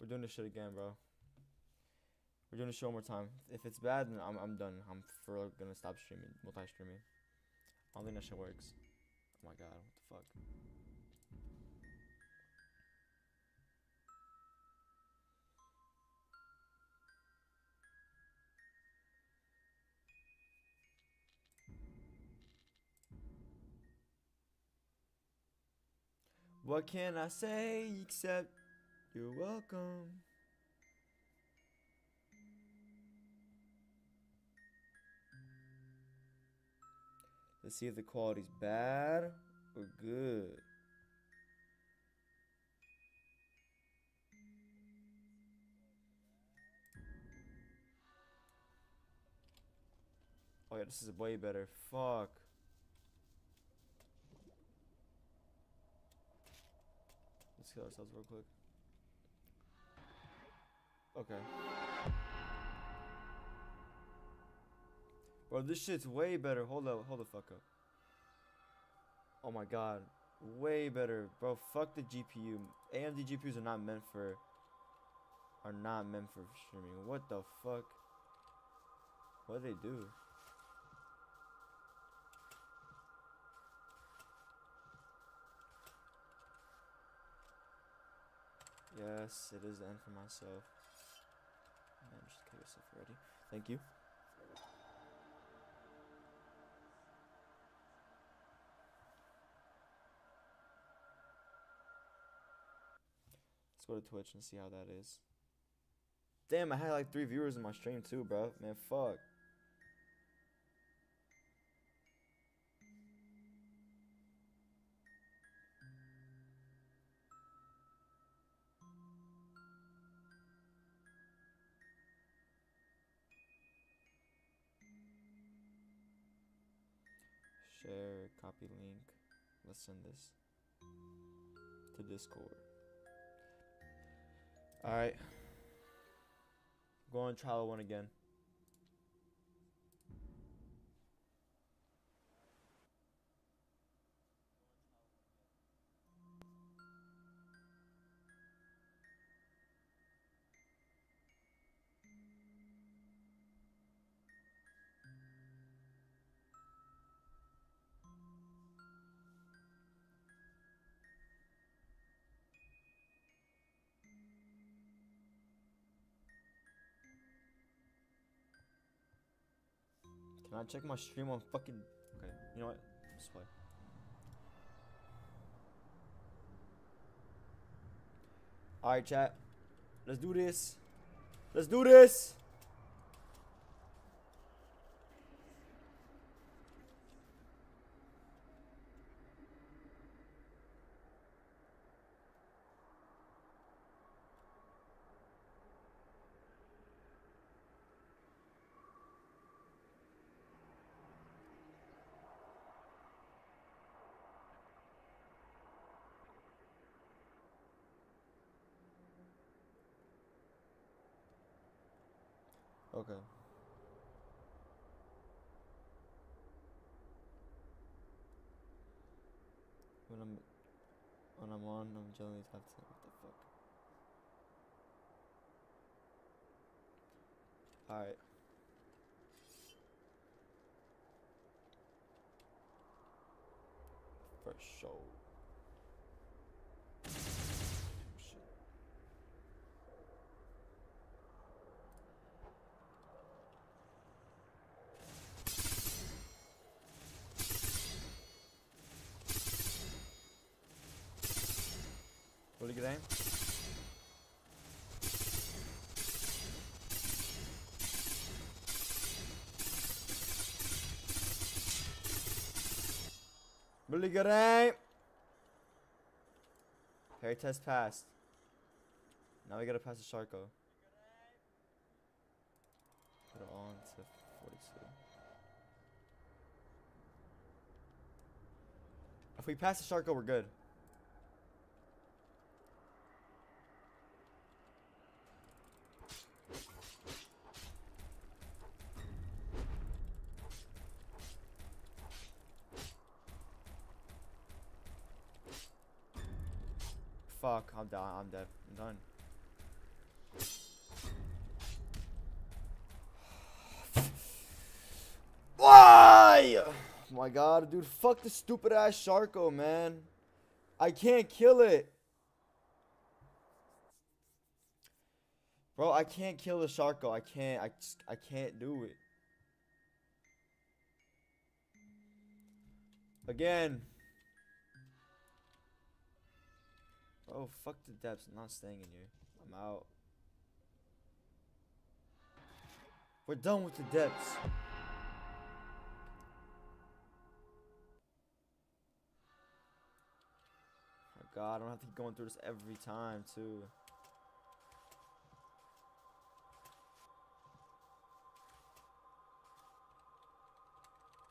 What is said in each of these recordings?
We're doing this shit again, bro. We're doing this shit one more time. If it's bad, then I'm I'm done. I'm for gonna stop streaming, multi-streaming. I don't think that shit works. Oh my god, what the fuck? What can I say except you're welcome? Let's see if the quality's bad or good. Oh yeah, this is way better. Fuck. Let's kill ourselves real quick. Okay. Bro, this shit's way better. Hold up, hold the fuck up. Oh my god. Way better. Bro, fuck the GPU. AMD GPUs are not meant for are not meant for streaming. What the fuck? What do they do? Yes, it is the end for myself. Kill yourself already. Thank you. Let's go to Twitch and see how that is. Damn, I had like three viewers in my stream too, bro. Man, fuck. Send this to Discord. Alright. Go on trial one again. I check my stream on fucking. Okay, you know what? Let's play. Alright, chat. Let's do this. Let's do this. Okay. When I'm when I'm on, I'm generally have to what the fuck. Alright. For sure. Shit. Aim. Really good eh? aim. Hair test passed. Now we gotta pass the Sharko. Put it on to 42. If we pass the Sharko, we're good. Fuck, I'm done. I'm dead. I'm done. Why? Oh my god, dude, fuck the stupid ass Sharko, man. I can't kill it. Bro, I can't kill the Sharko. I can't. I just, I can't do it. Again. Bro, fuck the depths. I'm not staying in here. I'm out. We're done with the depths. Oh god, I don't have to keep going through this every time, too.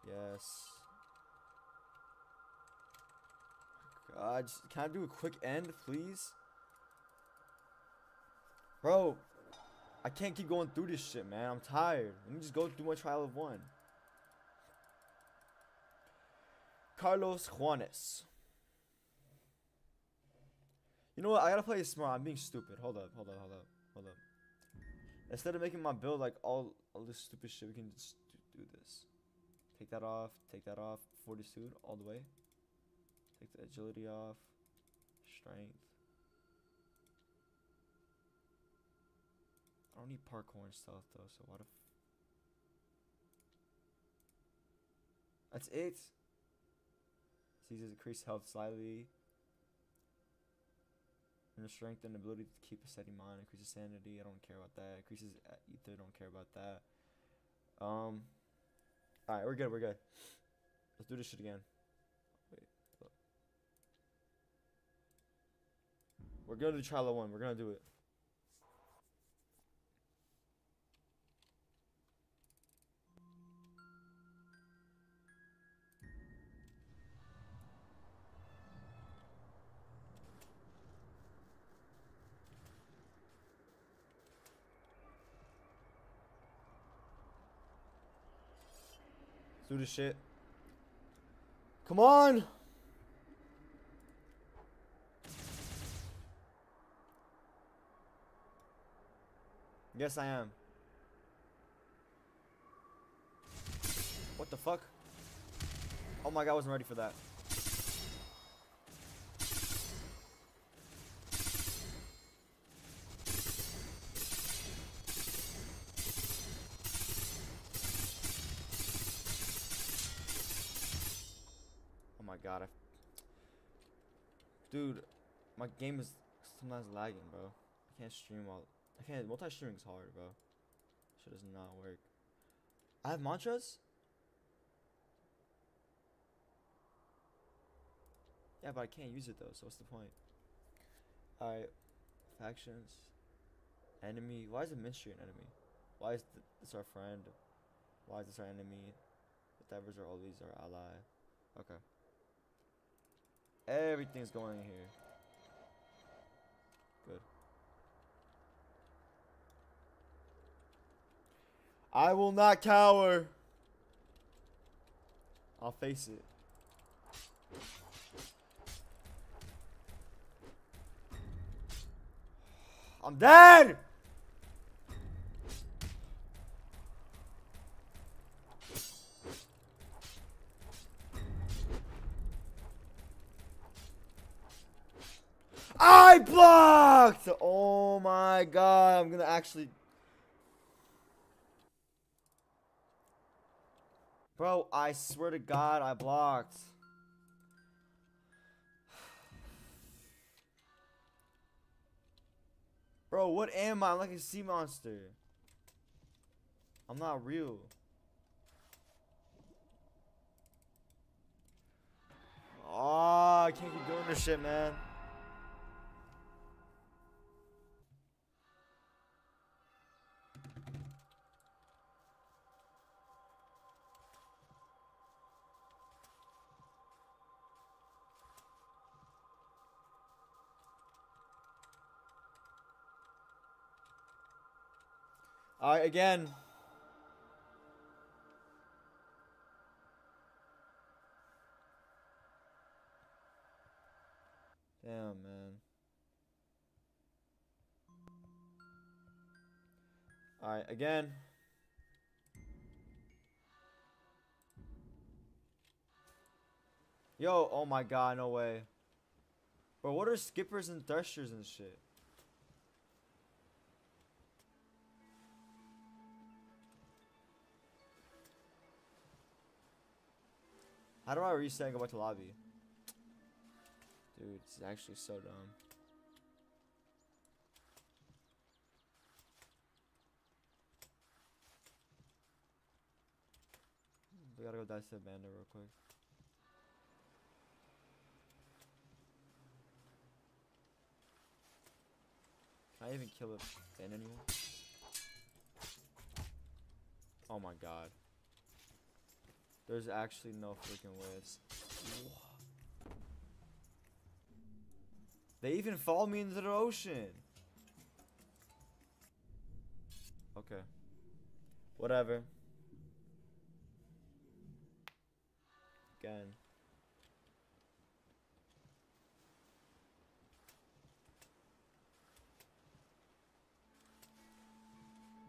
Yes. God, just, can I do a quick end, please? Bro, I can't keep going through this shit, man. I'm tired. Let me just go through my trial of one. Carlos Juanes. You know what? I gotta play smart. I'm being stupid. Hold up, hold up, hold up, hold up. Instead of making my build like all all this stupid shit, we can just do, do this. Take that off. Take that off. Fortitude all the way. Take the agility off. Strength. I don't need parkour and stealth though, so what if... That's it! Seizes increased health slightly. And the strength and ability to keep a steady mind. Increases sanity, I don't care about that. Increases ether, don't care about that. Um... Alright, we're good, we're good. Let's do this shit again. Wait, look. We're gonna do trial one, we're gonna do it. do this shit. Come on! Yes, I am. What the fuck? Oh my god, I wasn't ready for that. Oh my god, I... Dude, my game is sometimes lagging, bro. I can't stream all... I can't... Multi-streaming is hard, bro. Shit does not work. I have mantras? Yeah, but I can't use it, though, so what's the point? Alright. Factions. Enemy. Why is the ministry an enemy? Why is th this our friend? Why is this our enemy? The divers are always our ally. Okay. Everything's going here. I will not cower. I'll face it. I'm dead! I blocked! Oh my god, I'm gonna actually... Bro, I swear to god, I blocked. Bro, what am I? I'm like a sea monster. I'm not real. Oh, I can't keep doing this shit, man. Alright, again. Damn, man. Alright, again. Yo, oh my god, no way. Bro, what are skippers and threshers and shit? How do I reset and go back to lobby? Dude, it's actually so dumb. We gotta go dice the bandit real quick. Can I even kill it then anymore? Oh my god. There's actually no freaking waves. They even fall me into the ocean. Okay. Whatever. Again.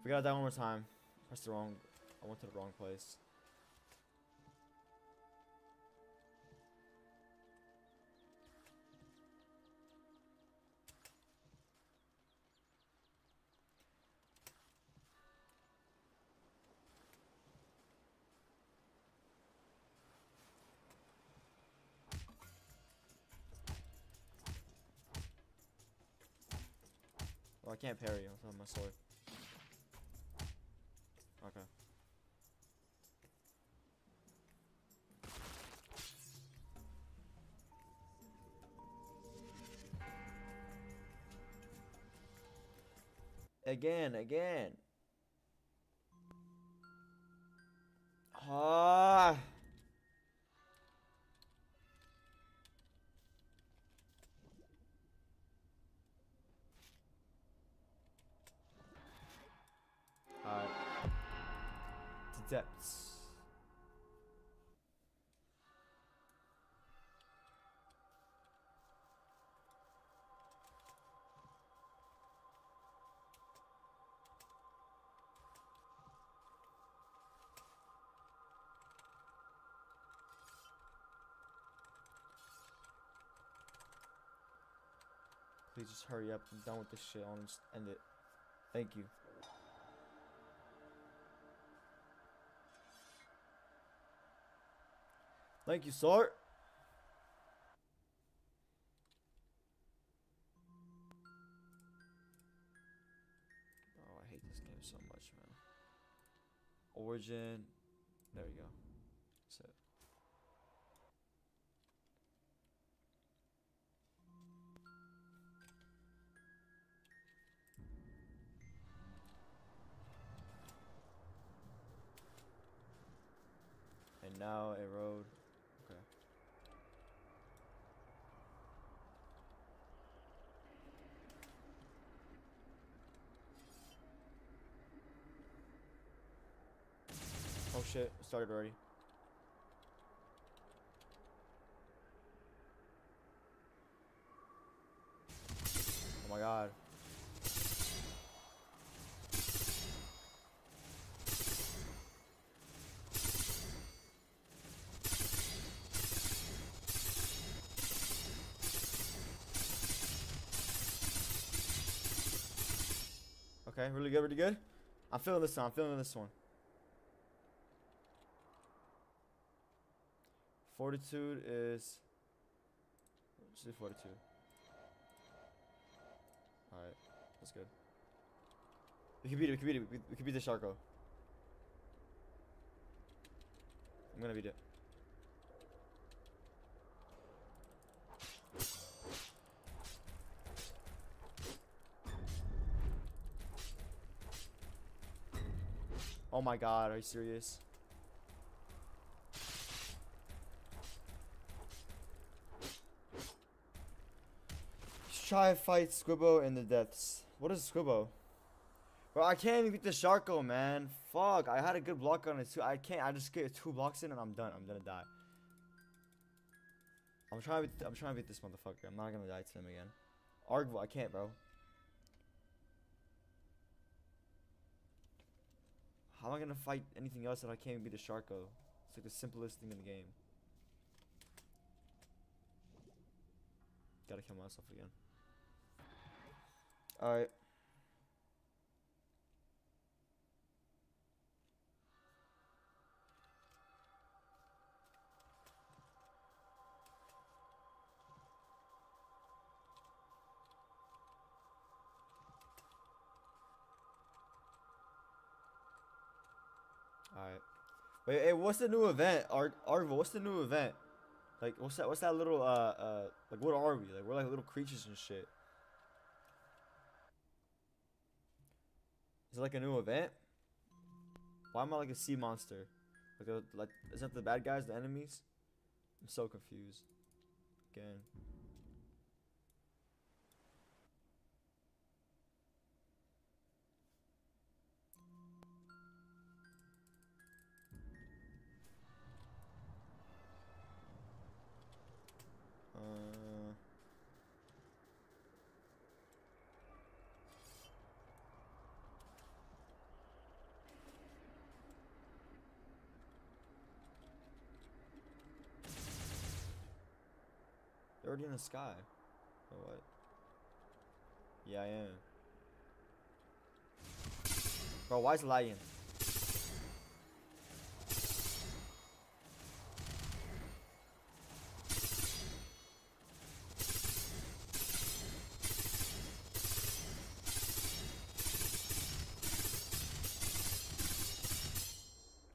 We gotta die one more time. Press the wrong. I went to the wrong place. Can't parry. I'm on my sword. Okay. Again, again. Ah. Depths. Please just hurry up. I'm done with this shit. I want end it. Thank you. Thank you, sir. Oh, I hate this game so much, man. Origin. There we go. Shit, it started already. Oh my god. Okay, really good, really good. I'm feeling this one. I'm feeling this one. Fortitude is. Let's do fortitude. Alright, that's good. We can beat it, we can beat it, we we can beat the Sharko. I'm gonna beat it. Oh my god, are you serious? Try fight Squibbo in the depths. What is Squibbo? Bro, I can't even beat the Sharko, man. Fuck, I had a good block on it too. I can't. I just get two blocks in and I'm done. I'm gonna die. I'm trying to beat, I'm trying to beat this motherfucker. I'm not gonna die to him again. Argvo, I can't, bro. How am I gonna fight anything else that I can't even beat the Sharko? It's like the simplest thing in the game. Gotta kill myself again. Alright. Alright. Wait, hey, what's the new event? Ar Arvo, what's the new event? Like, what's that? What's that little? Uh, uh, like, what are we? Like, we're like little creatures and shit. Is it like a new event? Why am I like a sea monster? Like, like, is that the bad guys, the enemies? I'm so confused. Again. Uh, in the sky. Or what? Yeah, I am. Bro, why is lagging?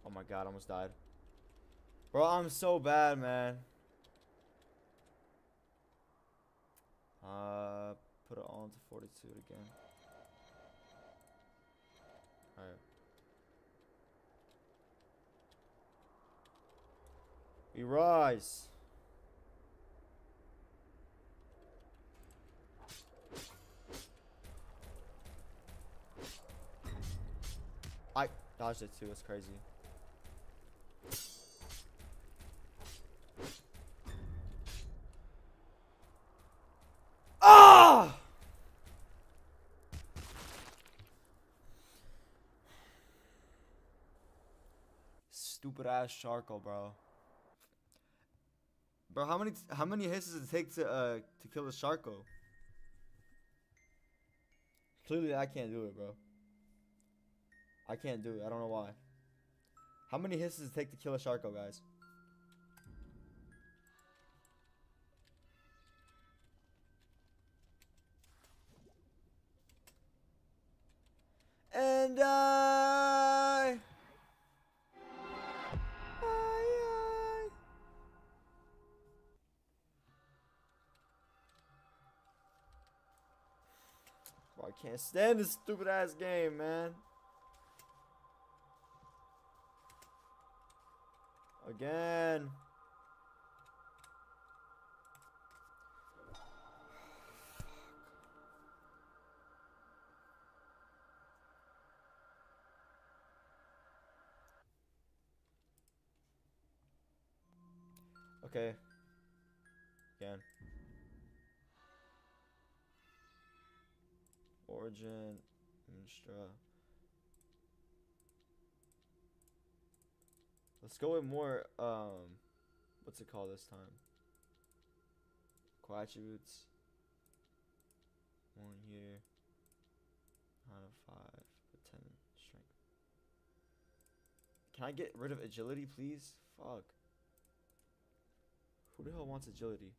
Oh my god, I almost died. Bro, I'm so bad, man. Uh, put it on to fortitude again. Alright. We rise. I dodged it too, it's crazy. Ah! Stupid ass Sharko, bro. Bro, how many how many hits does it take to uh to kill a Sharko? Clearly, I can't do it, bro. I can't do it. I don't know why. How many hits does it take to kill a Sharko, guys? And I. can't stand this stupid ass game, man. Again. Okay. Again. Origin, Instra. Let's go with more, um, what's it called this time? Quattributes. One here. Out of five, but ten strength. Can I get rid of agility, please? Fuck. Who the hell wants agility?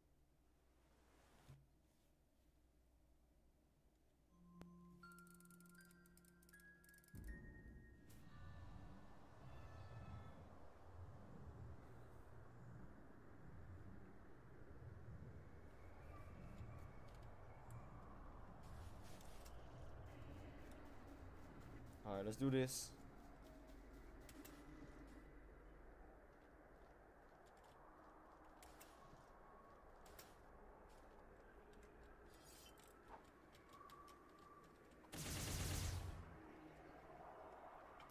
Let's do this.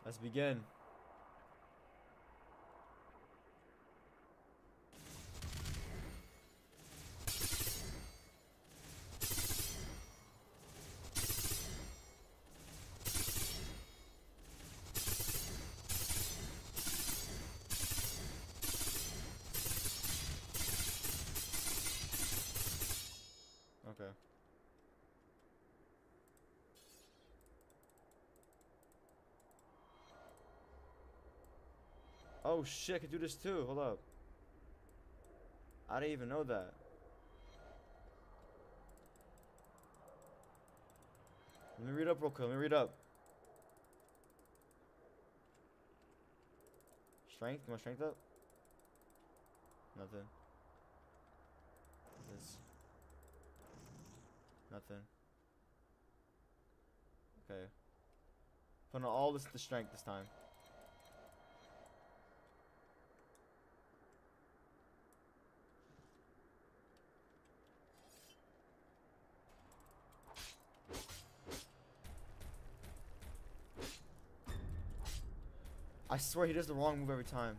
Let's begin. Oh shit, I can do this too. Hold up. I didn't even know that. Let me read up real quick. Let me read up. Strength? You want strength up? Nothing. This. Nothing. Okay. Putting all this to strength this time. I swear he does the wrong move every time.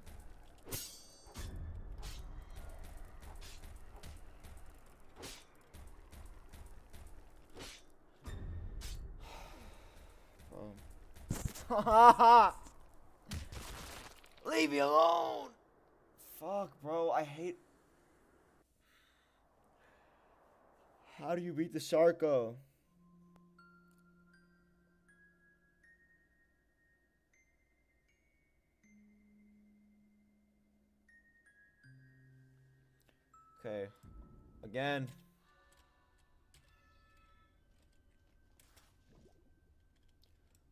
Leave me alone! Fuck, bro. I hate. How do you beat the Sharko? Again.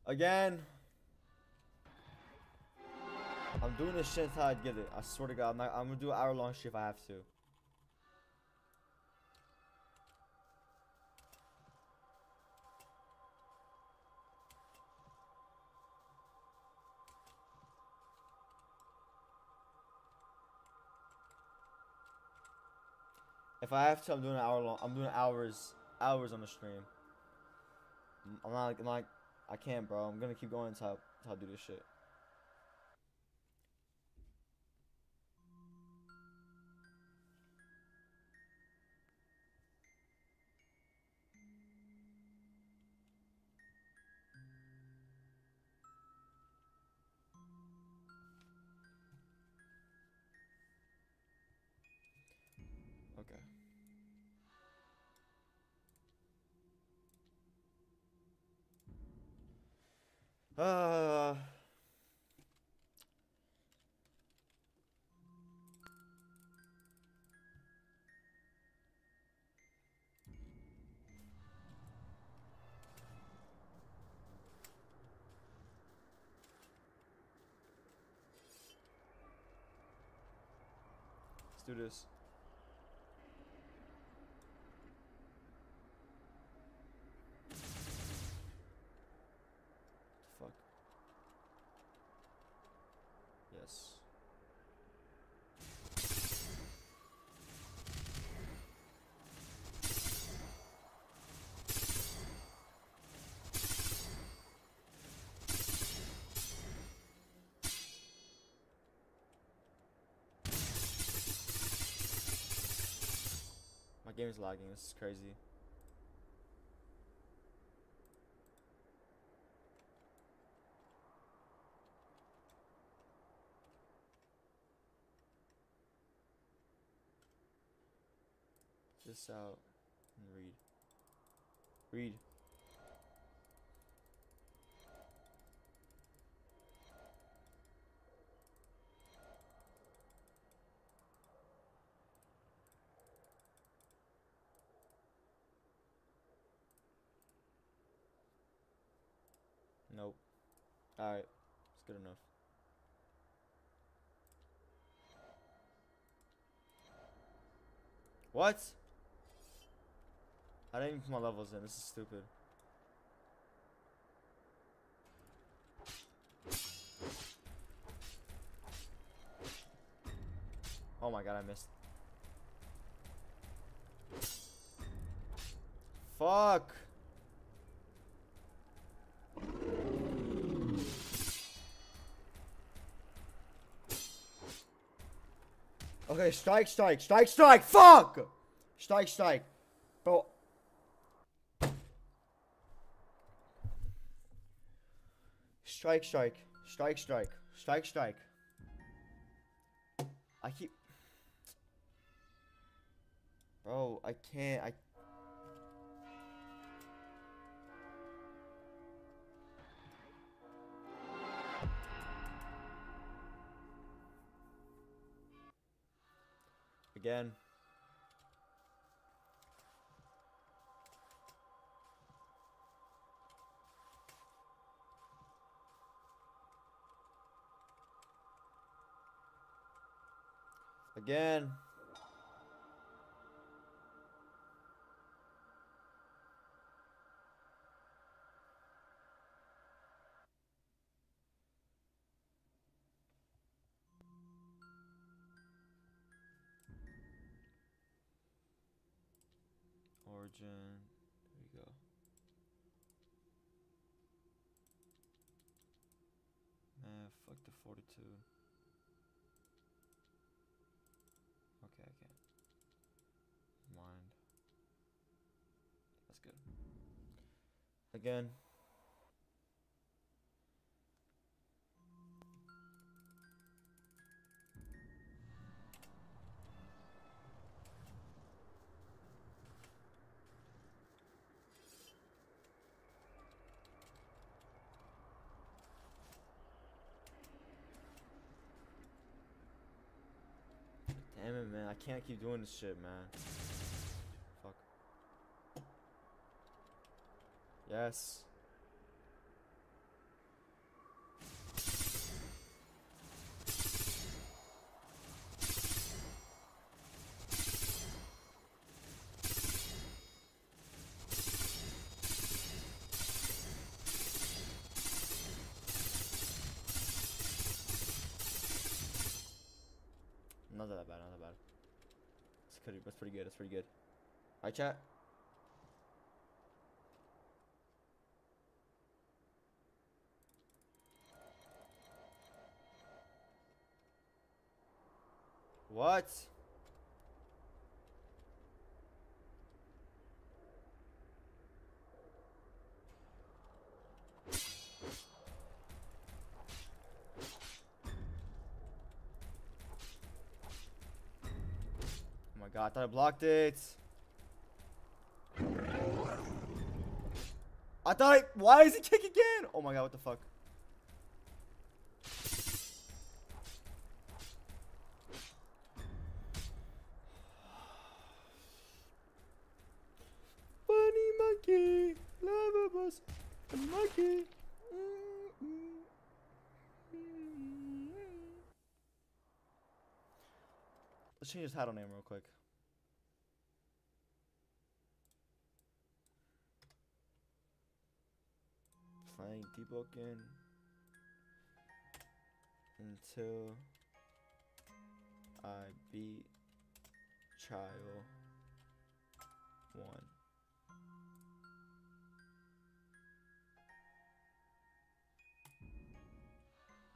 Again. I'm doing this shit until I get it. I swear to God, I'm, not, I'm gonna do an hour long shit if I have to. If I have to, I'm doing an hour long. I'm doing hours, hours on the stream. I'm not, I'm not, I can't, bro. I'm gonna keep going until, until I do this shit. Uh. Let's do this. Game is lagging. This is crazy. this out and read. Read. Nope. Alright. It's good enough. What? I didn't even put my levels in. This is stupid. Oh my god, I missed. Fuck. Okay, strike, strike, strike, strike. Fuck! Strike, strike. Bro. Strike, strike. Strike, strike. Strike, strike. I keep. Bro, I can't. I. Again. Again. Origin. There we go. Man, fuck the 42. Okay, I can't. Mind. That's good. Again. Damn it, man. I can't keep doing this shit, man. Fuck. Yes. Not that bad, not that bad. That's pretty, that's pretty good, that's pretty good. Alright, chat? What? Thought I blocked it. I thought I, why is it kick again? Oh my god, what the fuck? Bunny monkey, lava bus, monkey. Let's change his title name real quick. Playing Deepwoken until I beat Child one.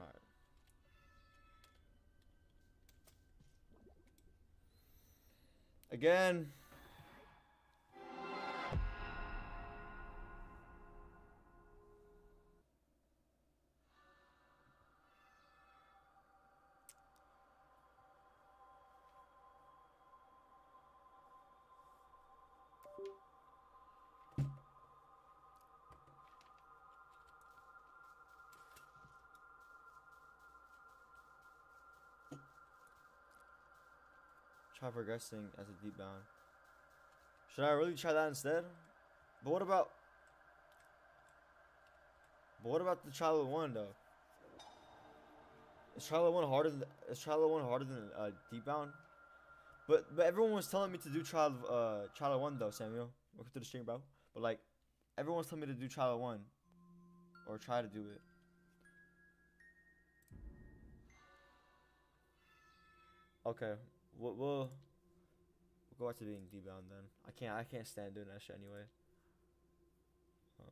Alright. Again. Try progressing as a deep bound. Should I really try that instead? But what about But what about the trial of one though? Is trial of one harder than is trial of one harder than uh, deep bound? But but everyone was telling me to do trial of, uh trial of one though, Samuel. Welcome to the stream, bro. But like everyone's telling me to do trial of one. Or try to do it. Okay, we'll, we'll we'll go back to being debound then. I can't I can't stand doing that shit anyway. Uh,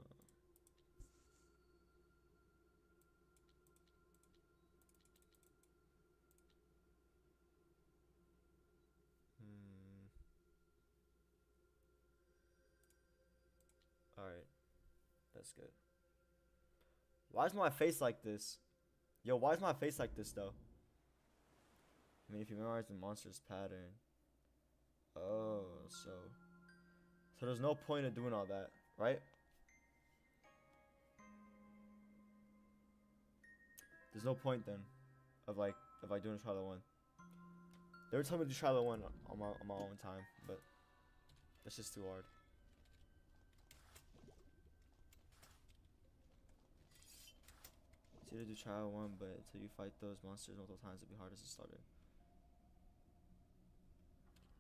hmm. All right, that's good. Why is my face like this? Yo, why is my face like this though? I mean, if you memorize the monster's pattern. Oh, so. So there's no point in doing all that, right? There's no point then of like, of like doing trial one. They were telling me to try the one on my on my own time, but that's just too hard. It's easier to try one, but until you fight those monsters multiple times, it'll be hard as it started.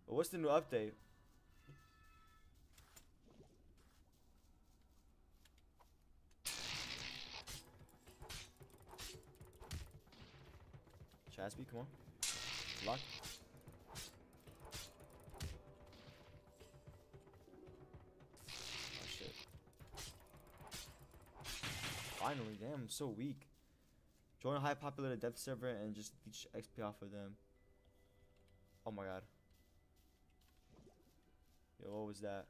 But what's the new update? Chasby, come on. Lock. Oh shit. Finally, damn, I'm so weak. Join a high populated depth server and just leech XP off of them. Oh my god. Yo, what was that?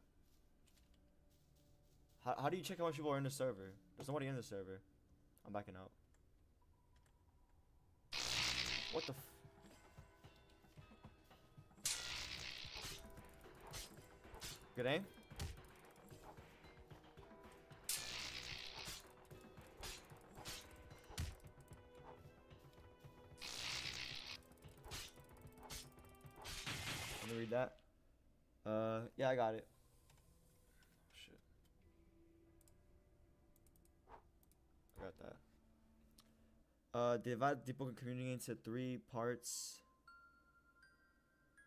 How, how do you check how much people are in the server? There's nobody in the server. I'm backing out. What the f- Good aim? Let me read that. Uh, yeah, I got it. Shit. I got that. Uh, divide the Pokemon community into three parts.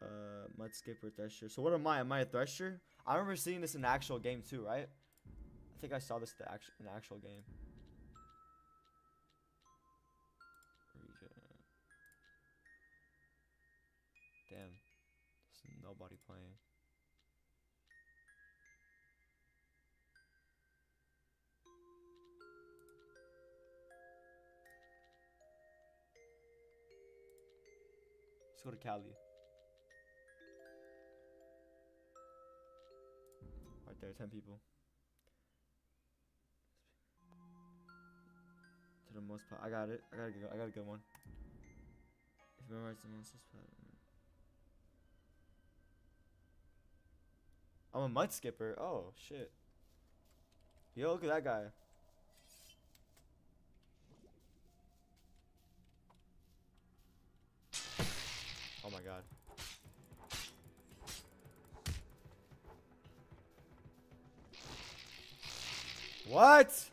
Uh, Mudskipper, Thresher. So what am I? Am I a Thresher? I remember seeing this in the actual game too, right? I think I saw this the actual in the actual game. Go to Cali. Right there, 10 people. To the most part. I got it. I got a I got a good one. If you memorize the monster's pattern. I'm a mud skipper. Oh, shit. Yo, look at that guy. My god. What?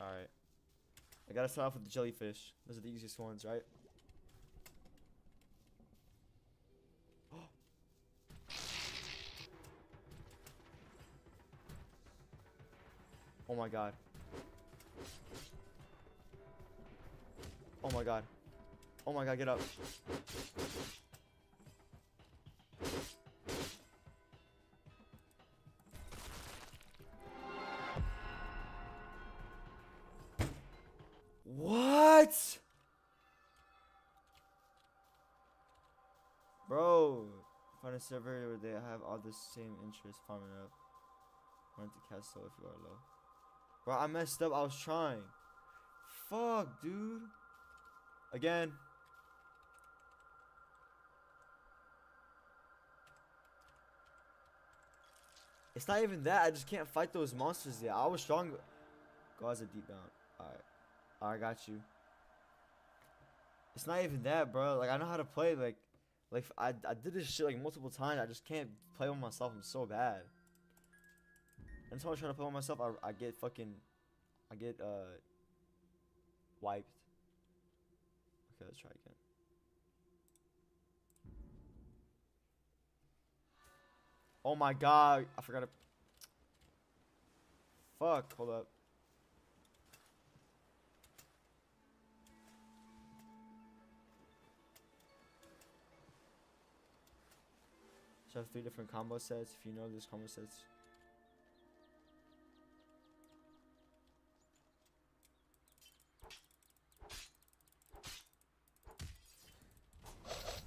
Alright. I gotta start off with the jellyfish. Those are the easiest ones, right? Oh my god. Oh my god. Oh my god, get up. What? Bro, find a server where they have all the same interests farming up. Run to castle if you are low. Bro, I messed up. I was trying. Fuck, dude. Again. It's not even that. I just can't fight those monsters yet. I was strong. Go as a deep down. Alright. I got you. It's not even that, bro. Like, I know how to play. Like, like I, I did this shit like multiple times. I just can't play with myself. I'm so bad. Anytime I try to play with myself, I, I get fucking, I get uh, wiped. Okay, let's try again. Oh my god, I forgot to. Fuck, hold up. So I have three different combo sets. If you know these combo sets,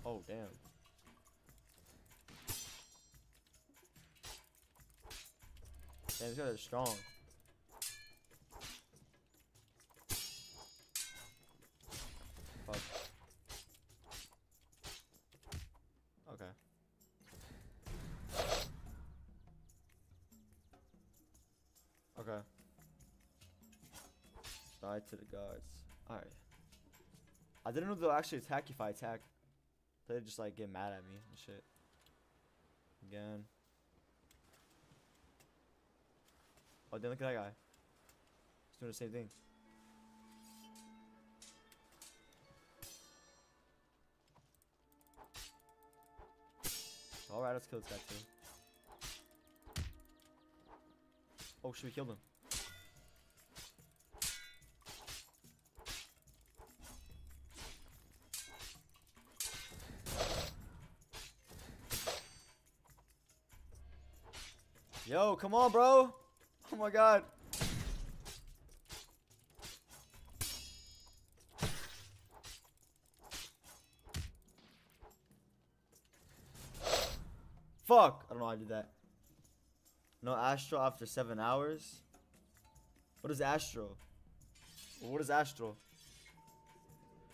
Oh, damn. Damn, these guys are strong. Fuck. Okay. Okay. Die to the guards. Alright. I didn't know they'll actually attack if I attack. They just like get mad at me and shit. Again. Oh, then look at that guy. He's doing the same thing. Alright, let's kill this guy too. Oh, should we kill him? Yo, come on, bro. Oh my god. Fuck. I don't know how I did that. No Astro after seven hours. What is Astro? What is Astro?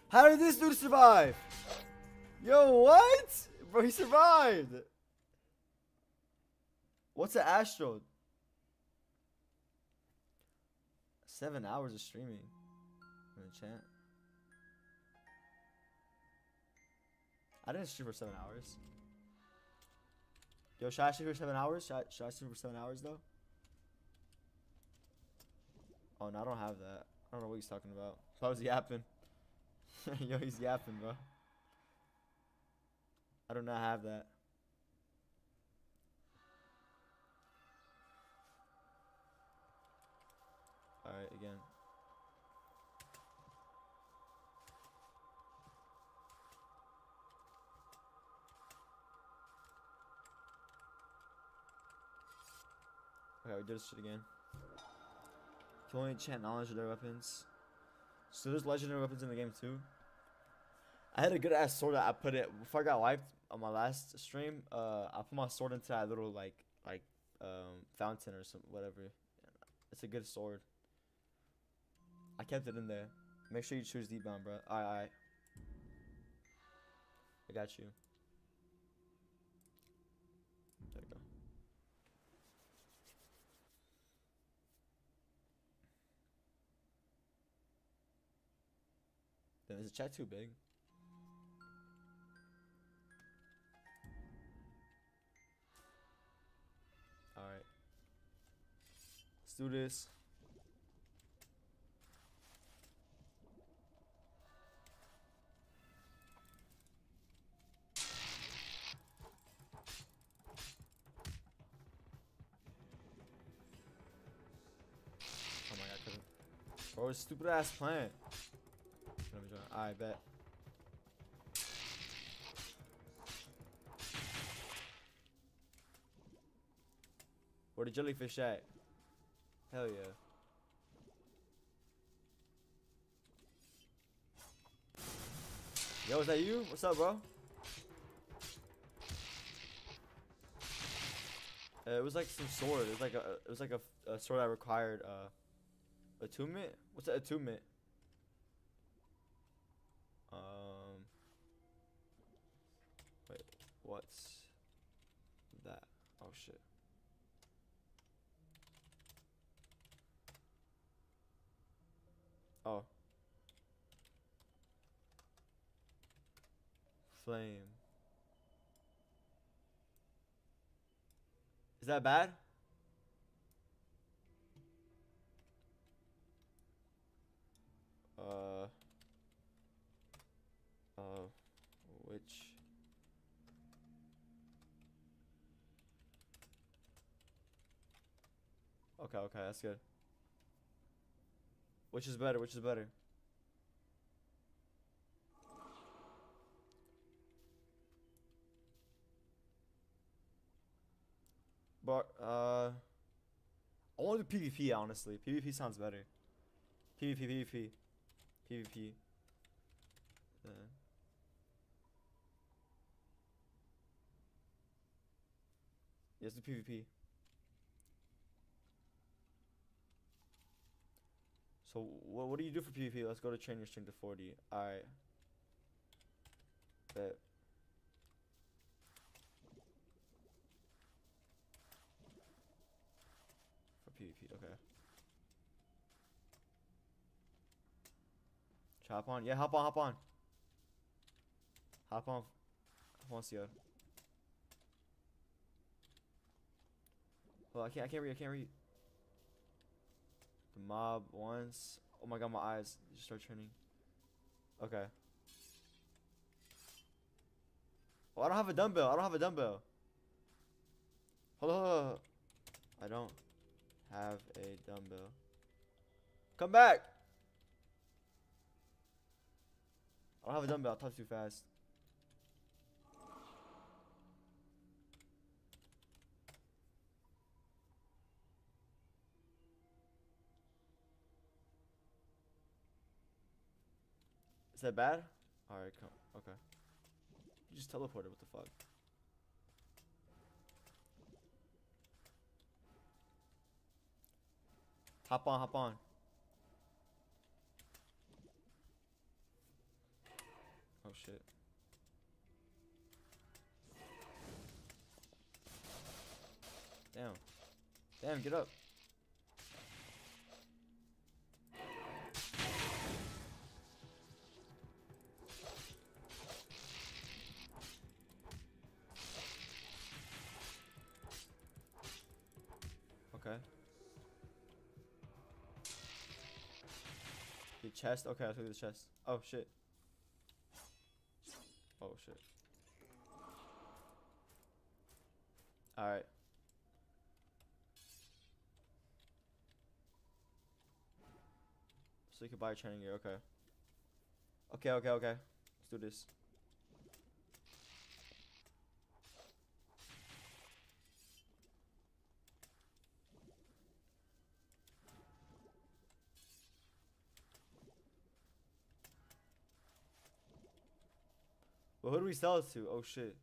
How did this dude survive? Yo, what? Bro, he survived. What's an Astro? Seven hours of streaming. In the chat. I didn't stream for seven hours. Yo, should I stream for seven hours? Should I, should I stream for seven hours though? Oh no, I don't have that. I don't know what he's talking about. I was yapping. Yo, he's yapping, bro. I do not have that. Alright, again. Okay, we did this shit again. Can only enchant non-legendary weapons. So there's legendary weapons in the game too. I had a good ass sword that I put it before I got wiped on my last stream. Uh, I put my sword into that little like like um fountain or some whatever. It's a good sword. I kept it in there. Make sure you choose deep bound, bro. Alright, alright. I got you. There you go. Then is the chat too big? Alright. Let's do this. Bro, stupid ass plant. I bet. Where the jellyfish at? Hell yeah. Yo, is that you? What's up, bro? Uh, it was like some sword. It was like a. It was like a, a sword that required uh, attunement. What's that attunement? Um. Wait, what's that? Oh shit. Oh. Flame. Is that bad? Uh. Uh. Which. Okay, okay, that's good. Which is better? Which is better? But uh, I want to PvP honestly. PvP sounds better. PvP, PvP, PvP. Uh, yes, the PvP. So what what do you do for PvP? Let's go to train your strength to 40. Alright. Bet. For PvP, okay. Hop on. Yeah, hop on, hop on. Hop on. Hop on, Sierra. Well, I can't, I can't read, I can't read. The mob once. Oh my god, my eyes just start turning. Okay. Oh, I don't have a dumbbell. I don't have a dumbbell. Hold on. I don't have a dumbbell. Come back! I don't have a dumbbell. I'll touch too fast. Is that bad? Alright, come. Okay. You just teleported. What the fuck? Hop on, hop on. Oh shit. Damn. Damn, get up. Okay. The chest? Okay, I'll took the chest. Oh shit. Oh shit. Alright. So you can buy a training gear, okay. Okay, okay, okay. Let's do this. Well, who do we sell it to? Oh shit.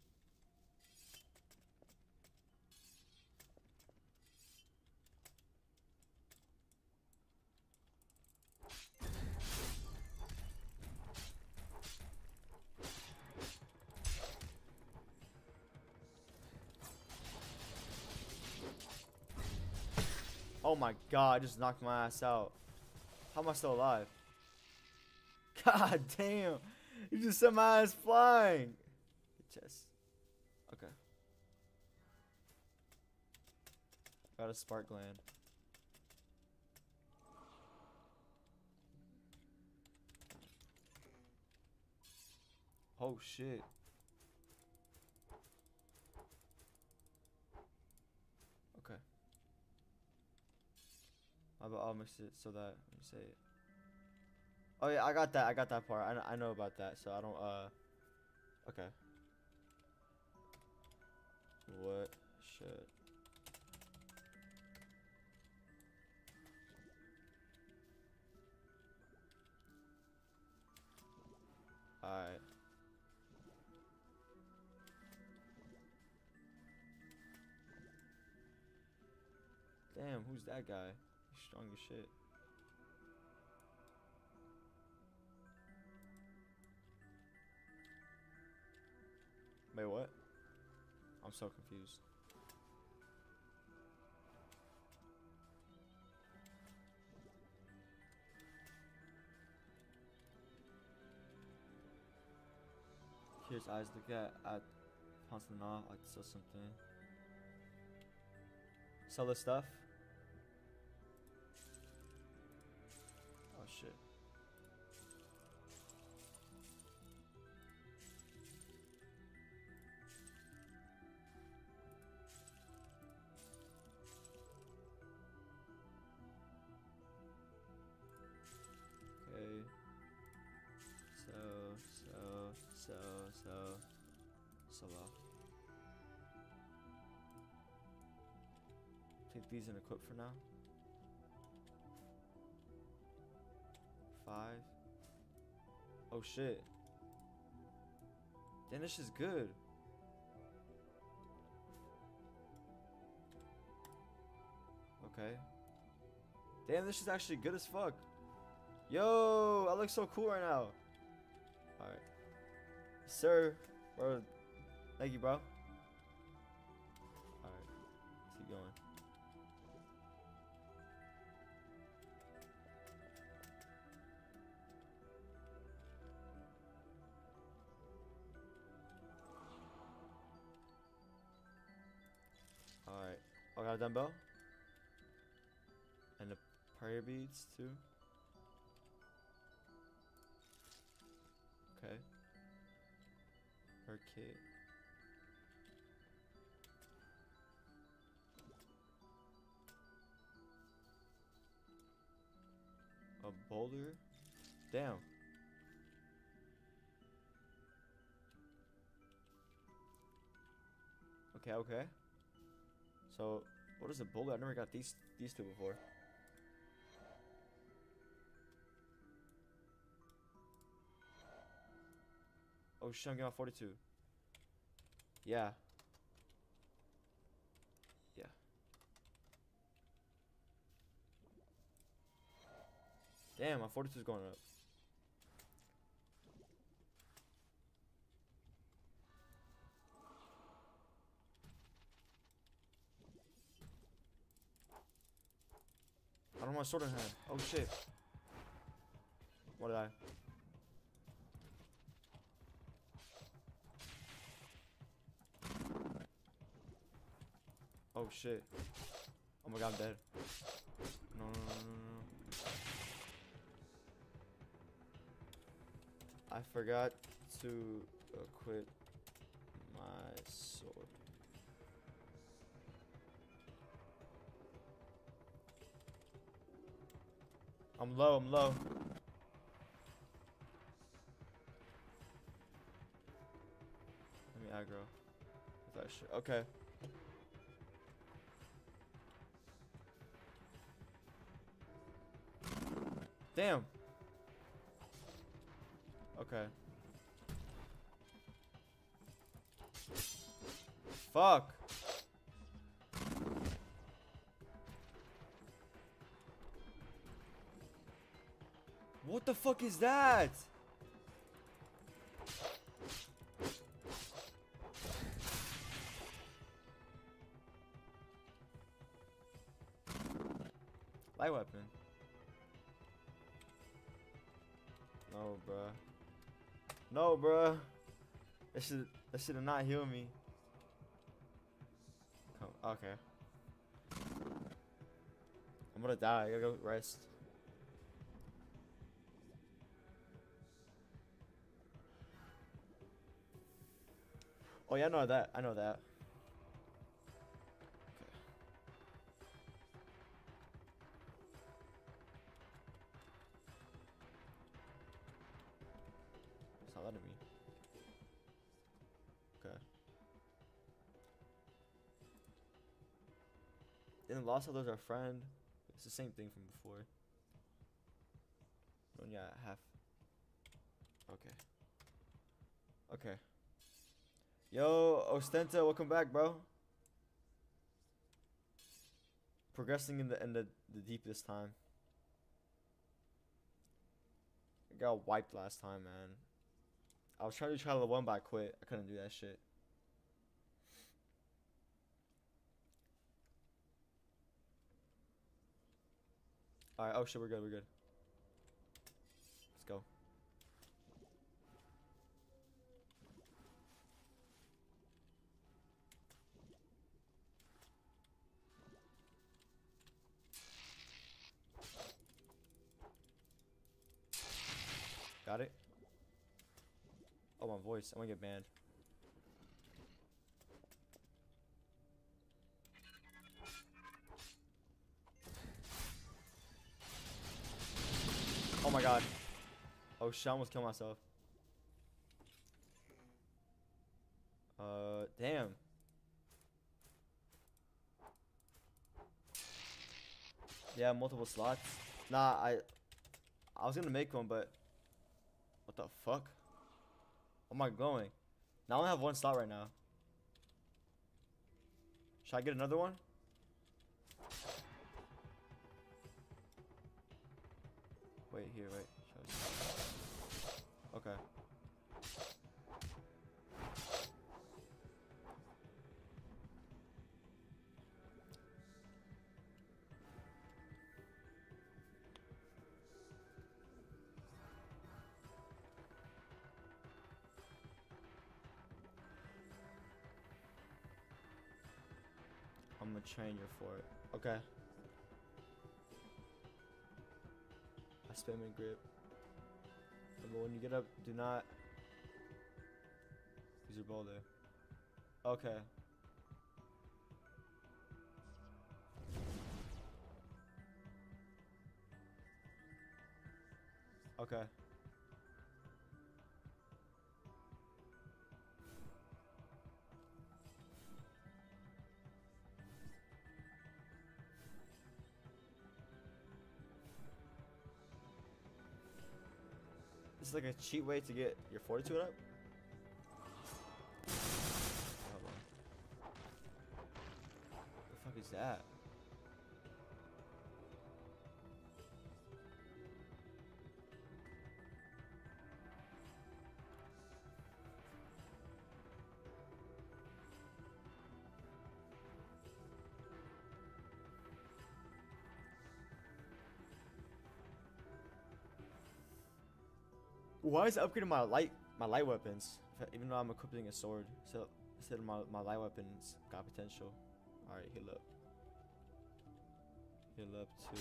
Oh my god, I just knocked my ass out. How am I still alive? God damn. You just sent my ass flying. Chest. Okay. Got a spark gland. Oh shit. Okay. I'll, mix it so that let me say it. Oh yeah, I got that. I got that part. I, I know about that, so I don't. Uh. Okay. What should? Alright. Damn, who's that guy? He's strong as shit. Wait, what? I'm so confused. Here's eyes look at at Hansel off. I sell something. Sell the stuff. Oh shit. These and equip for now. Five. Oh shit. Damn, this is good. Okay. Damn, this is actually good as fuck. Yo, I look so cool right now. Alright. Sir, bro. Thank you, bro. A dumbbell. And the prayer beads too. Okay. Kit. A boulder? Damn. Okay, okay. So, what is a boulder? I never got these these two before. Oh shit, I'm getting off 42. Yeah. Yeah. Damn, my 42 is going up. I don't want sword in hand. Oh shit. What did I? Oh shit. Oh my god, I'm dead. No, no, no, no, no. I forgot to equip my sword. I'm low, I'm low. Let me aggro. That shit. Okay. Damn. Okay. Fuck. What the fuck is that? Light weapon. No, bruh. No, bruh. That should that should not healed me. Okay. I'm gonna die. I gotta go rest. Oh yeah, I know that. I know that. It's not letting me. Okay. In Lost Others our friend. It's the same thing from before. Oh yeah, half. Okay. Okay. Yo, Ostenta, welcome back, bro. Progressing in the in the, the deep this time. I got wiped last time, man. I was trying to try the one, but I quit. I couldn't do that shit. Alright, oh shit, we're good, we're good. Let's go. Got it? Oh, my voice. I'm gonna get banned. Oh my god. Oh shit, I almost killed myself. Uh, damn. Yeah, multiple slots. Nah, I I was gonna make one, but what the fuck? Where am I going? Now I only have one slot right now. Should I get another one? Wait here, wait. Okay. Train for it. Okay. I spam and grip. But when you get up, do not use your boulder. Okay. Okay. Is like a cheap way to get your fortitude up. On. The fuck is that? Why is it upgrading my light my light weapons? Even though I'm equipping a sword, so instead of my my light weapons got potential. All right, heal up. Heal up to.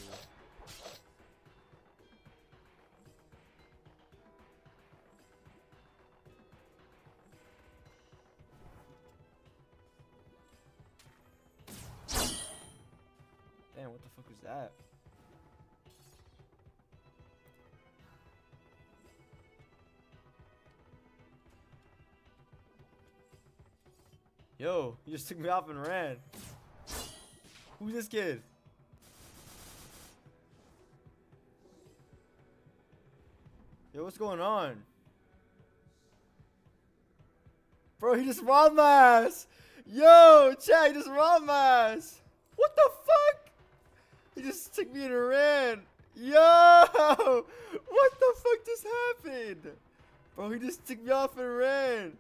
Damn, what the fuck was that? Yo, you just took me off and ran. Who's this kid? Yo, what's going on? Bro, he just robbed my ass. Yo, Chad, he just robbed my ass. What the fuck? He just took me and ran. Yo, what the fuck just happened? Bro, he just took me off and ran.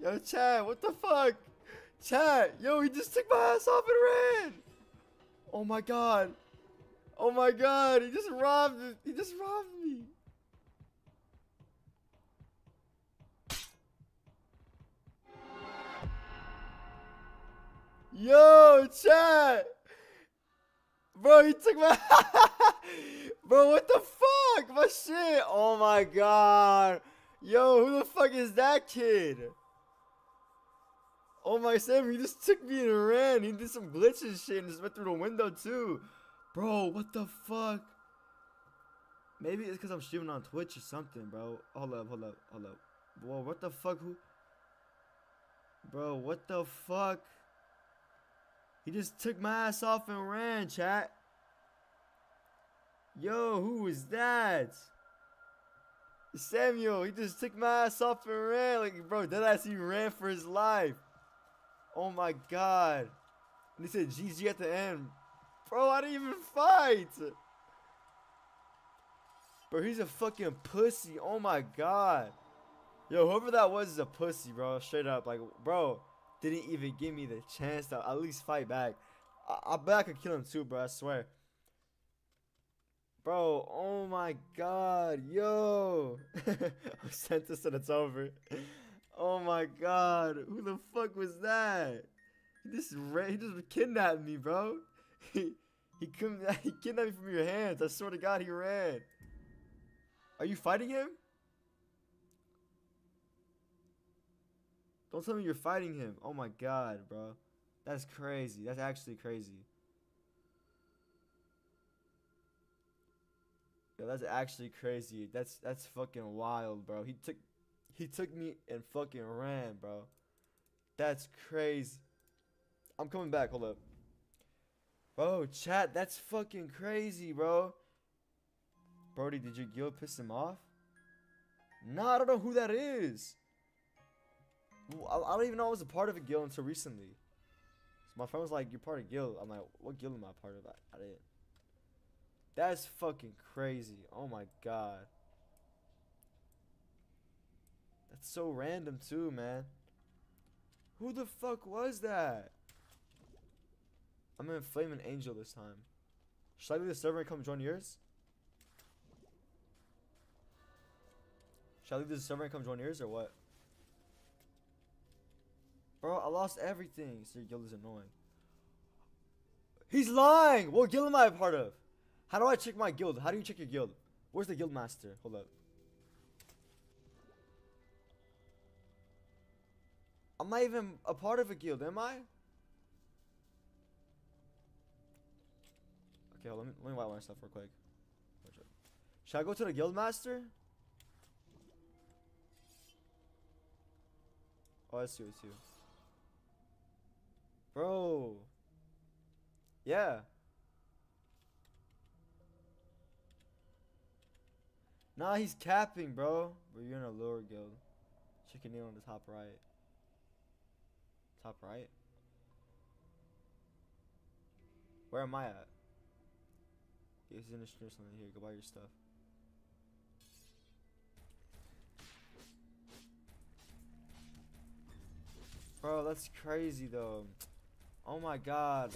Yo, Chad, what the fuck? Chat, yo, he just took my ass off and ran. Oh my god. Oh my god, he just robbed me. He just robbed me. Yo, chat. Bro, he took my Bro, what the fuck? My shit. Oh my god. Yo, who the fuck is that kid? Oh my Sam, he just took me and ran. He did some glitches shit and just went through the window too. Bro, what the fuck? Maybe it's because I'm streaming on Twitch or something, bro. Hold up, hold up, hold up. Whoa, what the fuck? Who? Bro, what the fuck? He just took my ass off and ran, chat. Yo, who was that? Samuel, he just took my ass off and ran. Like, bro, that ass he ran for his life. Oh my god. And he said GG at the end. Bro, I didn't even fight. Bro, he's a fucking pussy. Oh my god. Yo, whoever that was is a pussy, bro. Straight up. Like, bro, didn't even give me the chance to at least fight back. I, I bet I could kill him too, bro. I swear. Bro, oh my god. Yo. I sent this and it's over. Oh my god, who the fuck was that? Just ran, he just kidnapped me, bro. He he he kidnapped me from your hands. I swear to God, he ran. Are you fighting him? Don't tell me you're fighting him. Oh my god, bro. That's crazy. That's actually crazy. Yo, that's actually crazy. That's that's fucking wild, bro. He took he took me and fucking ran, bro. That's crazy. I'm coming back. Hold up. Bro, chat, that's fucking crazy, bro. Brody, did your guild piss him off? Nah, I don't know who that is. I, don't even know I was a part of a guild until recently. So my friend was like, you're part of guild. I'm like, what guild am I part of? I didn't. That's fucking crazy. Oh my god. That's so random too, man. Who the fuck was that? I'm in Flaming Angel this time. Should I leave the server and come join yours? Should I leave the server and come join yours or what? Bro, I lost everything. Your guild is annoying. He's lying! What guild am I a part of? How do I check my guild? How do you check your guild? Where's the guild master? Hold up. I'm not even a part of a guild, am I? Okay, let me let me wipe my stuff real quick. Should I go to the guild master? Oh, I see, I see. Bro. Yeah. Nah, he's capping, bro. But you're in a lower guild. Chicken nail on the top right. Top right? Where am I at? He's in the stream something here. Go buy your stuff. Bro, that's crazy though. Oh my god.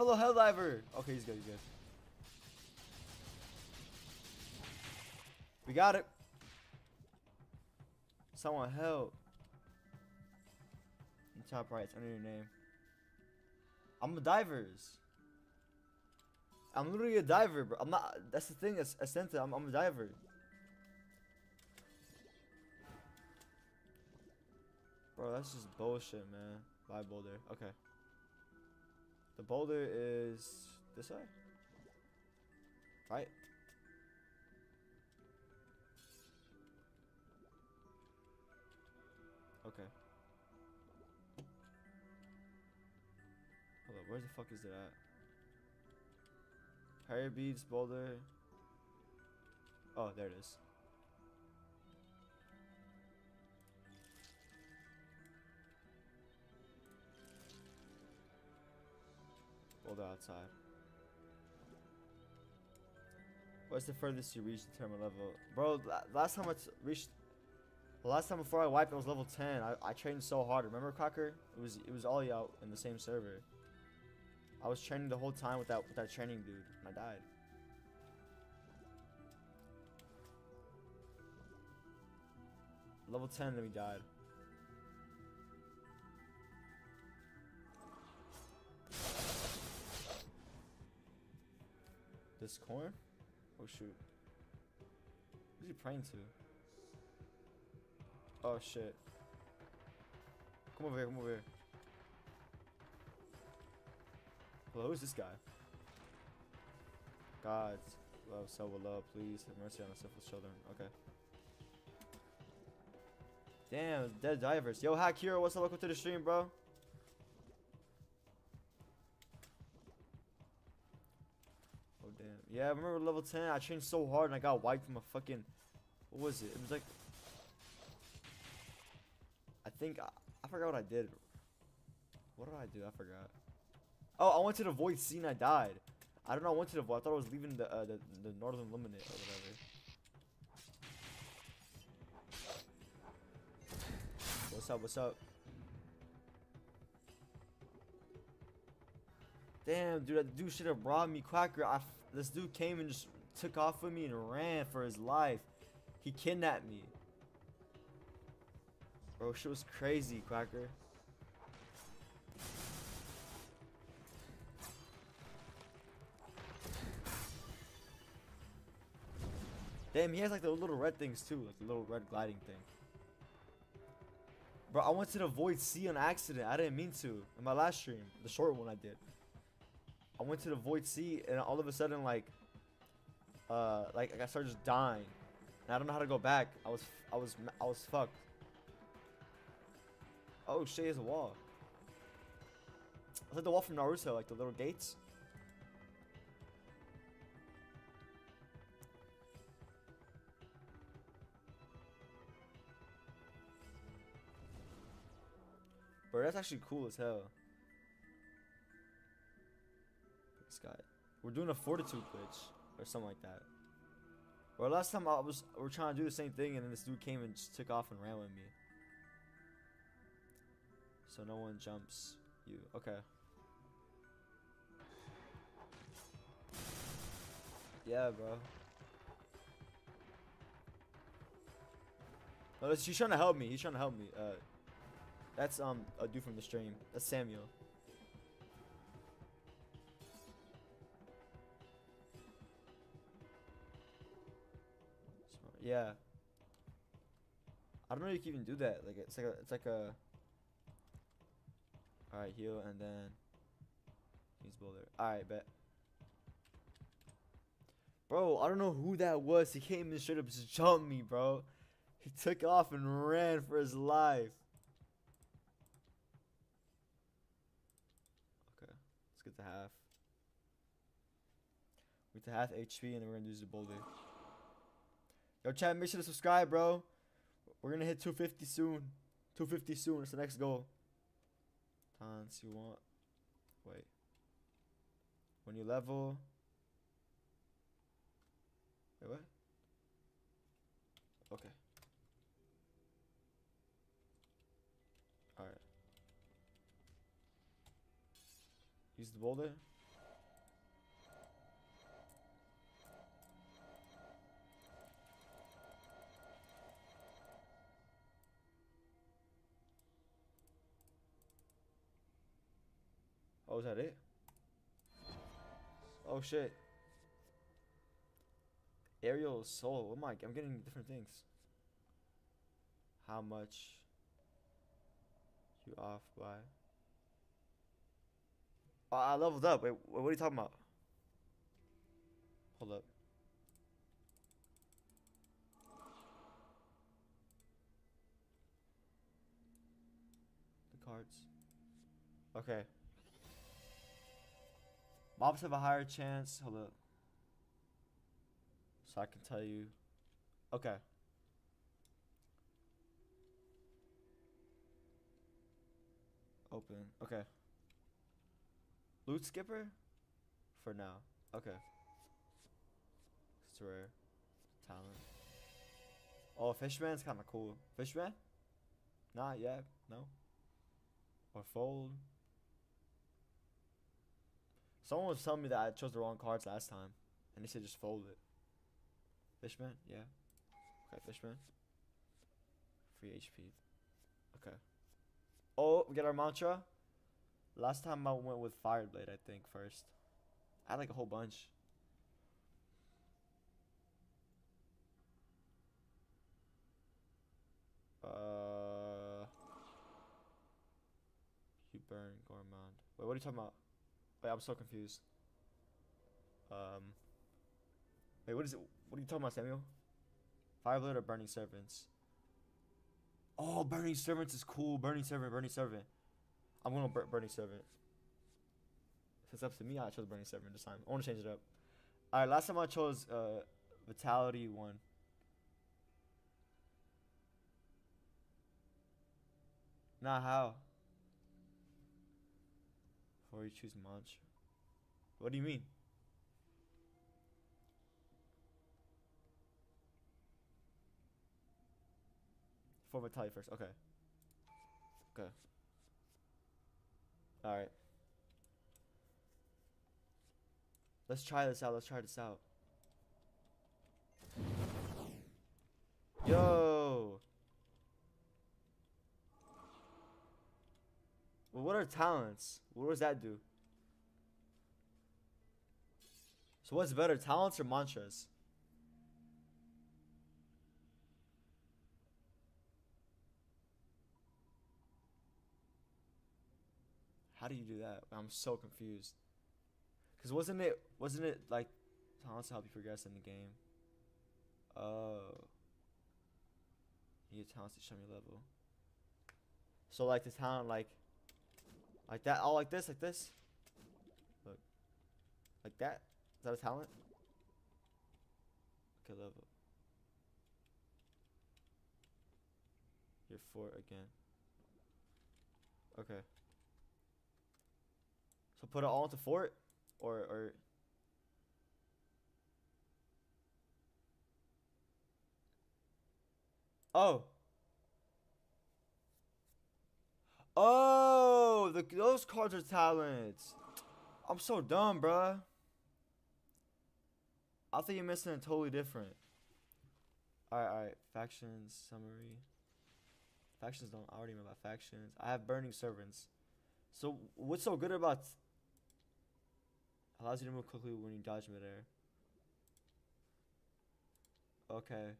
Fellow helldiver. Okay, he's good, he's good. We got it. Someone help. In top right, under your name. I'm a divers. I'm literally a diver, bro. I'm not. That's the thing. Ascenta. I'm, I'm a diver. Bro, that's just bullshit, man. Bye, boulder. Okay. The boulder is this way? Right? Okay. Hold up, where the fuck is it at? Harry Beads, boulder. Oh, there it is. Outside. What's the furthest you reached the terminal level? Bro, last time I reached... last time before I wiped, I was level 10. I, I trained so hard. Remember, Cracker? It was it was all out in the same server. I was training the whole time with that with that training dude. And I died. Level 10, then we died. This corn? Oh shoot. Who's he praying to? Oh shit. Come over here, come over here. Hello, who's this guy? God, love, so will love, please have mercy on us sinful children. Okay. Damn, dead divers. Yo, Hack Hero, what's up? Welcome to the stream, bro. Yeah, I remember level 10, I trained so hard and I got wiped from a fucking... What was it? It was like... I think... I, I forgot what I did. What did I do? I forgot. Oh, I went to the Void Sea. I died. I don't know, I went to the Void. I thought I was leaving the, uh, the, the Northern Luminant or whatever. What's up, what's up? Damn, dude, that dude should have robbed me Quacker. I this dude came and just took off with me and ran for his life. He kidnapped me. Bro, shit was crazy, Quacker. Damn, he has like the little red things too, like the little red gliding thing. Bro, I went to avoid Void Sea on accident. I didn't mean to. In my last stream, the short one I did. I went to the void sea, and all of a sudden, like, uh, like, like I started just dying, and I don't know how to go back. I was, I was, I was fucked. Oh shit, is a wall. It's like the wall from Naruto, like the little gates. Bro, that's actually cool as hell. We're doing a fortitude glitch or something like that. Or last time I was we are trying to do the same thing and then this dude came and just took off and ran with me. So no one jumps you. Okay. Yeah, bro. No, he's trying to help me. He's trying to help me. Uh, that's um a dude from the stream. That's Samuel. Yeah. I don't know if you can even do that. Like it's like a it's like a Alright, heal and then use boulder. Alright, bet. Bro, I don't know who that was. He came and straight up just jumped me, bro. He took off and ran for his life. Okay, let's get to half. We get to half HP and then we're gonna use the boulder. Yo, chat, make sure to subscribe, bro. We're gonna hit 250 soon. 250 soon. It's the next goal. Tons you want. Wait. When you level. Wait, what? Okay. Alright. Use the boulder. Oh, is that it? Oh shit. Aerial soul. Am I? I'm getting different things. How much you off by? Oh, I leveled up. Wait, what are you talking about? Hold up. The cards. Okay. Mobs have a higher chance. Hold up. So I can tell you. Okay. Open. Okay. Loot skipper? For now. Okay. It's rare. Talent. Oh, Fishman's kind of cool. Fishman? Not yet. No. Or Fold. Someone was telling me that I chose the wrong cards last time. And they said just fold it. Fishman? Yeah. Okay, Fishman. Free HP. Okay. Oh, we get our mantra. Last time I went with Fireblade, I think, first. I had like a whole bunch. Uh, you burn Gourmand. Wait, what are you talking about? Wait, I'm so confused. Um. Wait, what is it? What are you talking about, Samuel? Fireblade or Burning Servants? Oh, Burning Servants is cool. Burning Servant, Burning Servant. I'm going to bur Burning Servant. Since it's up to me, I chose Burning Servant this time. I want to change it up. Alright, last time I chose uh, Vitality 1. Nah, how? Before you choose Munch. What do you mean? For Vitality first. Okay. Okay. Alright. Let's try this out. Let's try this out. Yo! Well, what are talents? What does that do? So what's better, talents or mantras? How do you do that? I'm so confused. Cause wasn't it wasn't it like talents help you progress in the game? Oh. You get talents to show me level. So like the talent like like that all like this, like this. Look. Like that. Is that a talent? Okay, level. You're four again. Okay. So put it all into fort, or or. Oh. Oh, the those cards are talents. I'm so dumb, bruh. I think you're missing a totally different. Alright, alright. Factions, summary. Factions don't I already know about factions. I have burning servants. So what's so good about allows you to move quickly when you dodge midair? Okay.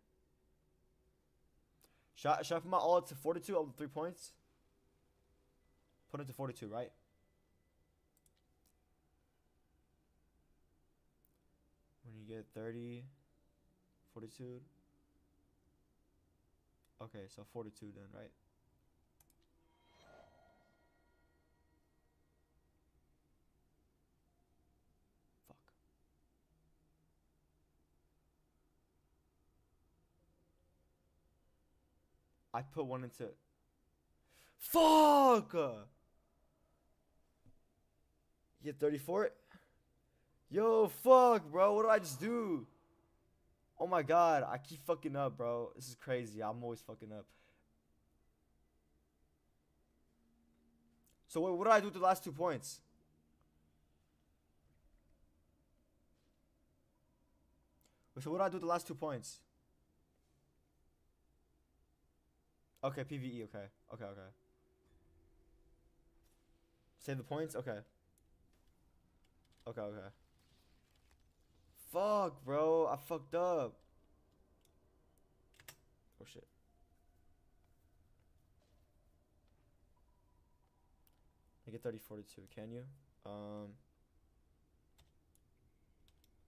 Should I put my all to 42 of the three points? Put it to 42, right? When you get 30, 42. Okay, so 42 then, right? Fuck. I put one into. Fuck! You get 34? Yo, fuck, bro. What did I just do? Oh my god, I keep fucking up, bro. This is crazy. I'm always fucking up. So wait, what did I do with the last two points? So what did I do with the last two points? Okay, PVE, okay. Okay, okay. Save the points? Okay. Okay, okay. Fuck, bro. I fucked up. Oh, shit. I get 30, 42. Can you? Um.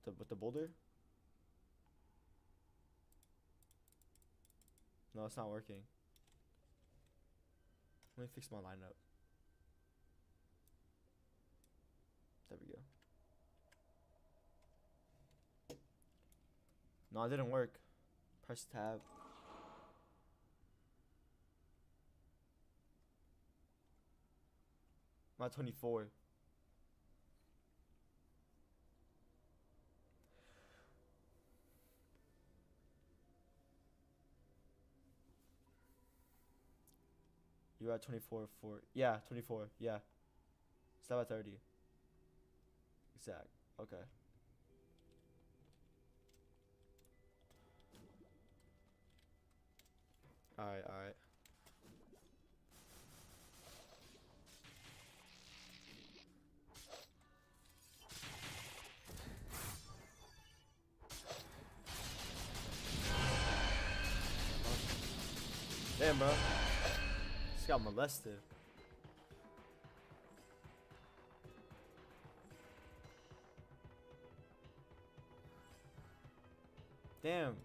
The, with the boulder? No, it's not working. Let me fix my lineup. There we go. No, it didn't work. Press tab. At 24. You're at 24 for yeah 24 yeah. Stop at 30. Exact. Okay. Alright, alright. Damn, bro. Just got molested. Damn.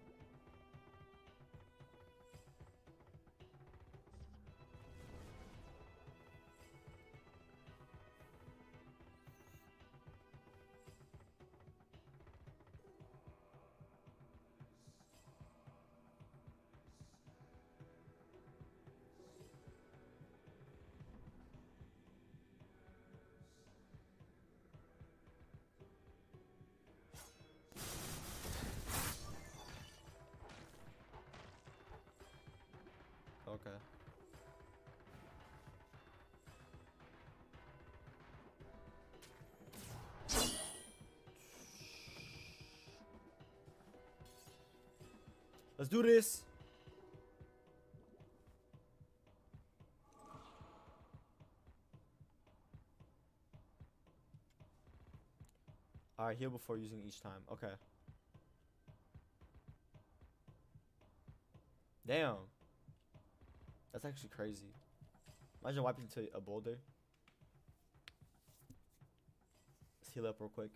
Let's do this. Alright, heal before using each time. Okay. Damn. That's actually crazy. Imagine wiping into a boulder. Let's heal up real quick.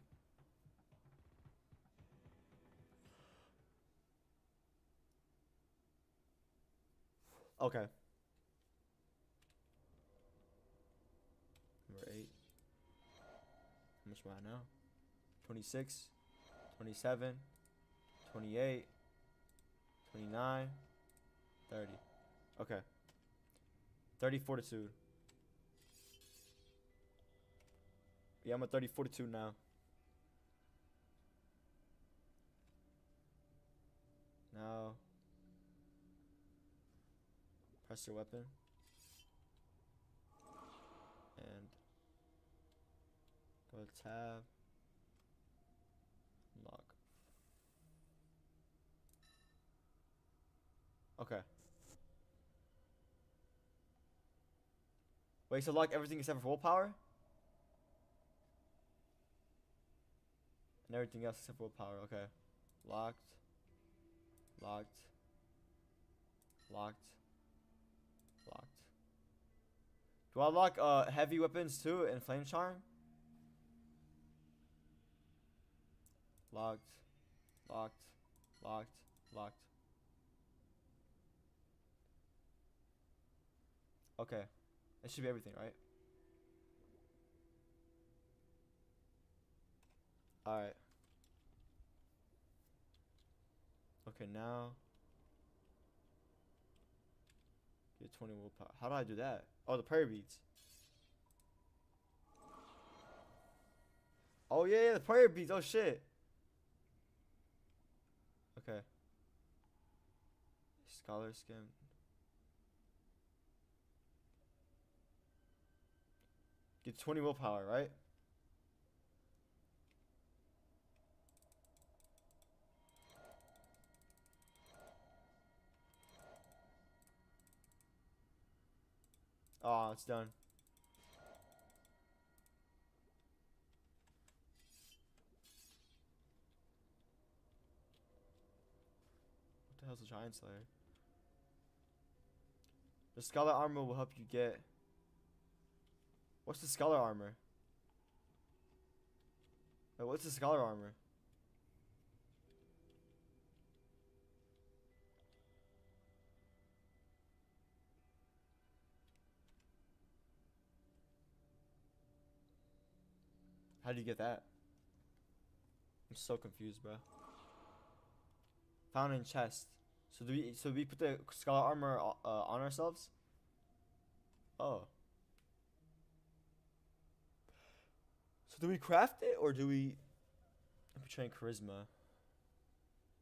Okay. Number 8. How much am I now? 26, 27, 28, 29, 30. Okay. 30 fortitude. Yeah, I'm at 30, 42 now. Now, press your weapon. And go to tab. Lock. Okay. Wait, so lock everything except for willpower? And everything else except for willpower, okay. Locked. Locked. Locked. Locked. Do I lock uh heavy weapons too and flame charm? Locked. Locked. Locked. Locked. Okay. That should be everything, right? Alright. Okay, now. Get 20 willpower. How do I do that? Oh, the prayer beads. Oh, yeah, yeah, the prayer beads. Oh, shit. Okay. Scholar skin. Get 20 willpower, right? Oh, it's done. What the hell's a giant slayer? The scholar armor will help you get. What's the scholar armor? Wait, what's the scholar armor? How do you get that? I'm so confused, bro. Found in chest. So do we? So we put the scholar armor uh, on ourselves? Oh. So do we craft it or do we? I'm train charisma,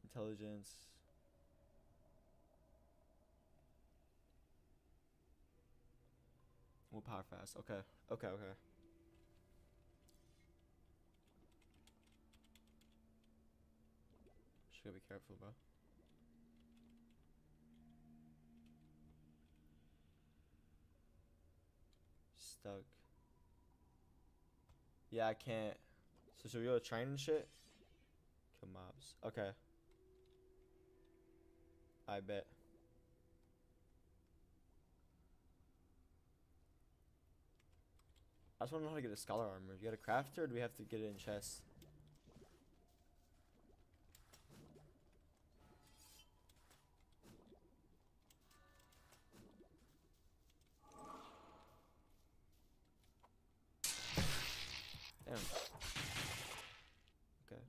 intelligence. We'll power fast. Okay. Okay. Okay. Just gotta be careful, bro. Stuck. Yeah, I can't. So should we go train and shit? Kill mobs. Okay. I bet. I just want to know how to get a scholar armor. You got a crafter or do we have to get it in chests? Damn. Okay.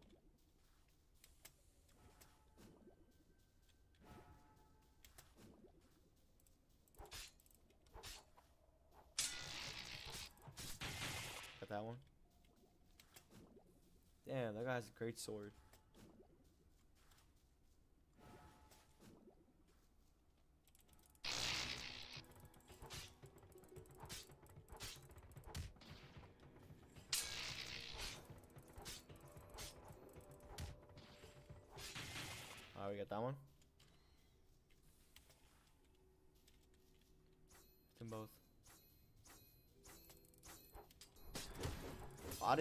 Got that one. Damn, that guy has a great sword.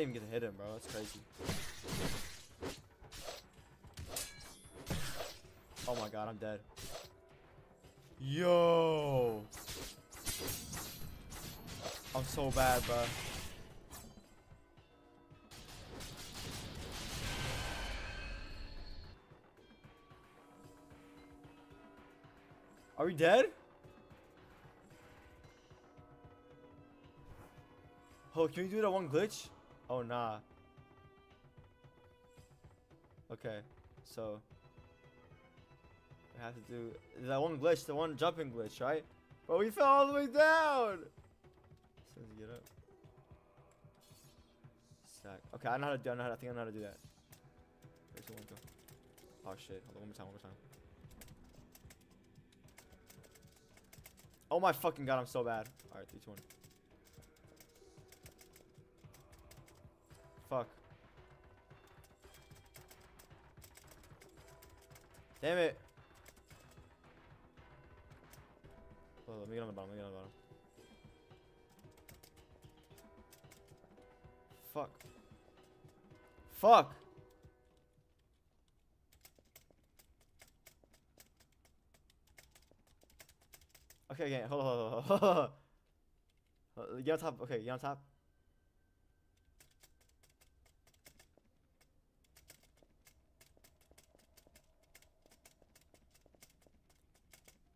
Didn't even get to hit him, bro. That's crazy. Oh my god, I'm dead. Yo! I'm so bad, bro. Are we dead? Oh, can we do that one glitch? Oh, nah. Okay, so we have to do that one glitch, the one jumping glitch, right? But we fell all the way down. As get up. Stack. Okay, I know how to do. I know how. I think I know how to do that. Three, two, one. Oh shit! Hold on, one more time. One more time. Oh my fucking god! I'm so bad. All right, three, two, one. Fuck. Damn it. Oh, let me get on the bottom. Let me get on the bottom. Fuck. Fuck. Okay, okay, hold on, hold on, hold on. Get on top. Okay, get on top.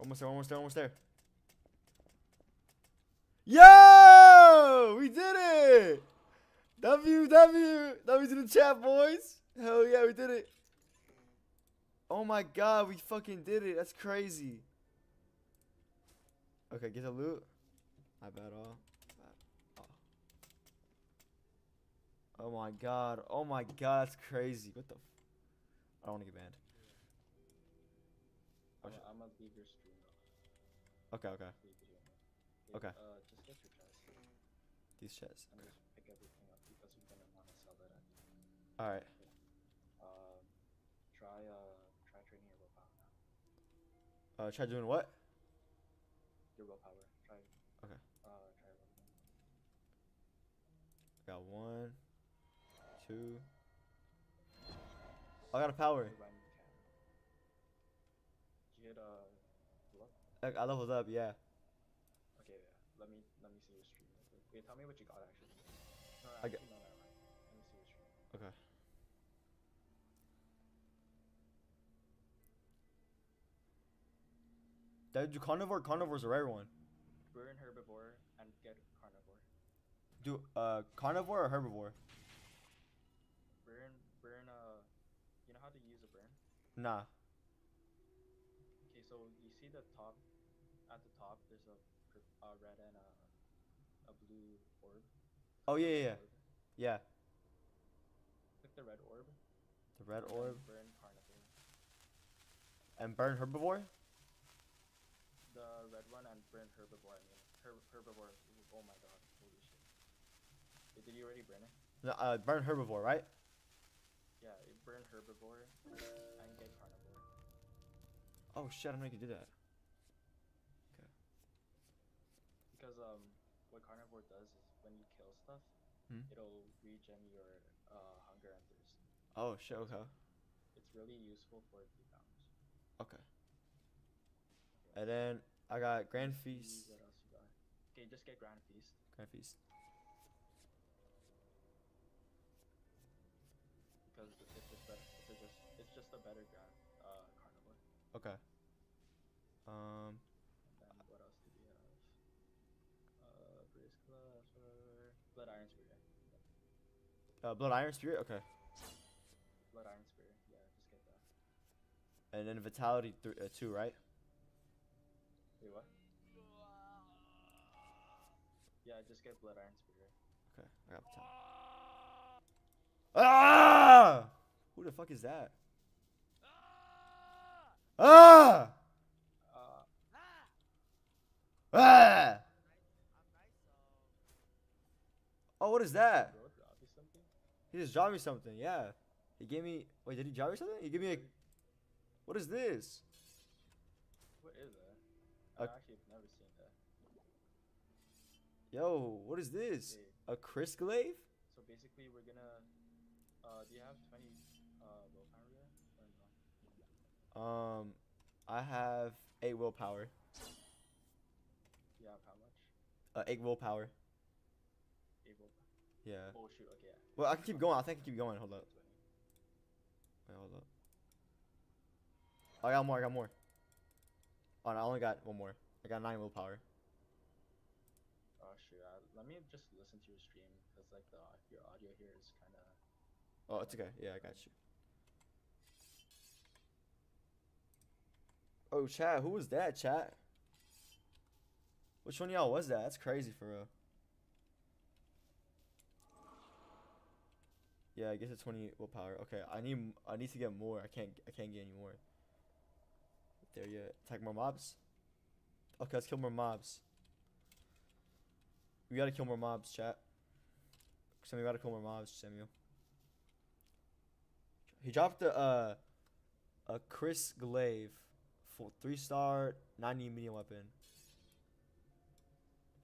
Almost there, almost there, almost there. Yo! We did it! W, W, W to the chat, boys. Hell yeah, we did it. Oh my god, we fucking did it. That's crazy. Okay, get the loot. My bad, all. Oh. my god. Oh my god, that's crazy. What the? I don't want to get banned. I'm. I'm stream though. Okay, okay. video. Okay. Uh, just get your chest These chests. and just pick everything up because you're gonna want to sell that at the end. All right. Um, try uh, try training your willpower now. Uh, try doing what? Your willpower. Try. Okay. Uh, try your willpower. Got one, two. I got a power. Level up? I, I leveled up. Yeah. Okay, yeah. Let me let me see your stream. real quick. Wait, tell me what you got actually. No, I got- no, never mind. Let me see your stream. Okay. Did I do carnivore? Carnivore's a rare one. We're Burn herbivore and get carnivore. Do uh carnivore or herbivore? Burn, burn. Uh, you know how to use a burn? Nah. Okay, so you see the top, at the top, there's a, pur- a red and a, a blue orb. Oh yeah, yeah, yeah. Yeah. Click the red orb. The red and orb Burn carnivore. and burn herbivore. The red one and burn herbivore. I mean, Herb herbivore. Oh my god, holy shit. Wait, did you already burn it? No, uh, burn herbivore, right? Yeah, burn herbivore and get carnivore. Oh shit! I didn't know you could do that. Okay. Because um, what carnivore does is when you kill stuff, Hmm. it'll regen your uh hunger and thirst. Oh shit! Okay. It's really useful for the. Okay. And then I got Grand Feast. What else you got? Okay, just get Grand Feast. Grand Feast. because it's just better. It's just it's just a better gra- uh, carnivore. Okay. Um. And then what else do we have? Uh, Brace Class or Blood Iron Spear. Uh, Blood Iron Spirit. Okay. Blood Iron Spear. Yeah, just get that. And then Vitality th- uh, two, right? Wait, what? Yeah, just get Blood Iron Spear. Okay. I got Vitality. Ah! Who the fuck is that? Ah! Uh, Ah! Oh, what is that? bro, drop you something? He just dropped me something. Yeah. He gave me. Wait, did he drop me something? He gave me a. What is this? What is that? I actually have never seen that. Yo, what is this? A Kyrsglaive? so basically we're gonna. Uh, do you have 20 uh willpower yet? Or no? Um, I have eight willpower. You have how much? Uh, eight willpower. Yeah. Oh shoot. Okay. Yeah. Well, I can keep going. I think I can keep going. Hold up. Wait, hold up. I got more. I got more. Oh, no, I only got one more. I got nine willpower. Oh shoot. Uh, let me just listen to your stream because like the your audio here is kind of. Oh, it's okay. Yeah, I got you. Oh, chat. Who was that, chat? Which one of y'all was that? That's crazy for real. Yeah, I guess it's 20 willpower. Okay, I need I need to get more. I can't I can't get any more. There you Attack more mobs. Okay, let's kill more mobs. We gotta kill more mobs, chat. Samuel, we gotta kill more mobs, Samuel. He dropped a uh, a Kyrsglaive, full three star, 90 medium weapon.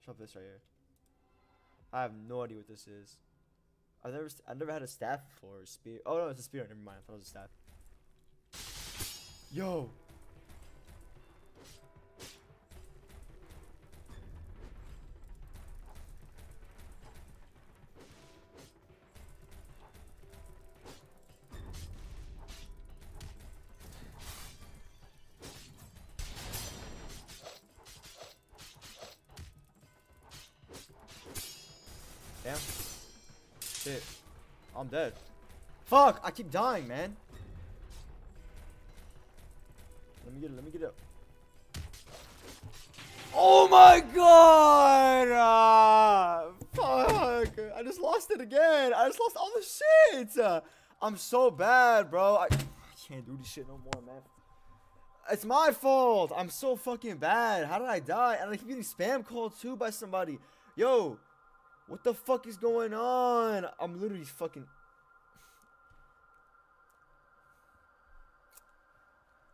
Drop this right here. I have no idea what this is. I've never I've never had a staff before. or Spear. Oh no, it's a spear. Never mind. I thought it was a staff. Yo. Dead. Fuck! I keep dying, man. Let me get it. Let me get it. Oh my god! Ah, fuck! I just lost it again. I just lost all the shit. Uh, I'm so bad, bro. I, I can't do this shit no more, man. It's my fault. I'm so fucking bad. How did I die? And I keep getting spam called too by somebody. Yo, what the fuck is going on? I'm literally fucking.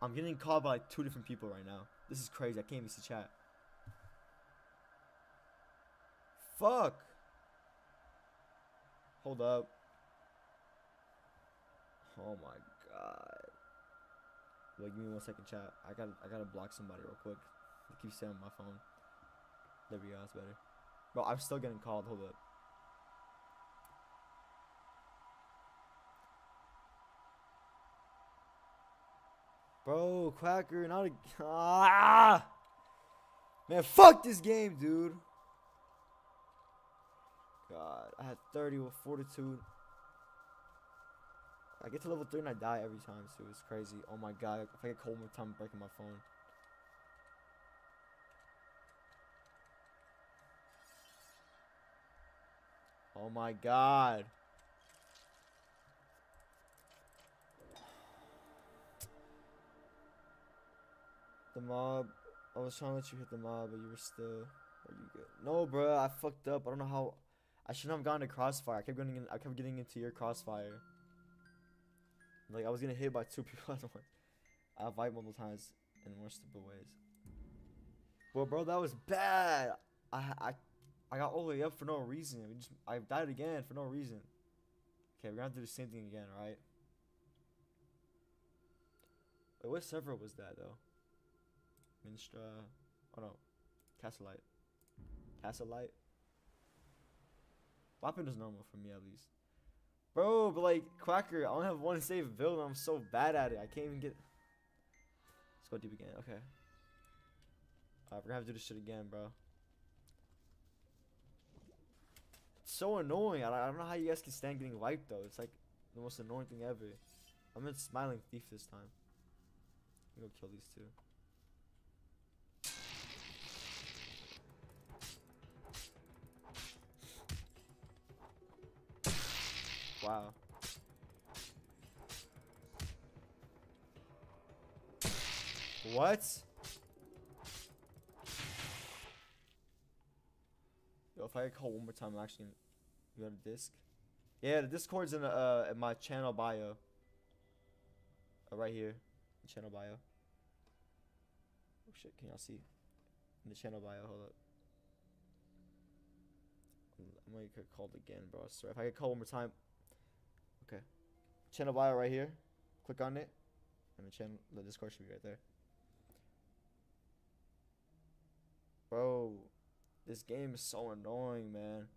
I'm getting called by like two different people right now. This is crazy. I can't even see chat. Fuck. Hold up. Oh my god. Wait, give me one second, chat. I gotta, I gotta block somebody real quick. It keeps saying on my phone. There we go. That's better. Bro, I'm still getting called. Hold up. Bro, Quacker, not a. Ah! Man, fuck this game, dude. God, I had 30 with fortitude. I get to level 3 and I die every time, so it's crazy. Oh my god, if I get cold more time, I'm breaking my phone. Oh my god. The mob. I was trying to let you hit the mob, but you were still. Are you good? No, bro. I fucked up. I don't know how. I shouldn't have gone to crossfire. I kept getting. In, I kept getting into your crossfire. Like I was getting hit by two people at once. I fight multiple times in more stupid ways. Well, bro, that was bad. I I I got all the way up for no reason. We just I died again for no reason. Okay, we're gonna do the same thing again, right? Wait, what server was that though? Minstra. Oh no, Castlelight. Castlelight. Weapon is normal for me at least. Bro, but like Quacker, I only have one save build and I'm so bad at it. I can't even get. Let's go deep again. Okay. Alright, we're gonna have to do this shit again, bro. It's so annoying. I, I don't know how you guys can stand getting wiped though. It's like the most annoying thing ever. I'm in smiling thief this time. I'm gonna go kill these two. Wow. What? Yo, if I call one more time, I'm actually gonna. You got a disc? Yeah, the Discord's in, uh, in my channel bio. Uh, right here. Channel bio. Oh shit, can y'all see? In the channel bio, hold up. I'm gonna get called again, bro. Sorry. If I called one more time. Okay. Channel bio right here. Click on it. And the channel the Discord should be right there. Bro, this game is so annoying, man.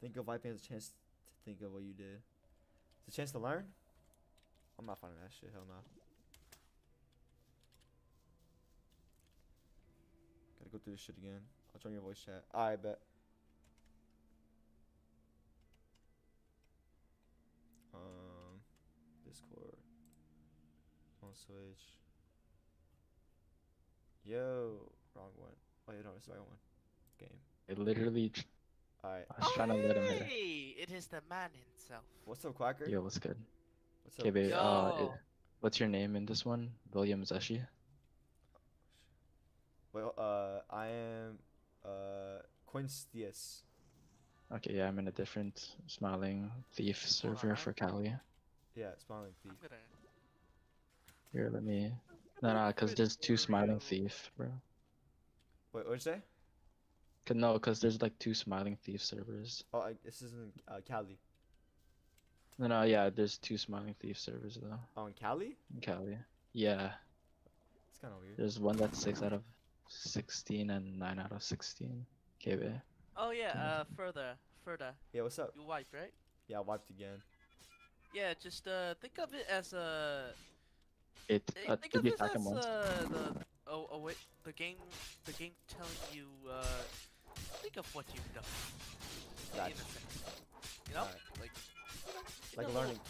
Think of Viping as a chance to think of what you did. It's a chance to learn? I'm not finding that shit, hell no. Gotta go through this shit again. I'll turn your voice chat. I bet. Um, Discord. On Switch. Yo, wrong one. Oh yeah, no, it's the right one. Game. It literally, tr- Alright. I was trying to let him hit it. Hey, it is the man himself. What's up, Quacker? Yo, what's good? What's up? Okay, babe. Uh, Yo. it- what's your name in this one? William Zeshi. Well, uh, I am uh Quince Diaz. Okay, yeah, I'm in a different smiling thief server on. for Cali. Yeah, smiling thief. I'm gonna. Here, let me. No, no, cause there's two smiling thief, bro. Wait, what'd you say? 'Cause- no, cause there's like two smiling thief servers. Oh, I, this isn't uh, Cali. No, no, yeah, there's two smiling thief servers though Oh, in Cali? in Cali. Yeah, It's kind of weird. there's one that's six out of sixteen and nine out of sixteen. Okay, babe. Oh yeah. Yeah. Uh, further, further. Yeah, what's up? You wipe, right? Yeah, I wiped again. Yeah. Just uh, think of it as a. It Th- uh, think of be it attacking as once. uh, the oh oh wait the game the game telling you uh think of what you've done. in Gotcha. You know, Alright. like you know, Like a a learning-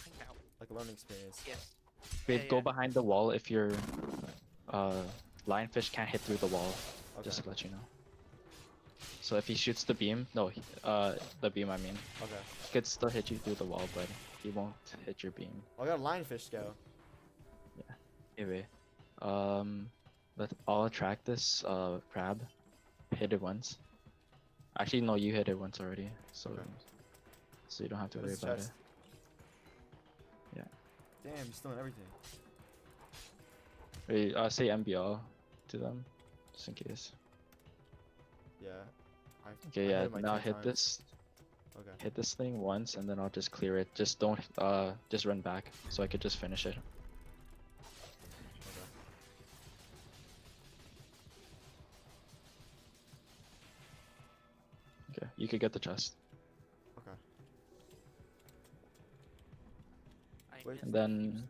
Like a learning experience. Yes. Babe, yeah, go yeah. behind the wall if your uh lionfish can't hit through the wall. Okay. Just to let you know. So if he shoots the beam, no, uh, the beam I mean, Okay. he could still hit you through the wall, but he won't hit your beam. I got a lionfish scale. Anyway, um, let I'll attract this uh crab. Hit it once. Actually, no, you hit it once already, so Okay. so you don't have to worry about chest? it. Yeah. Damn, you're stealing everything. Wait, uh, say MBL to them, just in case. Yeah. I, Okay, I yeah. hit it like Now hit times. this, Okay. hit this thing once, and then I'll just clear it. Just don't, uh, just run back, so I could just finish it. You could get the chest. Okay. Wait. And then-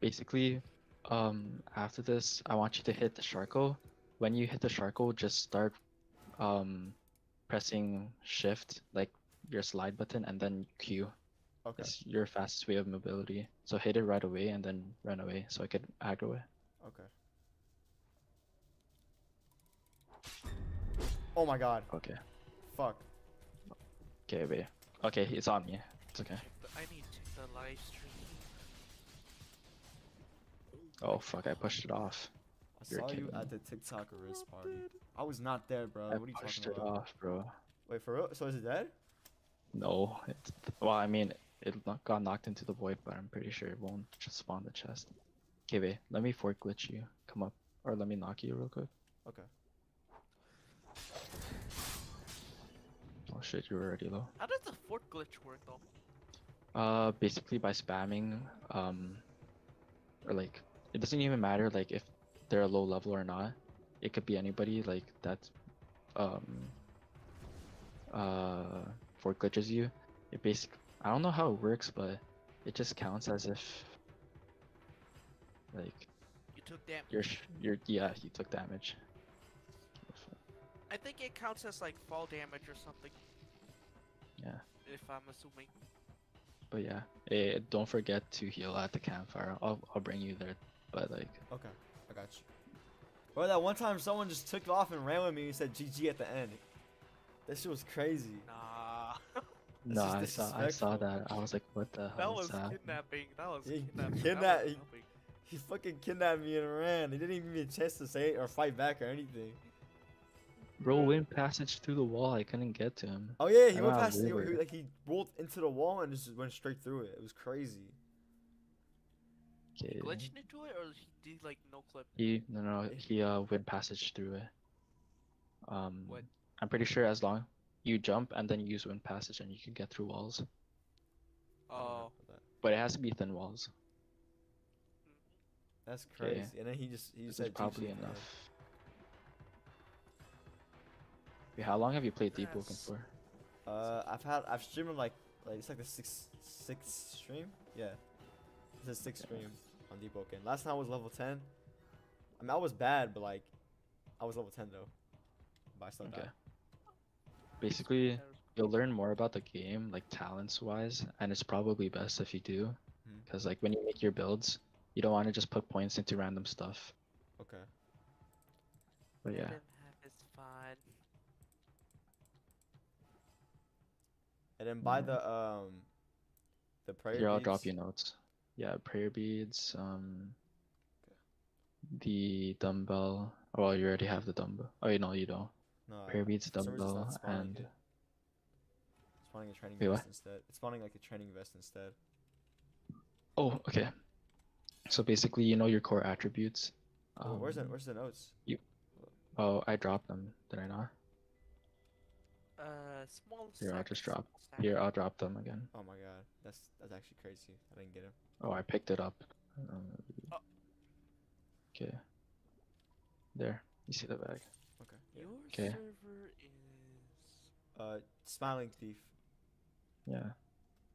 Basically, um, after this, I want you to hit the Sharko. When you hit the Sharko, just start, um, pressing Shift, like your slide button, and then Q. Okay. It's your fastest way of mobility. So hit it right away and then run away, so I could aggro it. Okay. Oh my god. Okay. Fuck. Okay, wait. Okay, it's on me. It's okay. Check I need to check the live stream. Oh fuck, I pushed it off. I You're saw you at the TikTok wrist party. I was not there, bro. I what are you pushed talking it about? off, bro. Wait, for real? So is it dead? No, it's well, I mean, it got knocked into the void, but I'm pretty sure it won't just spawn the chest. Okay, wait. Let me fort glitch you. Come up, or let me knock you real quick. Okay. Shit, you're already low. How does the fort glitch work though? Uh, basically by spamming, um, or like, it doesn't even matter like if they're a low level or not. It could be anybody like that, um, uh, for glitches you. It basic. I don't know how it works, but it just counts as if, like, You took damage. you're you're yeah you took damage. I think it counts as like fall damage or something. Yeah. If I'm assuming. But yeah, eh, don't forget to heal at the campfire. I'll I'll bring you there, but like. Okay. I got you. Bro, that one time someone just took off and ran with me and said GG at the end. That shit was crazy. Nah. That's No, just I saw I saw that. I was like, what the that hell was is that? kidnapping. That was Yeah, kidnapping. kidnap- that was he- He fucking kidnapped me and ran. He didn't even give me a chance to say it or fight back or anything. Bro, wind passage through the wall. I couldn't get to him. Oh yeah, he I went past. He, he- like he rolled into the wall and just went straight through it. It was crazy. Okay. Glitched into it or he did like no clip? He no no he uh wind passage through it. Um, What? I'm pretty sure as long you jump and then you use wind passage and you can get through walls, I don't know Oh. but it has to be thin walls. That's Okay. crazy. And then he just he This said probably GG at enough. Wait, how long have you played Deepwoken for? Uh, I've had I've streamed like like it's like the sixth sixth stream. Yeah, it's the sixth stream on Deepwoken. Last time I was level ten. I mean I was bad, but like I was level ten though. But I still Okay. died. Basically, you'll learn more about the game, like talents wise, and it's probably best if you do, Hmm. because like when you make your builds, you don't want to just put points into random stuff. Okay. But Let yeah, him have his fun. And then buy Yeah. the um the prayer beads. Here, I'll drop you notes. Yeah, prayer beads. Um, the dumbbell. Oh, well, you already have the dumbbell. Oh, you know you don't. No, Prayer beads, for some reason it's not dumbbell, and it. It's spawning a training Wait, what? instead. It's spawning like a training vest instead. oh, okay. So basically, you know your core attributes. Oh, where's the Um, where's the notes? You. Oh, I dropped them. Did I not? Uh, small. Here, I'll just drop. sack. Here, I'll drop them again. Oh my god, that's that's actually crazy. I didn't get him. Oh, I picked it up. Um, Oh. Okay. There. You see the bag. Okay. Yeah. Your 'Kay. server is. Uh, smiling thief. Yeah.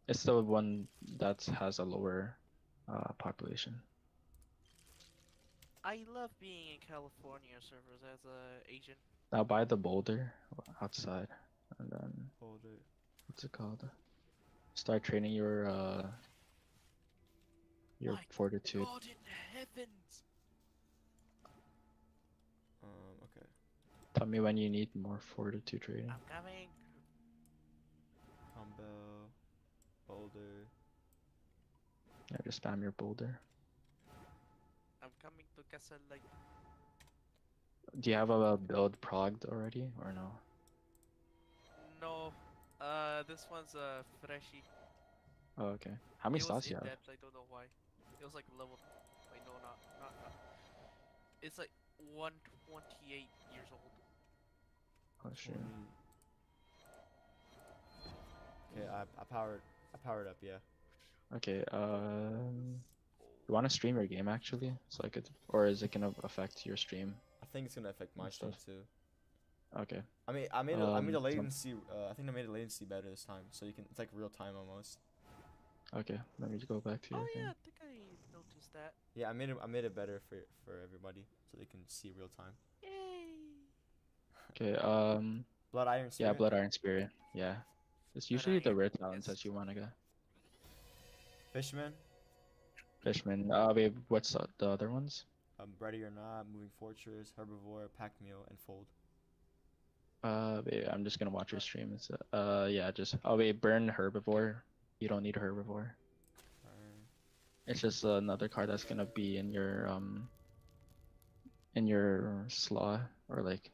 It's the one that has a lower uh, population. I love being in California servers as a Asian. Now buy the boulder outside, and then Hold it. what's it called? Start training your uh your My fortitude. God in heavens! Um. Okay. Tell me when you need more fortitude training. I'm coming. Dumbbell. Boulder. Yeah, just spam your boulder. I'm coming to Castle Light. Do you have a build progged already or no? No. Uh, this one's uh freshy. Oh, okay. How many it was slots you have? I don't know why. It was like level. Wait, no, not not. not. It's like 128 years old. Oh shit. Okay, I I powered I powered up. Yeah. Okay. Um, you want to stream your game actually, so I could, or is it gonna affect your stream? I think it's gonna affect my stream stuff. too. Okay. I mean, I made a, I made a Um, latency. Uh, I think I made a latency better this time, so you can. It's like real time almost. Okay. Let me go back to your Oh thing. yeah, I think I noticed that. Yeah, I made it. I made it better for for everybody, so they can see real time. Yay! Okay. Um. Blood Iron. Spirit. Yeah, Blood Iron Spirit. Yeah. It's Blood usually the Iron, rare talents that you wanna get. Fishman. Fishman. Uh, wait. What's the the other ones? Um, Ready or Not, Moving Fortress, Herbivore, Pack Meal, and Fold. Uh, wait, I'm just gonna watch your streams. Uh, yeah, just oh wait, burn herbivore. You don't need herbivore. Alright. It's just another card that's gonna be in your um in your slot or like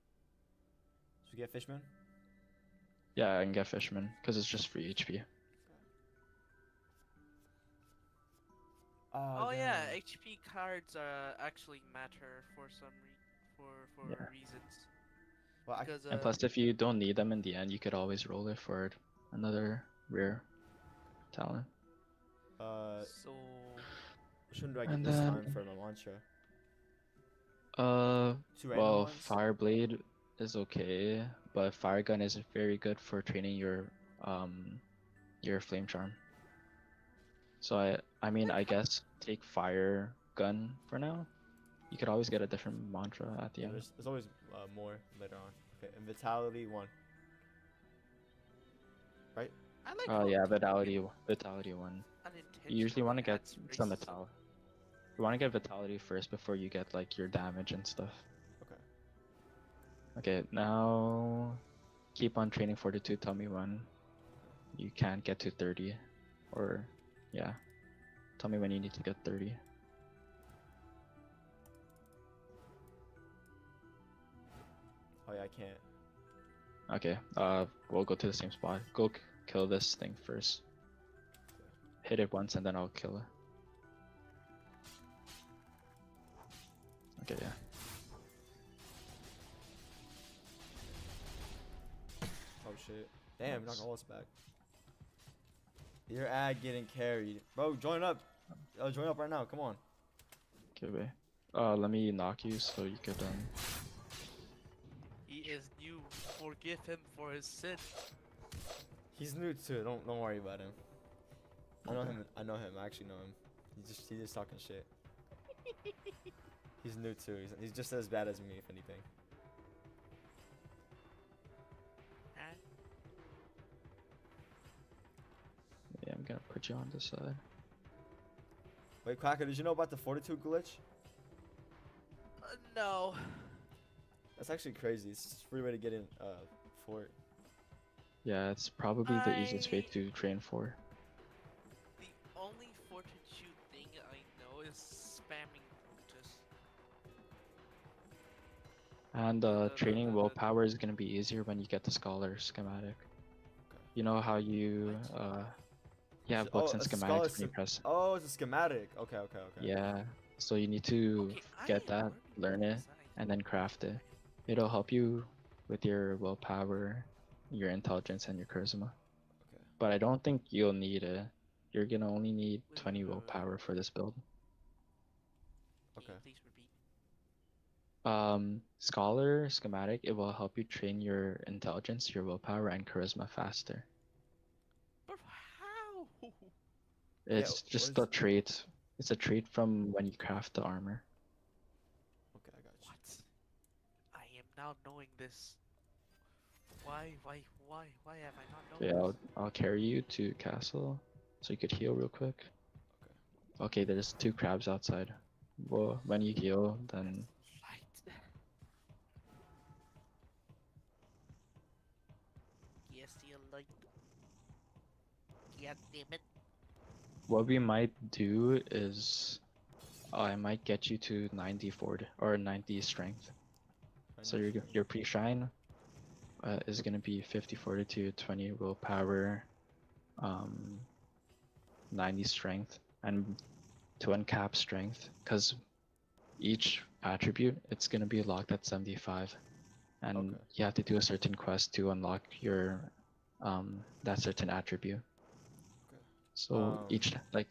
Should we get Fishman? yeah, I can get Fishman because it's just free HP. Oh yeah. HP cards uh actually matter for some re- for for Yeah. reasons. Well, I, Because uh, And plus, if you don't need them in the end, you could always roll it for another rare talent. uh, so which one do I get And this then- time for my mantra? Uh, well, ones? Fireblade is okay, but Fire Gun is very good for training your um your Flame Charm. So I I mean I guess take Fire Gun for now. You could always get a different mantra at the Yeah, end. there's, there's always uh, more later on. Okay, and Vitality one. Right? I like. Oh how yeah, people Vitality Vitality one. You usually want to get unintentionally some. Vitality. You want to get Vitality first before you get like your damage and stuff. Okay. Okay, now keep on training Fortitude. Tell me when you can't get to 30. Or, yeah. Tell me when you need to get 30. Oh yeah, I can't. Okay, uh, we'll go to the same spot. Go kill this thing first. Hit it once and then I'll kill it. Okay, yeah. Oh shit. Damn, knock Nice. all us back. Your ad getting carried. Bro, join up. Oh, join up right now. Come on. Okay, wait. Uh, let me knock you so you could, um, is new. Forgive him for his sin. He's new too. Don't don't worry about him. I know him. I know him. I actually know him. He's just he's just talking shit. he's new too. He's, he's just as bad as me, if anything. Huh? yeah, I'm gonna put you on this side. Wait, Quacker, did you know about the fortitude glitch? Uh, no. That's actually crazy. It's just a free way to get in uh fort. Yeah, it's probably the easiest way to train for. The only fortitude thing I know is spamming just And Uh, uh, the- training the- the- willpower is gonna be easier when you get the scholar schematic. You know how you What? uh, you have So- books oh, and schematics when you press. Oh, it's a schematic. Okay, okay, okay. Yeah, so you need to Okay, get am that, learn it, design. and then craft it. It'll help you with your willpower, your intelligence, and your charisma. Okay. But I don't think you'll need it. You're gonna only need Wait, 20 wait, wait, wait. willpower for this build. Okay. Please repeat. Um, scholar schematic, it will help you train your intelligence, your willpower, and charisma faster. But how? It's what just a trait. It's a trait from when you craft the armor. Okay, I got you. What? I am now knowing this. Why, why, why, why have I not known Okay, I'll? I'll carry you to castle, so you could heal real quick. Okay. Okay, there's two crabs outside. Well, when you heal, then Light. Yes, dear light. God damn it. what we might do is I might get you to 90 fort or 90 strength. So your your pre-shine uh, is gonna be 50 fortitude, 20 willpower, um, 90 strength, and to uncap strength, because each attribute it's gonna be locked at 75, and Okay. you have to do a certain quest to unlock your um that certain attribute. Okay. So Um, each like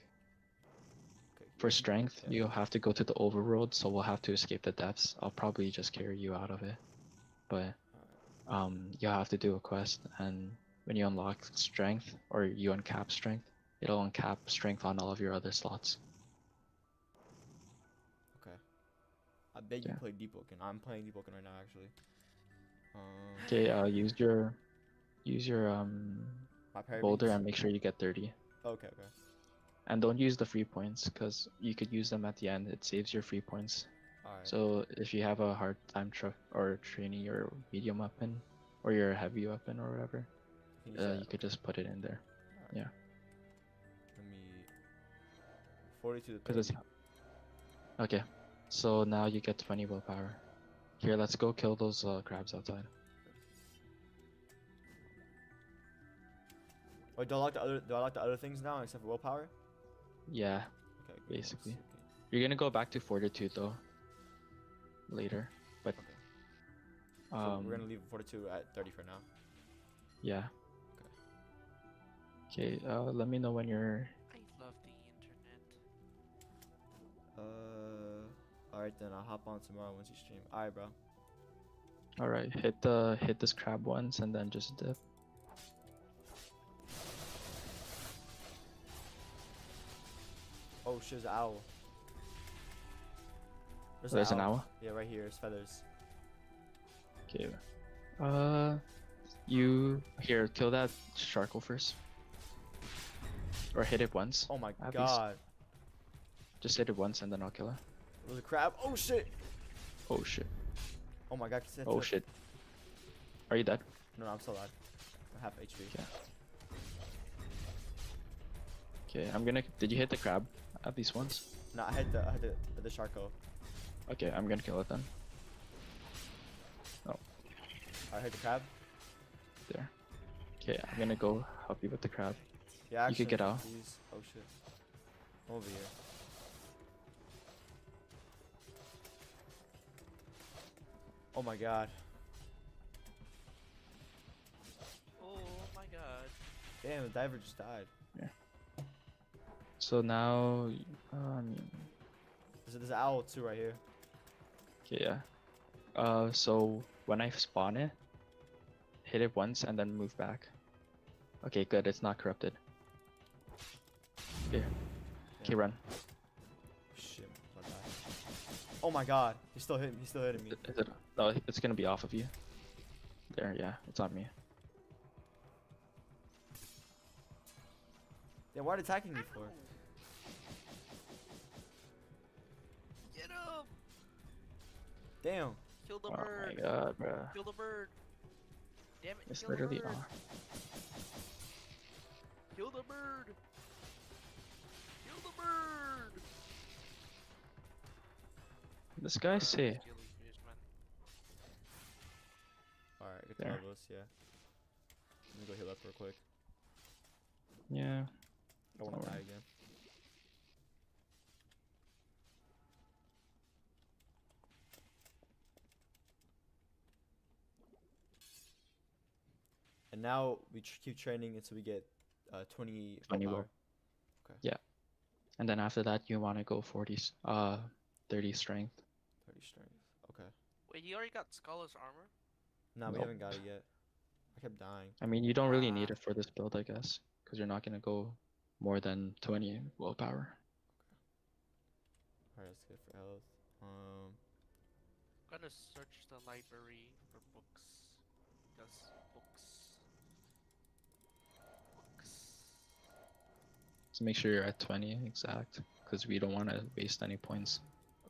for strength, Yeah. you'll have to go to the overworld, so we'll have to escape the depths. I'll probably just carry you out of it. But um, you'll have to do a quest, and when you unlock strength or you uncap strength, it'll uncap strength on all of your other slots. Okay. I bet you Yeah. play Deepwoken. I'm playing Deepwoken right now, actually. Um, Okay, uh, use your use your um boulder and make sure you get 30. Okay, okay. And don't use the free points, because you could use them at the end. It saves your free points. Alright. So if you have a hard time tra- or training your medium weapon or your heavy weapon or whatever, you uh, you could just put it in there. Alright. yeah. Let me. 42 to 30. Okay, so now you get 20 willpower. Here, let's go kill those uh, crabs outside. Wait, do I lock the other? Do I lock the other things now except for willpower? Yeah, Okay. good, Basically. okay. you're gonna go back to fortitude though. Later, but Okay. So um, we're gonna leave 42 at 30 for now. yeah. Okay, uh, let me know when you're. I love the internet. Uh. Alright then, I'll hop on tomorrow once you stream. Alright, bro. All right, hit the hit this crab once and then just dip. Oh shit, there's an owl. There's an owl. Yeah, right here. It's feathers. Okay. Uh, you here kill that sharkle first, or hit it once. Oh my At least- god. Just hit it once and then I'll kill her. There's a crab. Oh shit. Oh shit. Oh my god. Oh shit. Are you dead? No, no, I'm still alive. I have HP. Okay. Okay, I'm gonna. Did you hit the crab at these ones? No, I had the I had the the Sharko. Okay, I'm gonna kill it then. Oh. I hit the crab. There. Okay, I'm gonna go help you with the crab. Yeah, You could get out. Please. Oh shit. I'm over here. Oh my god. Oh my god. Damn, the diver just died. So now, mean, There's, there's an owl too right here. okay, yeah. Uh, so when I spawn it, hit it once and then move back. Okay, good. It's not corrupted. Okay. Okay, Yeah. run. Shit. Oh my god. He's still hitting. Me. He's still hitting me. Is it? No, it's gonna be off of you. There, yeah, it's on me. Yeah, why are they attacking me for? Damn. Kill the Oh bird! my god, bruh. Kill the bird! Damn it! It's kill the bird. off. Kill the bird. Kill the bird. This guy say jellyfish, man. Alright, get There. the levels, yeah. Let me go heal up real quick. yeah. I don't want to Alright. die again. And now we tr- keep training until we get uh, 20 20 willpower. will. And then after that, you want to go 40, s- uh, 30 strength. 30 strength. Okay. Wait, you already got Scholar's armor? Nah, we haven't got it yet. I kept dying. I mean, you don't really need Ah. it for this build, I guess, because you're not gonna go more than 20 willpower. Alright, that's good for health. Um, I'm gonna search the library for books. Yes, So make sure you're at 20 exact, because we don't want to waste any points